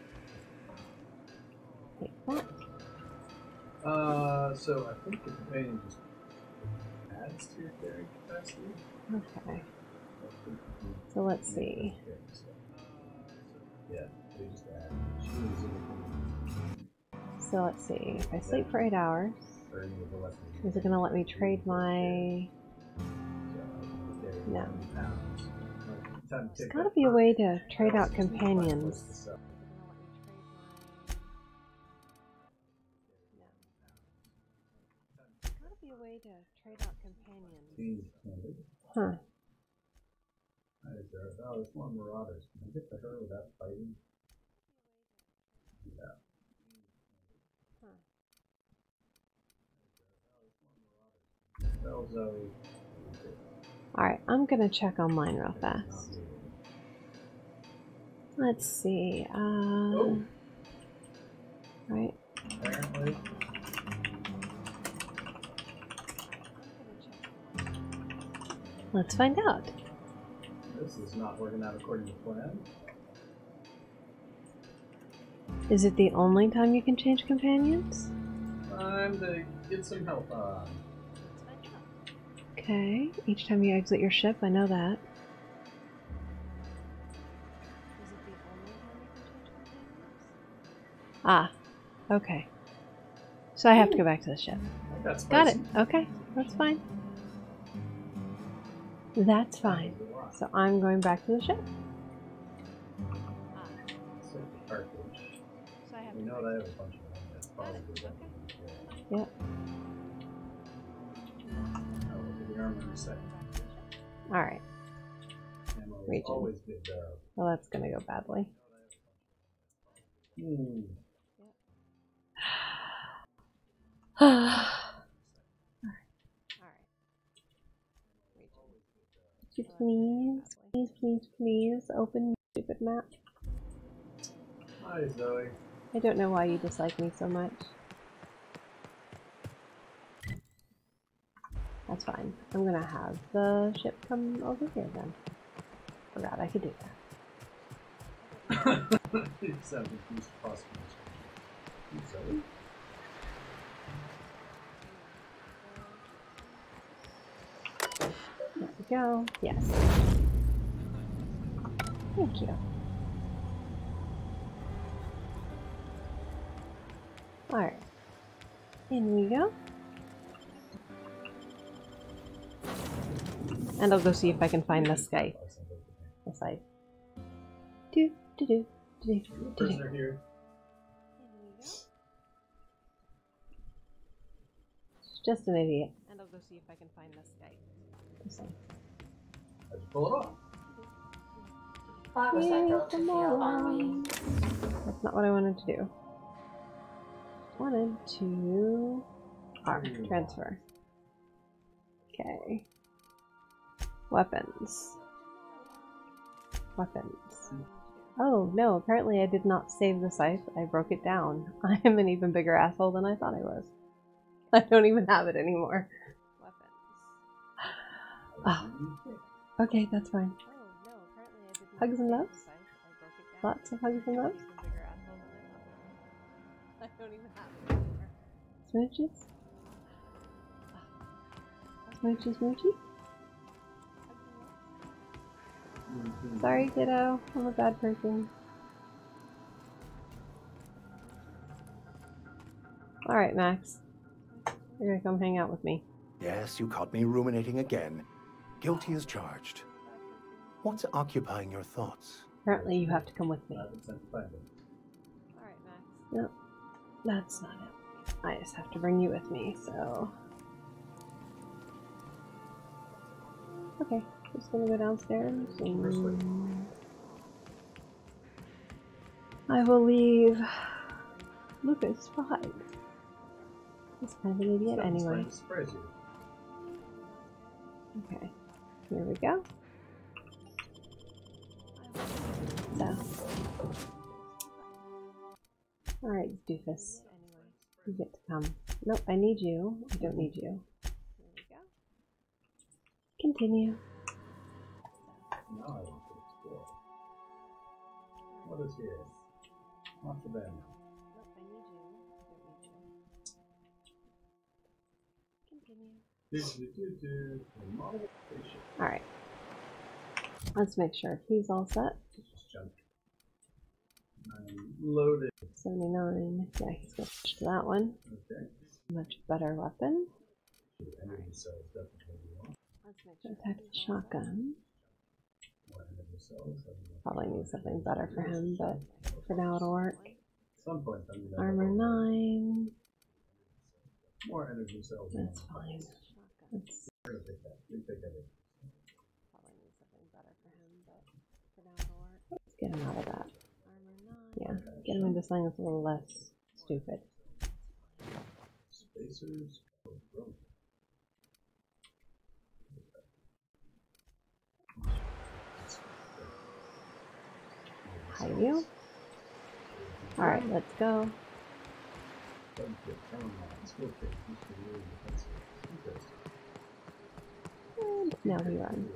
Uh, so I think the companion just adds to your carrying capacity. Okay. So let's see. Yeah, they just add. She was in So let's see. If I sleep for eight hours, the or any of the weapons. is it gonna let me trade my No. There's gotta be a way to trade out companions. Huh. Oh, there's more marauders. Can I get to her without fighting? Yeah. Spell Zoe. Alright, I'm gonna check online real fast. Let's see. Uh, Oh. Right. Apparently. Let's find out. This is not working out according to plan. Is it the only time you can change companions? Time to get some help on. Okay. Each time you exit your ship, I know that. Is it the only one that. Ah, okay. So I have to go back to the ship. That's Got it. Okay, that's fine. That's fine. So I'm going back to the ship. Save the cartridge. You know what? I have a bunch of them. That's probably what Yep. I'll look at the armor in a second. Alright. Ammo Region. always good there. Well, that's gonna go badly. Hmm. You please, please, please, please open stupid map? Hi, Zoe. I don't know why you dislike me so much. That's fine. I'm gonna have the ship come over here then. Oh Forgot I could do that. it sounds confused possible. Zoe? There we go. Yes. Thank you. Alright. In we go. And I'll go see if I can find the Skype. The site. Do, do, do, do, do, do, Prisoner do. here. Just an idiot. And I'll go see if I can find the Skype. The site. Let's pull it off. Five Yay, recycle to fill on me. That's not what I wanted to do. Wanted to R transfer. Okay. Weapons. Weapons. Oh no, apparently I did not save the scythe. I broke it down. I am an even bigger asshole than I thought I was. I don't even have it anymore. Oh. Okay, that's fine. Hugs and loves? Lots of hugs and loves? I don't even have it anymore. Smooches? Smoochy smoochy? Sorry, kiddo. I'm a bad person. Alright, Max. You're gonna come hang out with me. Yes, you caught me ruminating again. Guilty as charged. What's occupying your thoughts? Apparently you have to come with me. Alright, Max. No, that's not it. I just have to bring you with me, so... Okay, just gonna go downstairs and... I will leave Lucas behind. He's kind of an idiot Sounds anyway. like a surprise you. Okay, here we go. So. Alright, doofus. You get to come. Nope, I need you. I don't need you. Continue. Now I want to explore. What is here? Not so bad Alright. Let's make sure he's all set. Loaded. 79. Yeah, he's switch to that one. Okay. Much better weapon. Energy cells definitely want. Attack the shotgun. Probably need something better for him, but for now it'll work. Armor 9. more energy cells. That's fine. Probably need something better for him, but for now it'll work. Let's get him out of that. Armor nine. Yeah, get him into something that's a little less stupid. Spacers. Hi you. Alright, let's go. Let's go. And now we run.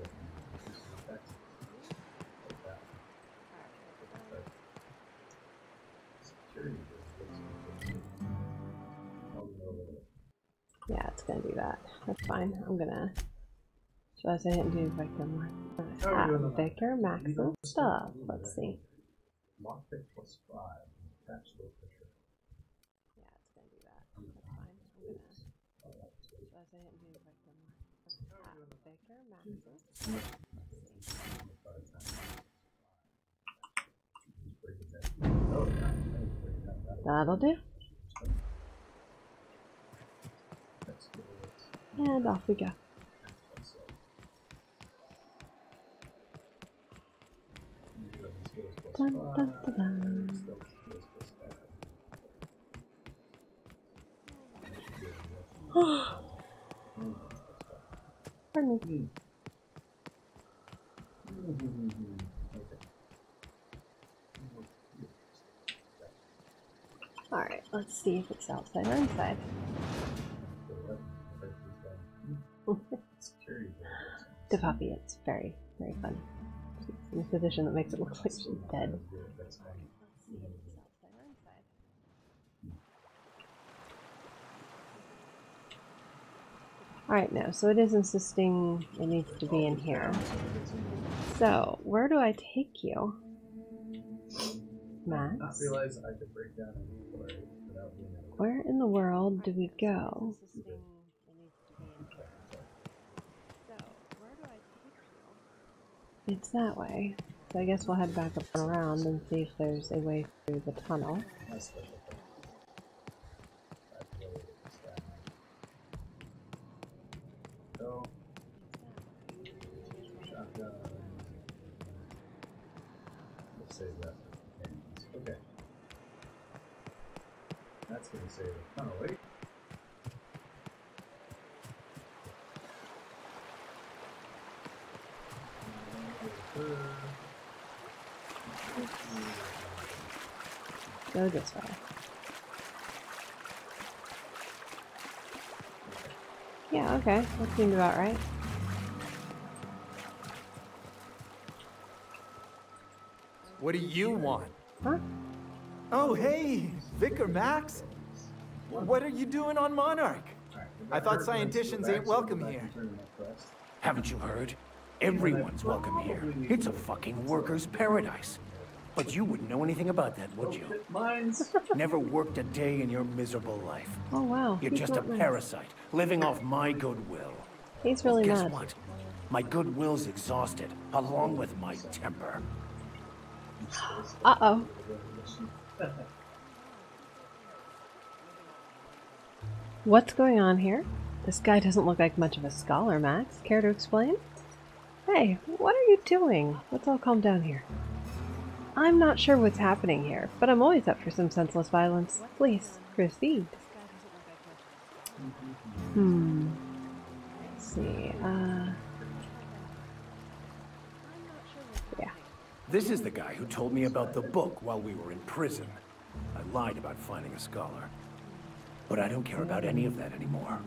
Yeah, it's gonna do that. That's fine. I'm gonna. So I didn't do victim ah, Victor Maxim stuff. Let's see. Lockpick plus five. Attach the picture. Yeah, it's gonna do that. That's fine. I'm gonna. So as I didn't do victim ah, Victor Maxim. That'll do. And off we go. Dun, dun, dun. Pardon me. Alright, let's see if it's outside or inside. the puppy, it's very, very funny. She's in a position that makes it look like she's dead. Alright, no, so it is insisting it needs to be in here. So, where do I take you? Max? Not realize I could break down any story without being able Where in the world do we go? It's that way. So I guess we'll head back up and around and see if there's a way through the tunnel. my special thing. That's really it's that. So, shotgun. Let's save that. for. Okay. That's gonna save a ton of weight. Go this way. Yeah, okay. That seemed about right. What do you want? Huh? Oh, hey, Vicar Max. What are you doing on Monarch? I thought scientists ain't welcome here. Haven't you heard? Everyone's welcome here. It's a fucking worker's paradise. But you wouldn't know anything about that, would you? Mines. Never worked a day in your miserable life. Oh wow. You're he's just a not nice. parasite, living off my goodwill. He's really Guess mad. what? My goodwill's exhausted, along with my temper. Uh oh. What's going on here? This guy doesn't look like much of a scholar, Max. Care to explain? Hey, what are you doing? Let's all calm down here. I'm not sure what's happening here, but I'm always up for some senseless violence. Please, proceed. Hmm. Let's see, uh... Yeah. This is the guy who told me about the book while we were in prison. I lied about finding a scholar. But I don't care about any of that anymore.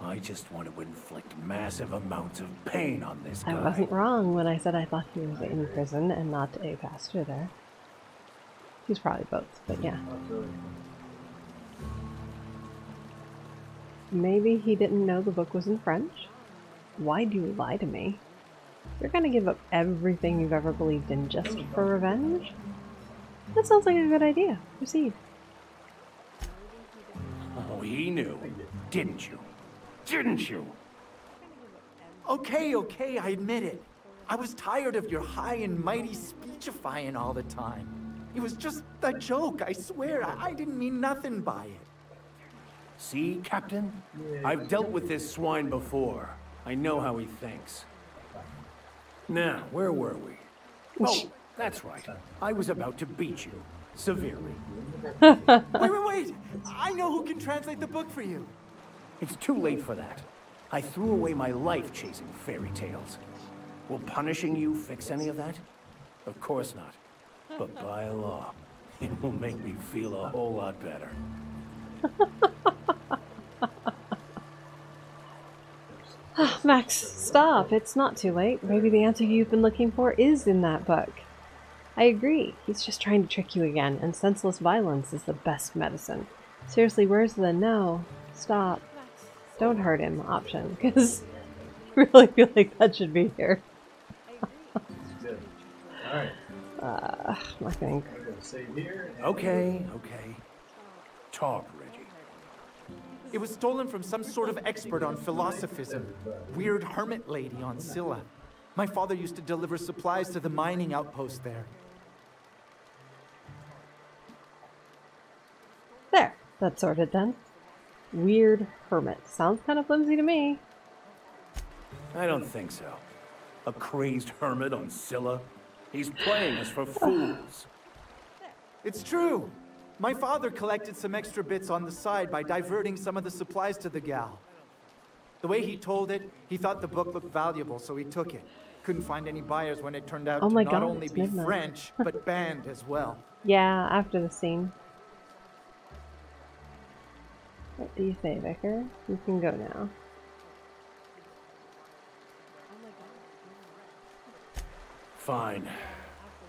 I just want to inflict massive amounts of pain on this guy. I wasn't wrong when I said I thought he was in prison and not a pastor there. He's probably both, but yeah. Maybe he didn't know the book was in French? Why do you lie to me? You're gonna give up everything you've ever believed in just for revenge? That sounds like a good idea. Proceed. Oh, he knew, didn't you? Didn't you? Okay, okay, I admit it. I was tired of your high and mighty speechifying all the time. It was just a joke, I swear. I, I didn't mean nothing by it. See, Captain? I've dealt with this swine before. I know how he thinks. Now, where were we? Oh, that's right. I was about to beat you. Severely. wait, wait, wait! I know who can translate the book for you. It's too late for that. I threw away my life chasing fairy tales. Will punishing you fix any of that? Of course not. But by law, it will make me feel a whole lot better. Max, stop. It's not too late. Maybe the answer you've been looking for is in that book. I agree. He's just trying to trick you again, and senseless violence is the best medicine. Seriously, where's the no? Stop. Don't hurt him option, because I really feel like that should be here. Good. Alright. Uh, I think. I'm gonna save here. and- Okay, okay. Talk. It was stolen from some sort of expert on philosophism. Weird hermit lady on Scylla. My father used to deliver supplies to the mining outpost there. There. That's sorted then. Weird hermit. Sounds kind of flimsy to me. I don't think so. A crazed hermit on Scylla? He's playing us for fools. It's true. My father collected some extra bits on the side by diverting some of the supplies to the gal. The way he told it, he thought the book looked valuable, so he took it. Couldn't find any buyers when it turned out Oh to my not God, only be midnight. French, but banned as well. Yeah, after the scene. What do you say, Vicar? You can go now. Fine.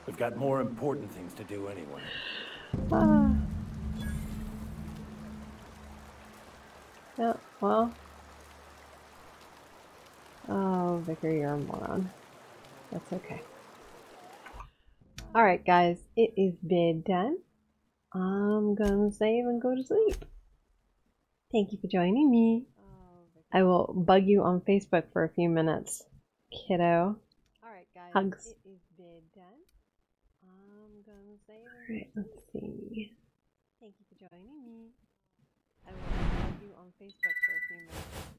We've got more important things to do anyway. Ah. Yeah, well. Oh, Vicar, you're a moron. That's okay. Alright, guys, it is bed bedtime. I'm gonna save and go to sleep. Thank you for joining me. I will bug you on Facebook for a few minutes, kiddo. Alright, guys. Hugs. It is bedtime. I'm gonna save Alright, let's see. Facebook for a few minutes, kiddo.